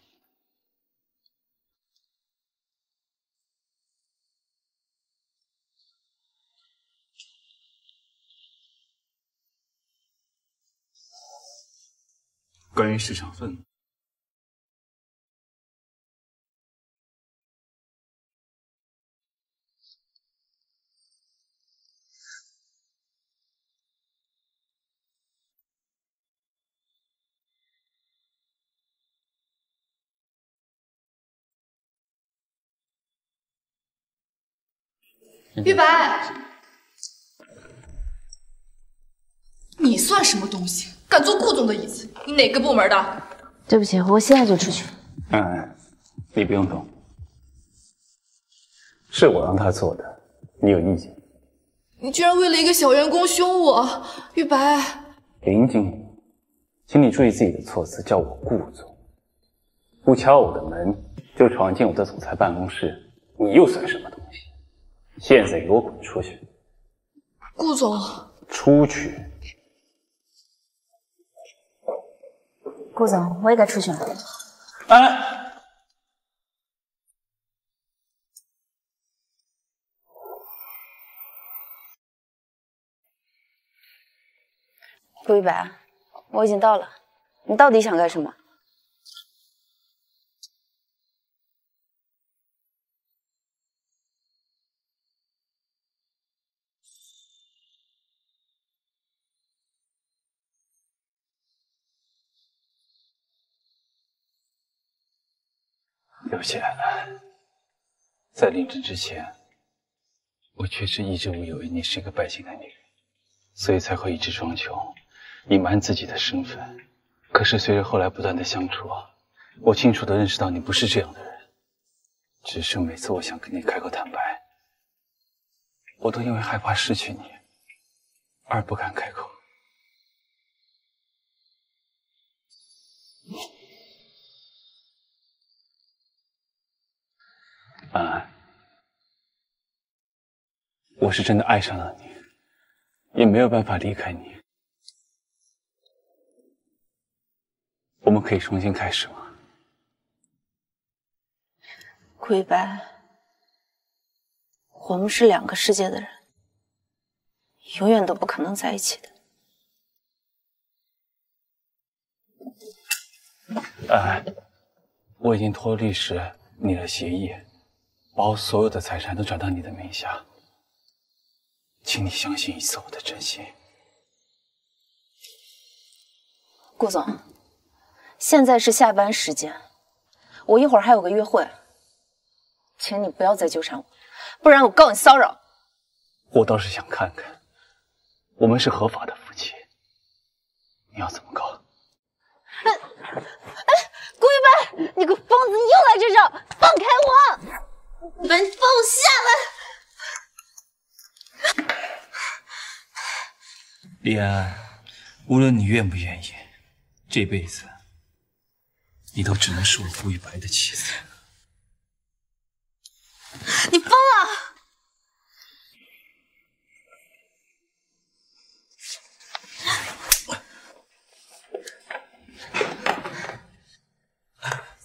关于市场份额，玉白，你算什么东西？敢坐顾总的椅子？你哪个部门的？对不起，我现在就出去。安安，你不用动，是我让他做的，你有意见？你居然为了一个小员工凶我，玉白！林经理，请你注意自己的措辞，叫我顾总，不敲我的门就闯进我的总裁办公室，你又算什么东西？现在给我滚出去！顾总，出去！顾总，我也该出去了。哎，顾一白，我已经到了，你到底想干什么？对不起，在离职之前，我确实一直误以为你是一个拜金的女人，所以才会一直装穷，隐瞒自己的身份。可是随着后来不断的相处，我清楚的认识到你不是这样的人。只是每次我想跟你开口坦白，我都因为害怕失去你而不敢开口。安安，我是真的爱上了你，也没有办法离开你。我们可以重新开始吗？顾一白，我们是两个世界的人，永远都不可能在一起的。安安，我已经托律师拟了协议。把我所有的财产都转到你的名下，请你相信一次我的真心。顾总，现在是下班时间，我一会儿还有个约会，请你不要再纠缠我，不然我告你骚扰。我倒是想看看，我们是合法的夫妻，你要怎么告？哎哎，顾一白，你个疯子，你又来这招，放开我！你把你放我下来！李安，无论你愿不愿意，这辈子你都只能是我顾玉白的妻子。你疯了！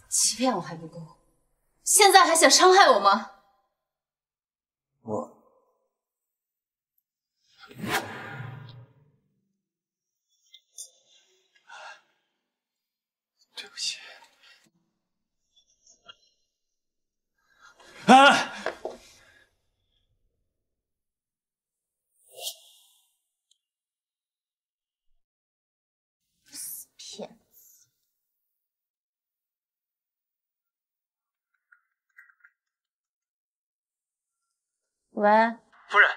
欺骗我还不够。现在还想伤害我吗？我对不起，啊！死骗喂，夫人，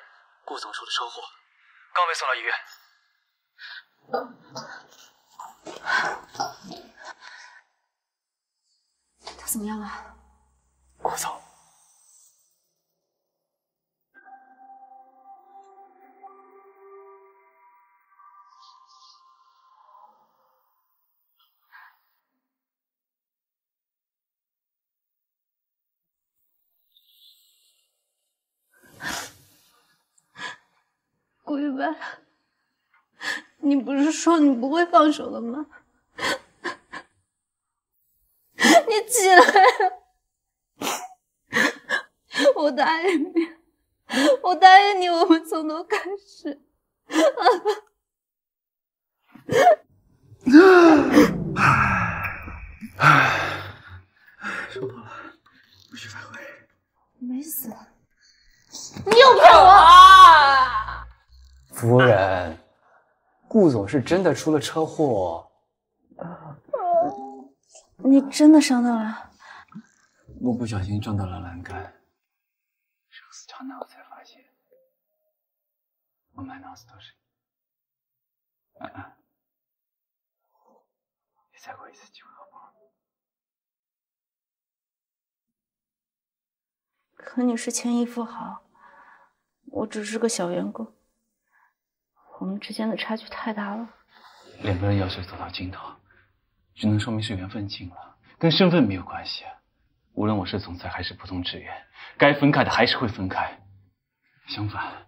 顾总出了车祸，刚被送到医院。他怎么样了？顾总，顾玉白，你不是说你不会放手的吗？你起来呀！我答应你，我答应你，我们从头开始。收到了，不许反悔。没死，你又骗我！啊夫人，顾总是真的出了车祸，你真的伤到了？我不小心撞到了栏杆，生死刹那我才发现，我满脑子都是你。安安，你再给我一次机会好不好？可你是千亿富豪，我只是个小员工，我们之间的差距太大了。两个人要是走到尽头，只能说明是缘分尽了，跟身份没有关系。无论我是总裁还是普通职员，该分开的还是会分开。相反，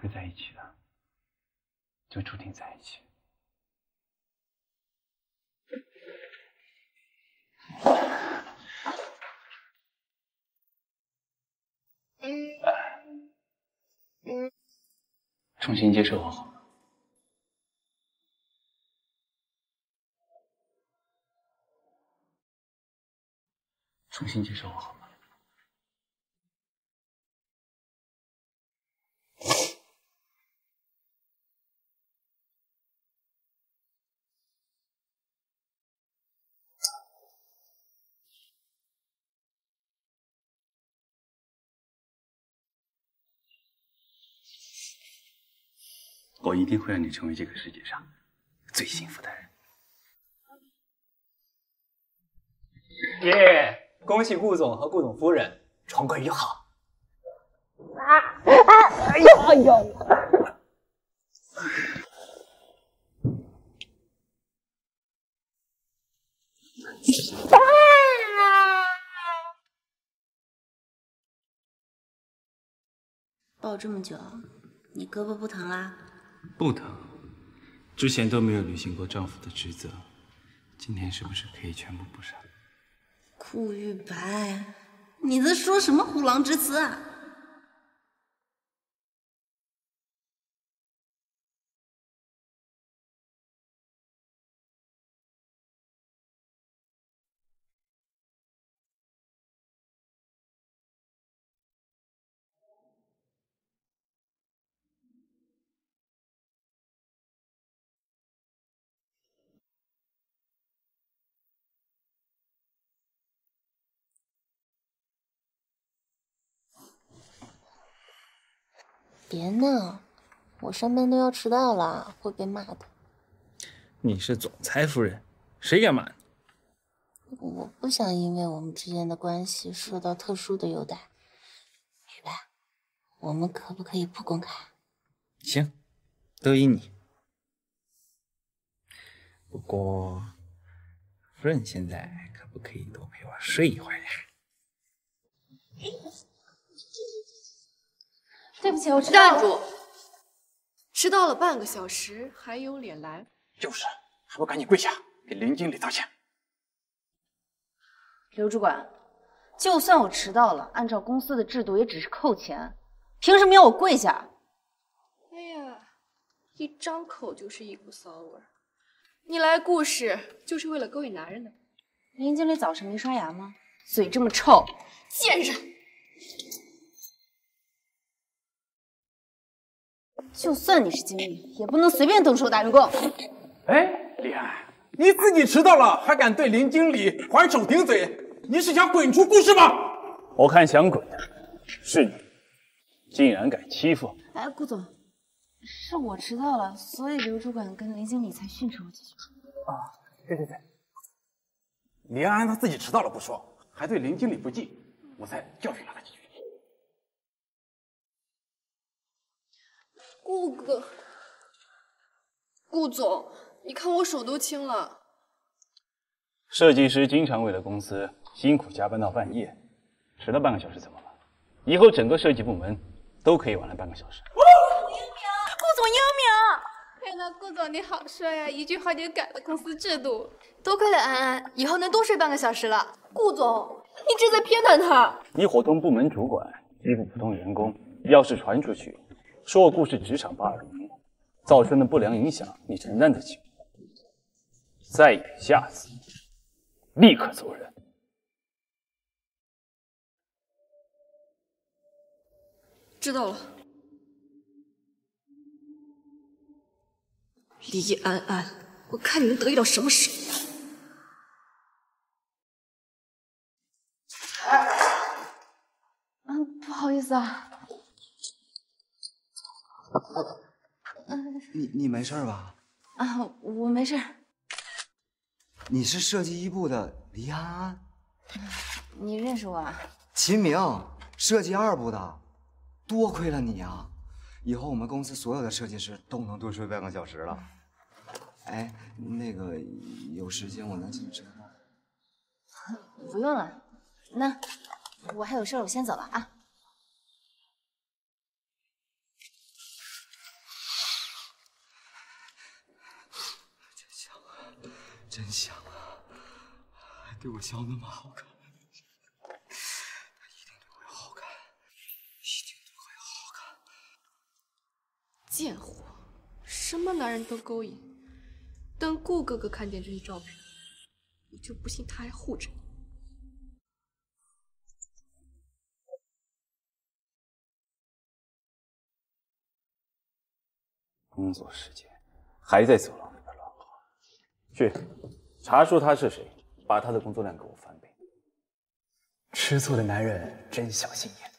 会在一起的，就注定在一起。重新接受我好吗？重新接受我好吗？我一定会让你成为这个世界上最幸福的人。耶！恭喜顾总和顾总夫人重归于好。啊啊哎呦哎呦！抱这么久，你胳膊不疼啦？不疼，之前都没有履行过丈夫的职责，今天是不是可以全部补上？顾玉白，你在说什么虎狼之词啊？别闹，我上班都要迟到了，会被骂的。你是总裁夫人，谁敢骂你？我不想因为我们之间的关系受到特殊的优待。玉白，我们可不可以不公开？行，都依你。不过，夫人现在可不可以多陪我睡一会儿呀？对不起，我迟到了。站住！迟到了半个小时，还有脸来？就是，还不赶紧跪下，给林经理道歉！刘主管，就算我迟到了，按照公司的制度也只是扣钱，凭什么要我跪下？哎呀，一张口就是一股骚味儿。你来顾氏就是为了勾引男人的？林经理早上没刷牙吗？嘴这么臭，贱人！就算你是经理，也不能随便动手打员工。哎，李安，你自己迟到了，还敢对林经理还手顶嘴？你是想滚出顾氏吗？我看想滚的是你，竟然敢欺负！哎，顾总，是我迟到了，所以刘主管跟林经理才训斥我几句。啊，对对对，李安安他自己迟到了不说，还对林经理不敬，我才教训了他几句。顾哥，顾总，你看我手都青了。设计师经常为了公司辛苦加班到半夜，迟到半个小时怎么了？以后整个设计部门都可以晚来半个小时。顾总英明！顾总英明天哪，顾总你好帅呀！一句话就改了公司制度，多亏了安安，以后能多睡半个小时了。顾总，你这在偏袒他。你伙同部门主管欺负普通员工，要是传出去，说我顾氏职场霸凌，造成的不良影响，你承担得起？再有下次，立刻走人。知道了。李安安，我看你能得意到什么时候？嗯，不好意思啊。嗯，你你没事吧？啊，我没事。你是设计一部的黎安安？你认识我啊？秦明，设计二部的，多亏了你啊！以后我们公司所有的设计师都能多睡半个小时了。哎，那个有时间我能请你吃个饭？不用了，那我还有事，我先走了啊。真香啊！还对我笑那么好看，他一定对我有好感，一定对我有好感。贱货，什么男人都勾引。等顾哥哥看见这些照片，我就不信他还护着你。工作时间还在走廊，去查出他是谁，把他的工作量给我翻倍。吃醋的男人真小心眼。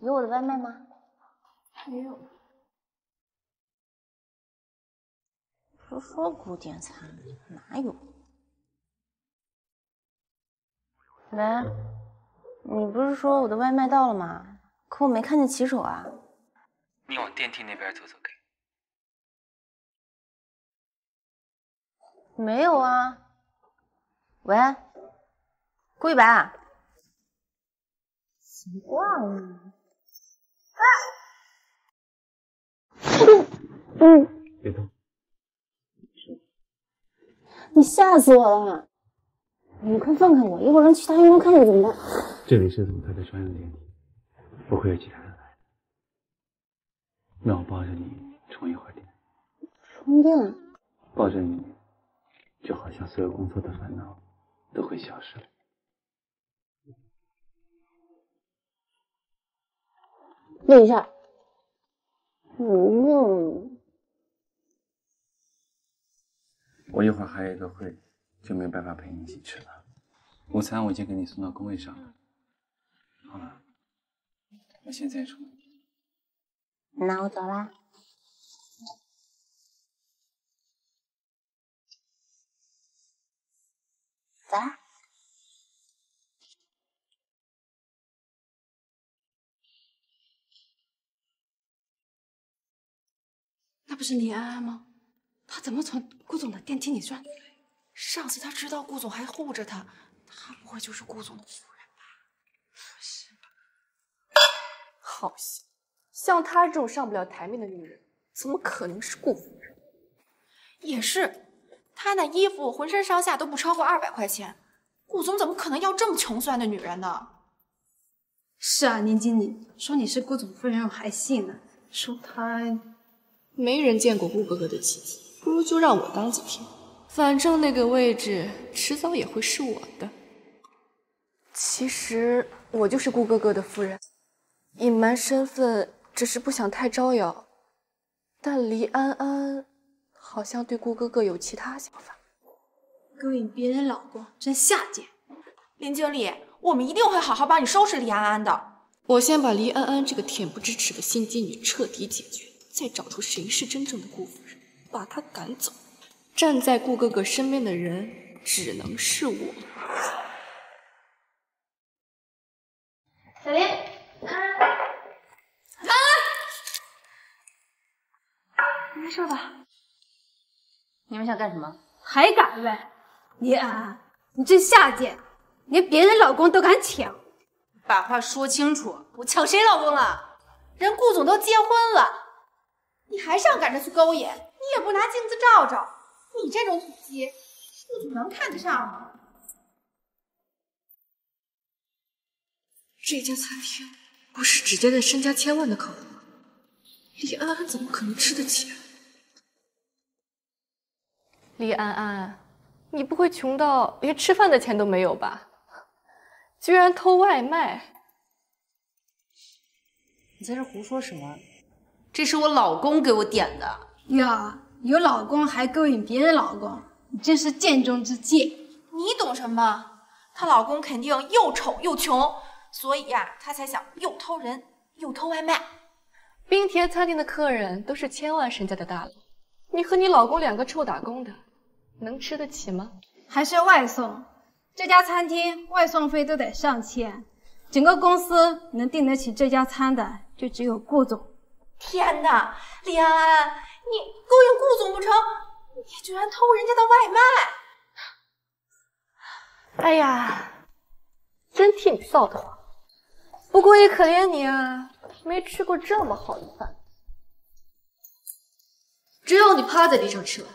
有我的外卖吗？没有。不是说古典餐哪有？喂，你不是说我的外卖到了吗？可我没看见骑手啊。你往电梯那边走走看。没有啊。喂，顾一白。谁挂了？嗯，别动。你吓死我了！你快放开我，一会儿让其他员工看见怎么办？这里是总裁的专用电梯，不会有其他人来。的。那我抱着你充一会儿电。充电？抱着你，就好像所有工作的烦恼都会消失了。等一下。我一会儿还有一个会，就没办法陪你一起吃了。午餐我已经给你送到工位上了。好了，我现在出门。那我走啦。那不是李安安吗？他怎么从顾总的电梯里钻出来？上次他知道顾总还护着他，他不会就是顾总的夫人吧？不是吧？好像，像她这种上不了台面的女人，怎么可能是顾夫人？也是，她那衣服浑身上下都不超过二百块钱，顾总怎么可能要这么穷酸的女人呢？是啊，宁经理说你是顾总夫人，我还信呢。说他没人见过顾哥哥的妻子。不如就让我当几天，反正那个位置迟早也会是我的。其实我就是顾哥哥的夫人，隐瞒身份只是不想太招摇。但黎安安好像对顾哥哥有其他想法，勾引别人老公真下贱。林经理，我们一定会好好帮你收拾黎安安的。我先把黎安安这个恬不知耻的心机女彻底解决，再找出谁是真正的顾夫人，把她赶走。站在顾哥哥身边的人只能是我。小林，安安，没事吧？你们想干什么？还敢问？李安安，你这下贱，连别人老公都敢抢！把话说清楚，我抢谁老公了？人顾总都结婚了，你还上赶着去勾引？你也不拿镜子照照，你这种土鸡，顾总能看得上吗？这家餐厅不是只接待身家千万的客户吗？李安安怎么可能吃得起？李安安，你不会穷到连吃饭的钱都没有吧？居然偷外卖！你在这胡说什么？这是我老公给我点的。呀，有老公还勾引别人老公，你真是贱中之贱！你懂什么？她老公肯定又丑又穷，所以呀，她才想又偷人又偷外卖。冰田餐厅的客人都是千万身家的大佬，你和你老公两个臭打工的，能吃得起吗？还是外送？这家餐厅外送费都得上千，整个公司能订得起这家餐的就只有顾总。天哪，李安安，你勾引顾总不成，你居然偷人家的外卖！哎呀，真替你臊得慌。不过也可怜你啊，没吃过这么好的饭。只要你趴在地上吃完，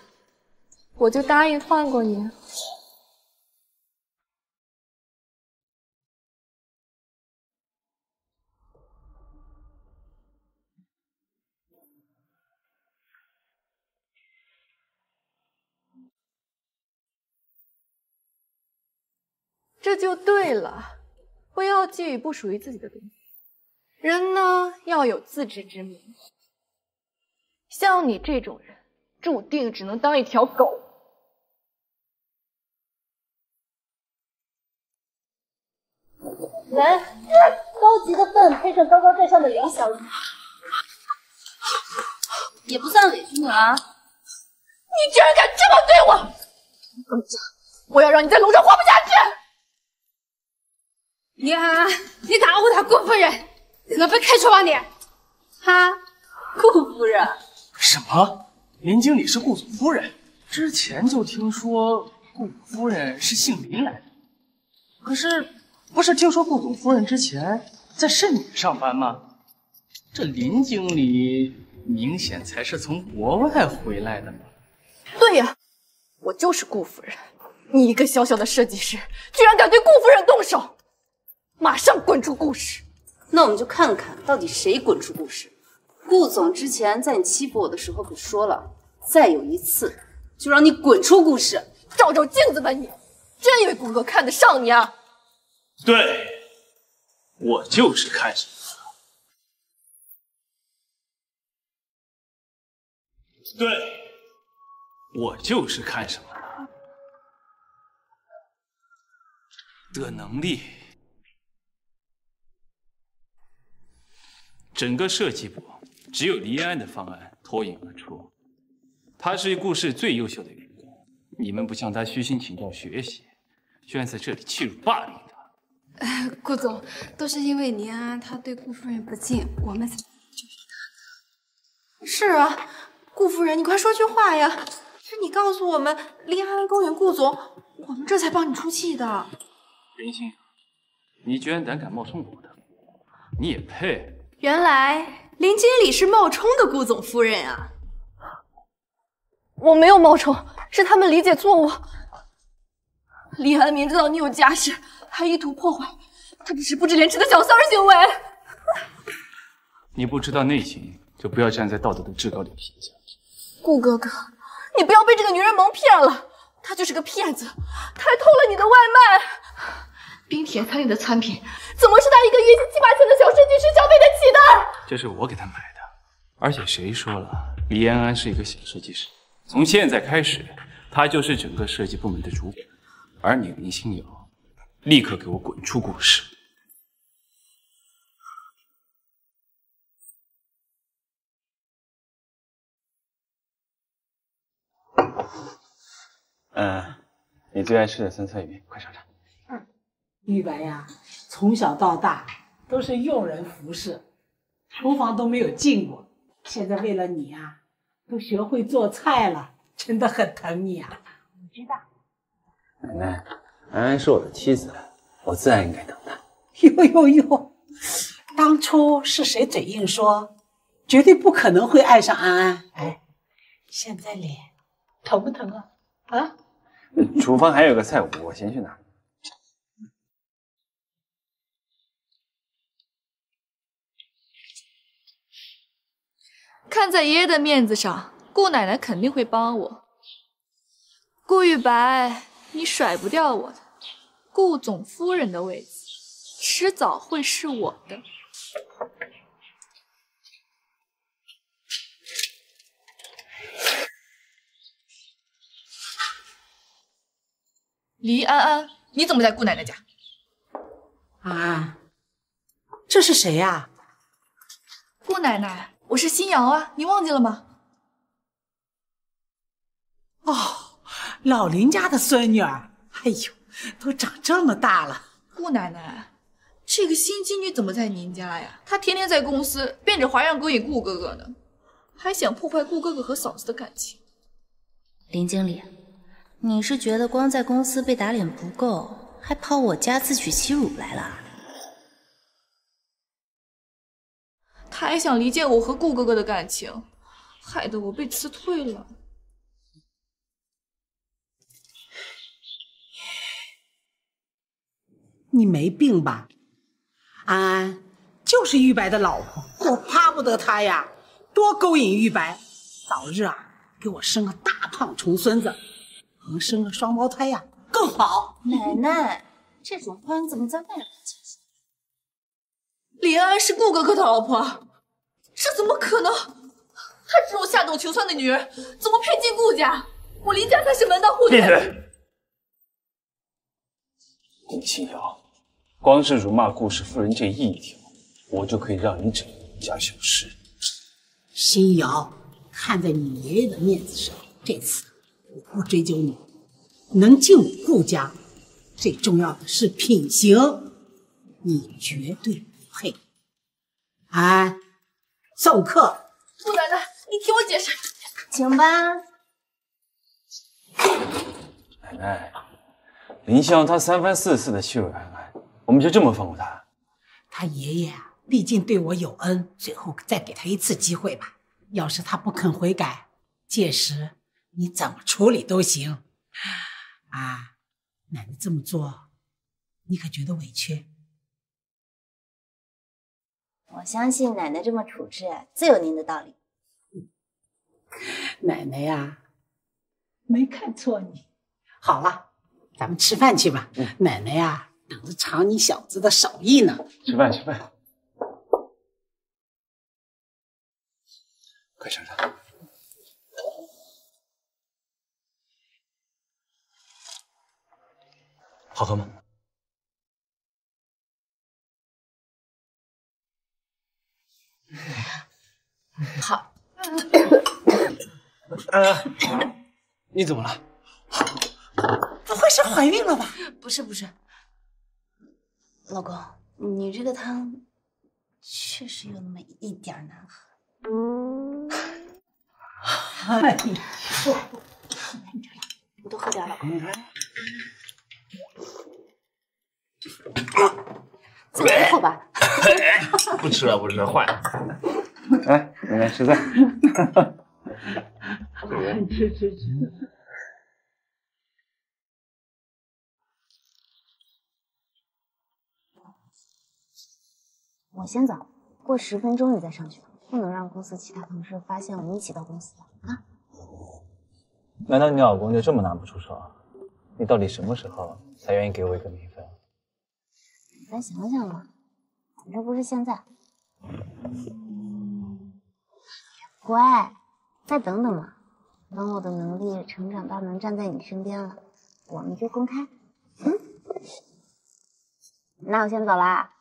我就答应放过你。这就对了，不要觊觎不属于自己的东西。人呢，要有自知之明。像你这种人，注定只能当一条狗。来，高级的饭配上高高在上的林小姐，也不算委屈你啊。你居然敢这么对我！等着，我要让你在龙城活不下去！李安安，你敢殴打顾夫人，能被开除吧你！哈，顾夫人？什么？林经理是顾总夫人？之前就听说顾夫人是姓林来的，可是不是听说顾总夫人之前在盛女上班吗？这林经理明显才是从国外回来的嘛。对呀，我就是顾夫人。你一个小小的设计师，居然敢对顾夫人动手！马上滚出顾氏！那我们就看看到底谁滚出顾氏。顾总之前在你欺负我的时候可说了，再有一次就让你滚出顾氏。照照镜子吧你，真以为顾哥看得上你啊？对，我就是看上你了。对，我就是看上了。的能力。整个设计部只有黎安的方案脱颖而出，他是顾氏最优秀的员工，你们不向他虚心请教学习，居然在这里欺辱霸凌。顾总，都是因为倪安安她对顾夫人不敬，我们才是啊，顾夫人，你快说句话呀！是你告诉我们林安安勾引顾总，我们这才帮你出气的。林星，你居然胆敢冒充我的，你也配？原来林经理是冒充的顾总夫人啊！我没有冒充，是他们理解错误。李安明知道你有家室，还意图破坏，他只是不知廉耻的小三儿行为。你不知道内情，就不要站在道德的制高点评价。顾哥哥，你不要被这个女人蒙骗了，她就是个骗子，她还偷了你的外卖。冰铁餐厅的餐品怎么是她一个月薪七八千的小设计师消费得起的？这是我给她买的，而且谁说了李安安是一个小设计师？从现在开始，他就是整个设计部门的主管，而你林星瑶，立刻给我滚出顾氏！嗯，你最爱吃的酸菜鱼，快尝尝。嗯，玉白呀，从小到大都是佣人服侍，厨房都没有进过，现在为了你呀，都学会做菜了，真的很疼你啊。我知道。奶奶，安安是我的妻子，我自然应该疼她。呦呦呦，当初是谁嘴硬说，绝对不可能会爱上安安？哎，现在脸疼不疼啊？啊？厨房还有个菜，我先去拿。看在爷爷的面子上，顾奶奶肯定会帮我。顾玉白，你甩不掉我的，顾总夫人的位子，迟早会是我的。黎安安，你怎么在顾奶奶家？安安，这是谁呀？顾奶奶。我是新瑶啊，你忘记了吗？哦，老林家的孙女儿，哎呦，都长这么大了。顾奶奶，这个新姬女怎么在您家呀？她天天在公司变着花样勾引顾哥哥呢，还想破坏顾哥哥和嫂子的感情。林经理，你是觉得光在公司被打脸不够，还跑我家自取其辱来了？他还想离间我和顾哥哥的感情，害得我被辞退了。你没病吧？安安就是玉白的老婆，我巴不得她呀多勾引玉白，早日啊给我生个大胖重孙子，能生个双胞胎呀更好。奶奶，这种话你怎么在外人面前说？李安安是顾哥哥的老婆。这怎么可能？她这种下等穷酸的女人，怎么配进顾家？我林家才是门当户对。闭嘴！林清瑶，光是辱骂顾氏夫人这一条，我就可以让你整个家消失。新瑶，看在你爷爷的面子上，这次我不追究你。能进我顾家，最重要的是品行，你绝对不配。安。送客，顾奶奶，你听我解释，请吧。奶奶，林香他三番四次的欺辱安安，我们就这么放过他？他爷爷啊，毕竟对我有恩，最后再给他一次机会吧。要是他不肯悔改，届时你怎么处理都行。啊，奶奶这么做，你可觉得委屈？我相信奶奶这么处置，自有您的道理。奶奶呀，没看错你。好了，咱们吃饭去吧。奶奶呀，等着尝你小子的手艺呢。吃饭，吃饭。快尝尝，好喝吗？好，呃，你怎么了？不会是怀孕了吧？不是不是，老公，你这个汤确实有那么一点难喝。哎呦，你多喝点，老公。再来一口吧。不吃了，不吃了，换。来，奶奶吃饭。吃吃吃。我先走，过十分钟你再上去，不能让公司其他同事发现我们一起到公司的啊。难道你老公就这么拿不出手？你到底什么时候才愿意给我一个名分？你再想想吧，反正不是现在。乖，再等等嘛，等我的能力成长到能站在你身边了，我们就公开。嗯，那我先走啦。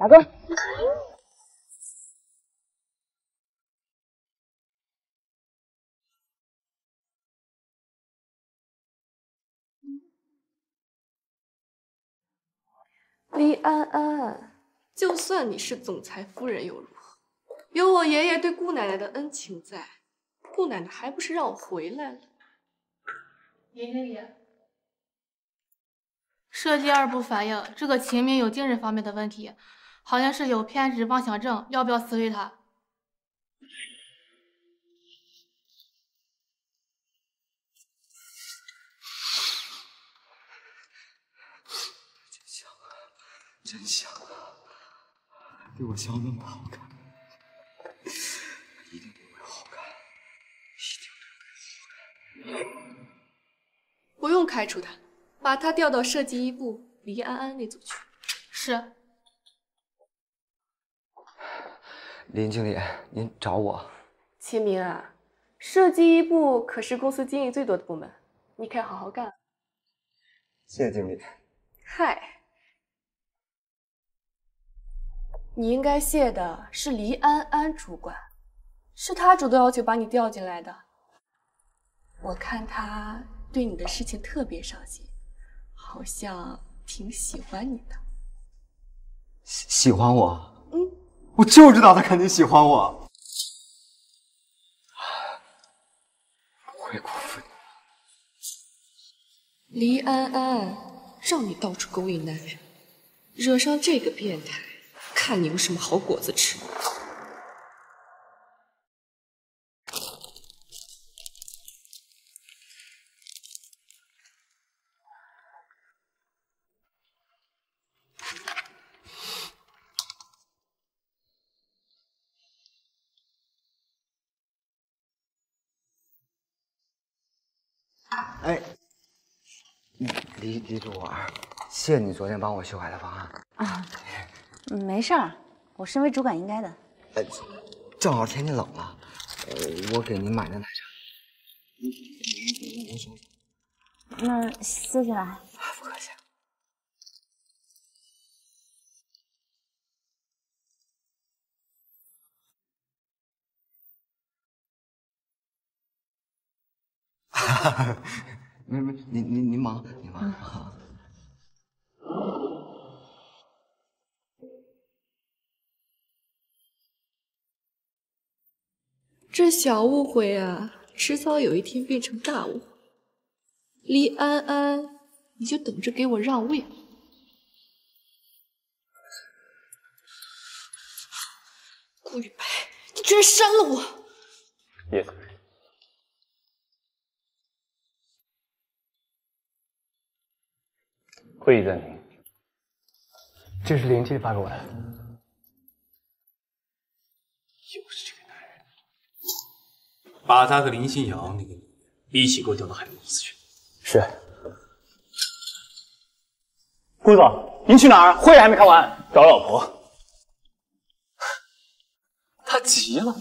打工。李安安，就算你是总裁夫人又如何？有我爷爷对顾奶奶的恩情在，顾奶奶还不是让我回来了？设计二部反映这个秦明有精神方面的问题，好像是有偏执妄想症，要不要辞退他？真香啊！比我笑那么好看，一定对我好看，一定对我好看。不用开除他，把他调到设计一部黎安安那组去。是。林经理，您找我？秦明啊，设计一部可是公司经营最多的部门，你可要好好干。谢谢经理。嗨。你应该谢的是黎安安主管，是他主动要求把你调进来的。我看他对你的事情特别上心，好像挺喜欢你的。喜喜欢我？嗯，我就知道他肯定喜欢我。不会辜负你。黎安安，让你到处勾引男人，惹上这个变态。看你有什么好果子吃！哎，李李主管，谢谢你昨天帮我修改的方案啊。没事儿，我身为主管应该的。呃，正好天气冷了，呃，我给您买的奶茶。您收。那谢谢了。不客气。哈哈，没没，您您您忙，您忙。这小误会啊，迟早有一天变成大误会。黎安安，你就等着给我让位！顾雨白，你居然删了我！Yes。会议暂停。这是林经理发给我的。又是这个。把他和林心瑶那个女一起给我调到海龙公司去。是。顾总，您去哪儿？会还没开完。找老婆。他急了。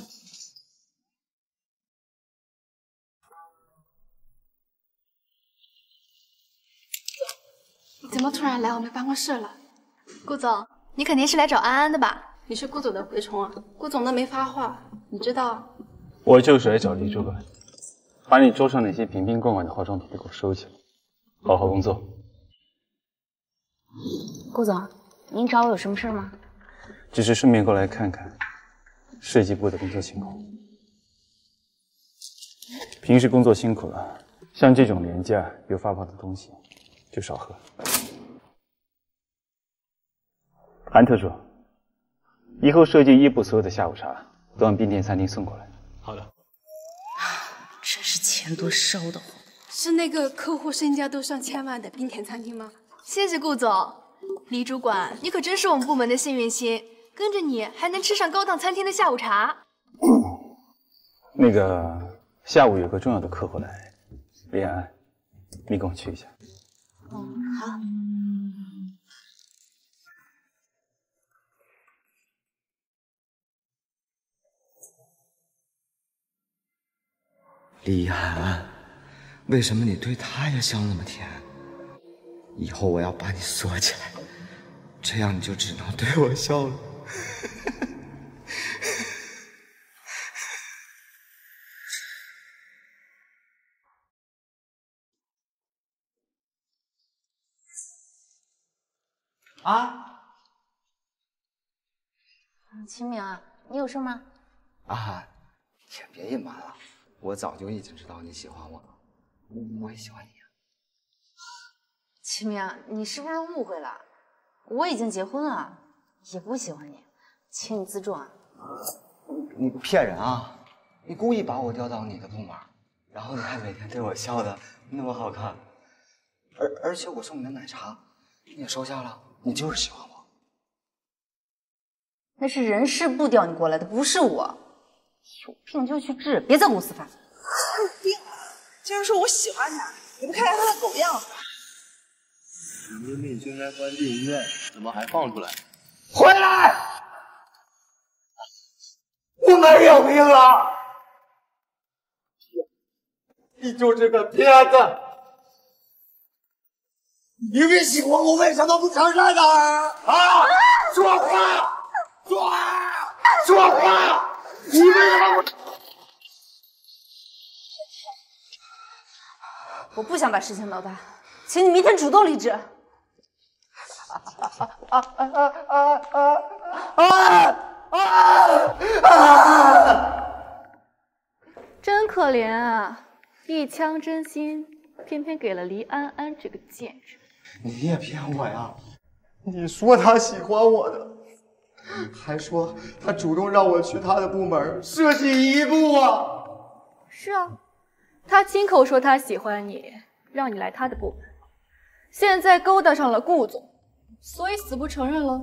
你怎么突然来我们办公室了？顾总，你肯定是来找安安的吧？你是顾总的蛔虫啊！顾总都没发话，你知道？我就是来找李主管，把你桌上那些瓶瓶罐罐的化妆品都给我收起来，好好工作。顾总，您找我有什么事吗？只是顺便过来看看设计部的工作情况。平时工作辛苦了，像这种廉价又发泡的东西就少喝。韩特助，以后设计一部所有的下午茶都让冰店餐厅送过来。多烧得慌。是那个客户身家都上千万的冰田餐厅吗？谢谢顾总，李主管，你可真是我们部门的幸运星，跟着你还能吃上高档餐厅的下午茶。那个下午有个重要的客户来，李安，你跟我去一下。哦，好。李涵，为什么你对他也笑那么甜？以后我要把你锁起来，这样你就只能对我笑了。啊？秦明，你有事吗？啊，也别隐瞒了，我早就已经知道你喜欢我了，我也喜欢你。秦明，你是不是误会了？我已经结婚了，也不喜欢你，请你自重啊！你骗人啊！你故意把我调到你的部门，然后你还每天对我笑的那么好看，而而且我送你的奶茶你也收下了，你就是喜欢我。那是人事部调你过来的，不是我。有病就去治，别在公司发疯。有病！竟然说我喜欢他，你不看看他的狗样子！明明就应该关进医院，怎么还放出来？回来！我们有病了！你就是个骗子！你明明喜欢我，为什么不承认呢？啊！说话！说话！说话！你为什么不？我不想把事情闹大，请你明天主动离职。啊啊啊啊啊啊！真可怜啊！一腔真心，偏偏给了黎安安这个贱人。你也骗我呀！你说他喜欢我的，还说他主动让我去他的部门设计一部啊！是啊，他亲口说他喜欢你，让你来他的部门。现在勾搭上了顾总，所以死不承认了。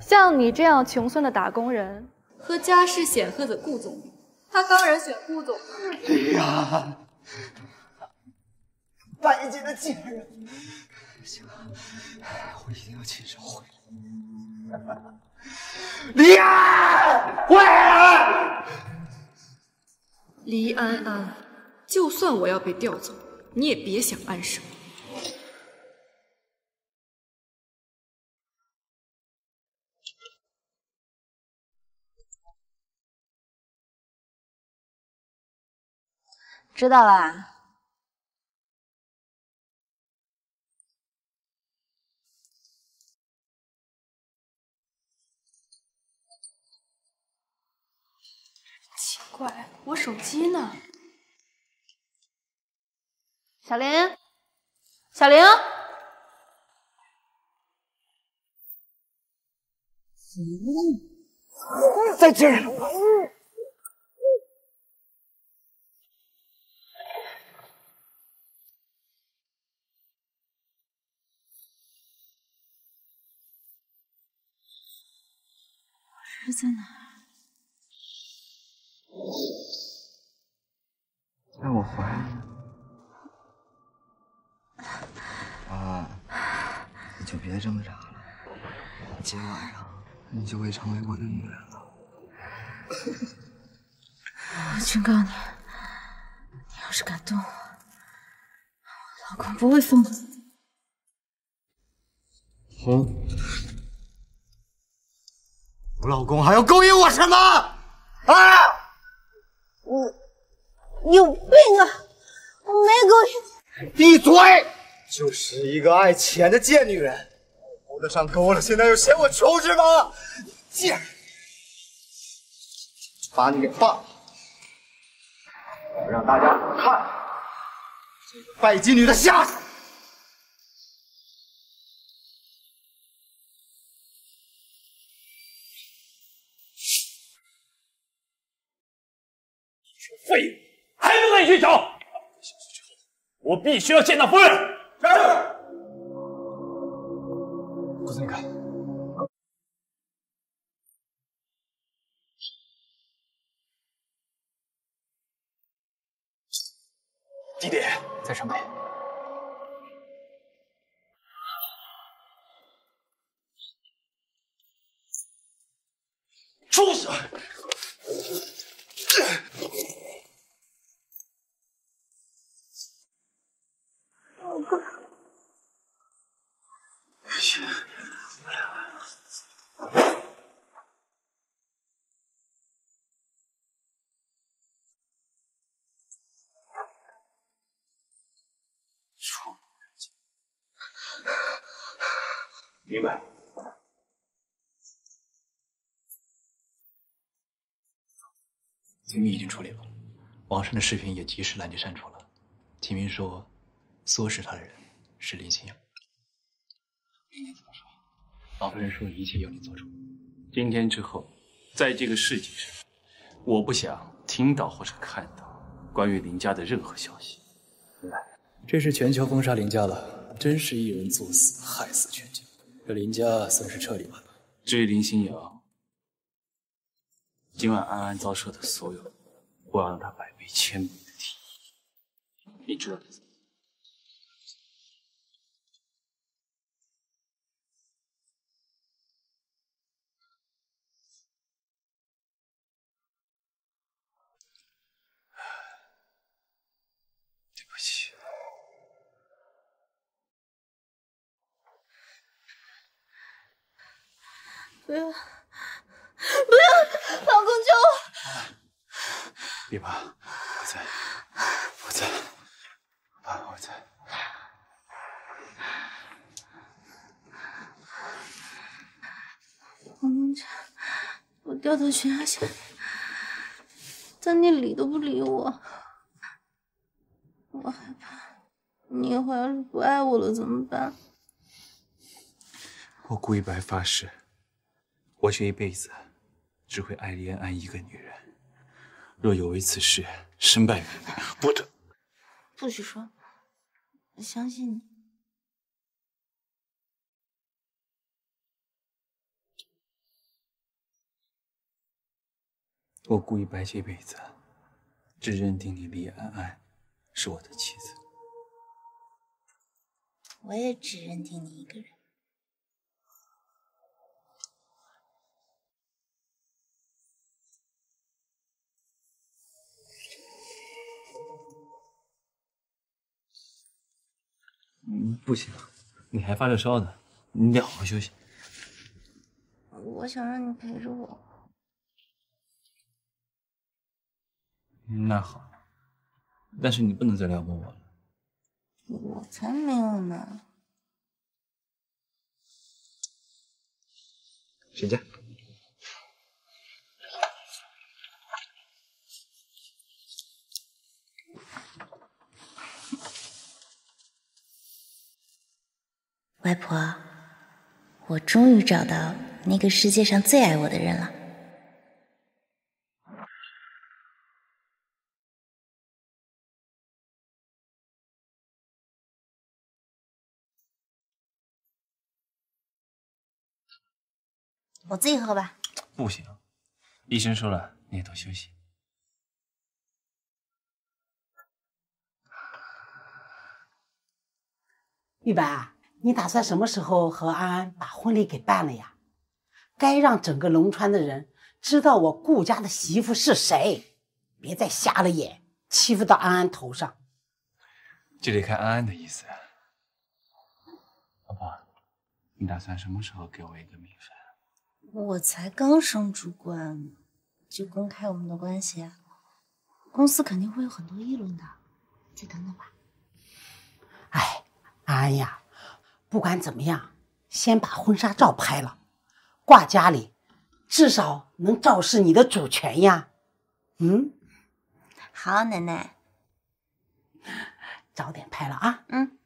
像你这样穷酸的打工人和家世显赫的顾总，他当然选顾总。李安，拜金的贱人！行了，我一定要亲手回来。李安，回来！黎安安，就算我要被调走，你也别想安生。知道啦。奇怪，我手机呢？小林，小林，在这儿。儿在哪？在我怀里。啊，你就别挣扎了，今晚上你就会成为我的女人了。我警告你，你要是敢动我，我老公不会放过你。嗯。我老公还要勾引我什么？啊！我有病啊！我没勾引你。闭嘴！就是一个爱钱的贱女人，勾得上钩了，现在又嫌我穷是吗？贱人！把你给放了！我让大家看这个拜金女的下场。我必须要见到夫人。是。顾总，你看，地点在上面。机密已经处理了，网上的视频也及时拦截删除了。秦明说，唆使他的人是林清瑶。你怎么说？老夫人说一切由你做主。今天之后，在这个世界上，我不想听到或者看到关于林家的任何消息。这是全球封杀林家了，真是一人作死，害死全家。这林家算是彻底完了。至于林星瑶，今晚安安遭受的所有，我要让他百倍千倍的体验。你知道的。对不起。不要，不要，老公救我！别怕，我在，我在，爸，我在。黄明晨，我掉到悬崖下面，但你理都不理我，我害怕你以后要是不爱我了怎么办？我顾一白发誓，我这一辈子只会爱李安安一个女人。若有违此事身败名裂，不得。不许说，我相信你。我顾一白这辈子只认定你李安安是我的妻子。我也只认定你一个人。嗯，不行，你还发着烧呢，你得好好休息。我想让你陪着我。那好，但是你不能再撩拨我了。我才没有呢。请假。外婆，我终于找到那个世界上最爱我的人了。我自己喝吧。不行，医生说了，你也多休息。玉白，你打算什么时候和安安把婚礼给办了呀？该让整个龙川的人知道我顾家的媳妇是谁，别再瞎了眼，欺负到安安头上。这得看安安的意思。老婆，你打算什么时候给我一个名分？我才刚升主管，就公开我们的关系，公司肯定会有很多议论的。再等等吧。哎安安呀，不管怎么样，先把婚纱照拍了，挂家里，至少能昭示你的主权呀。嗯，好，奶奶，早点拍了啊。嗯。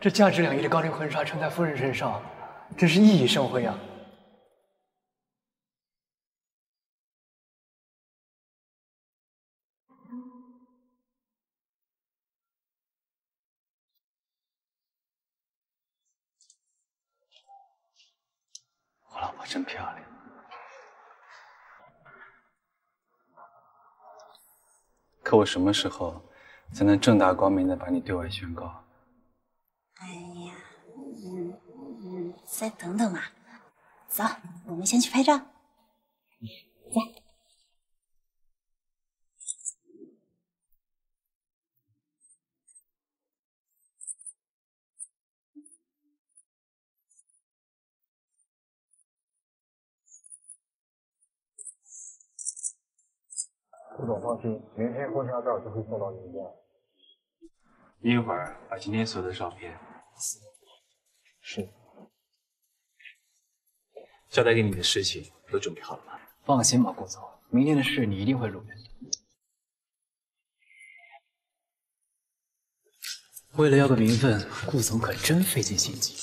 这价值两亿的高定婚纱穿在夫人身上，真是熠熠生辉啊！我老婆真漂亮。可我什么时候才能正大光明的把你对外宣告？哎呀，嗯嗯，再等等嘛。走，我们先去拍照。走。副总放心，明天婚纱照就会送到您家。一会儿把今天所有的照片。是。交代给你的事情都准备好了吗？放心吧，顾总，明天的事你一定会如愿的。为了要个名分，顾总可真费尽心机了。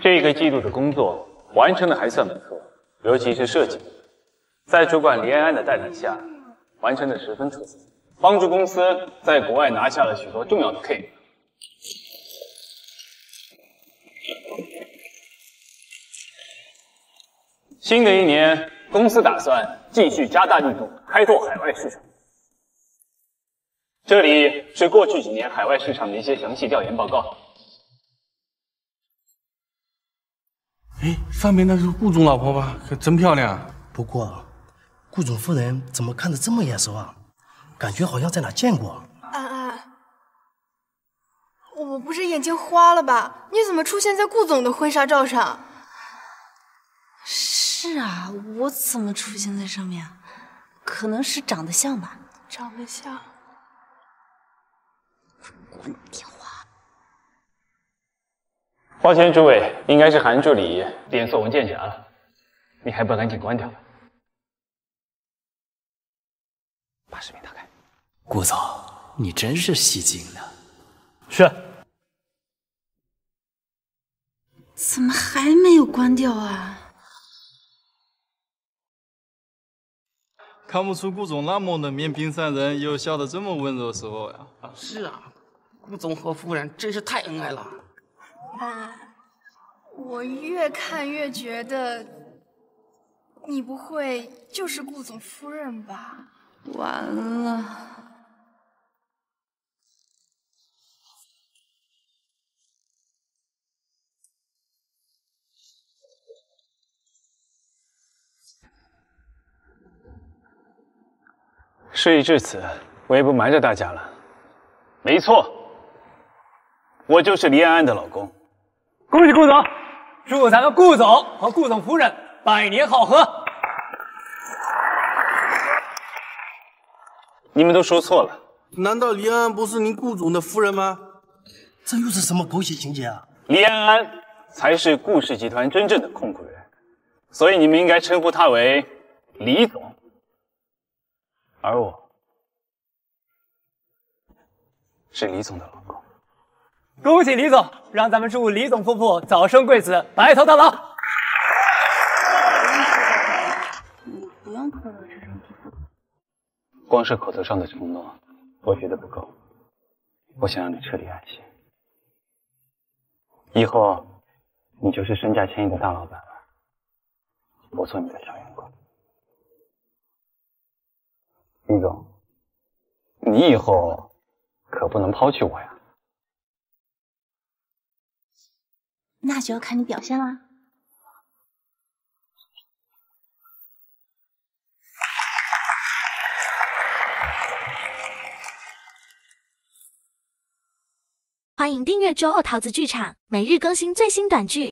这个季度的工作完成的还算不错，尤其是设计，在主管林安安的带领下，完成的十分出色，帮助公司在国外拿下了许多重要的 K。新的一年，公司打算继续加大力度开拓海外市场。这里是过去几年海外市场的一些详细调研报告。哎，上面那是顾总老婆吧？可真漂亮。不过，顾总夫人怎么看着这么眼熟啊？感觉好像在哪见过。安安，我不是眼睛花了吧？你怎么出现在顾总的婚纱照上？是啊，我怎么出现在上面？可能是长得像吧。长得像。关电话。抱歉，诸位，应该是韩助理脸色文件夹了，你还不赶紧关掉？把视频打开。顾总，你真是戏精呢。是。怎么还没有关掉啊？看不出顾总那么冷面冰山人，又笑得这么温柔时候呀。是啊，顾总和夫人真是太恩爱了。安，我越看越觉得，你不会就是顾总夫人吧？完了。事已至此，我也不瞒着大家了。没错，我就是黎安安的老公。恭喜顾总，祝咱们顾总和顾总夫人百年好合。你们都说错了，难道黎安安不是您顾总的夫人吗？这又是什么狗血情节啊？黎安安才是顾氏集团真正的控股人，所以你们应该称呼他为李总。而我是李总的老公。恭喜李总，让咱们祝李总夫妇早生贵子，白头到老。你不用拖到这种地步。光是口头上的承诺，我觉得不够。我想让你彻底安心。以后你就是身价千亿的大老板了，我做你的小员工。李总，你以后可不能抛弃我呀！那就要看你表现啦。欢迎订阅周二桃子剧场，每日更新最新短剧。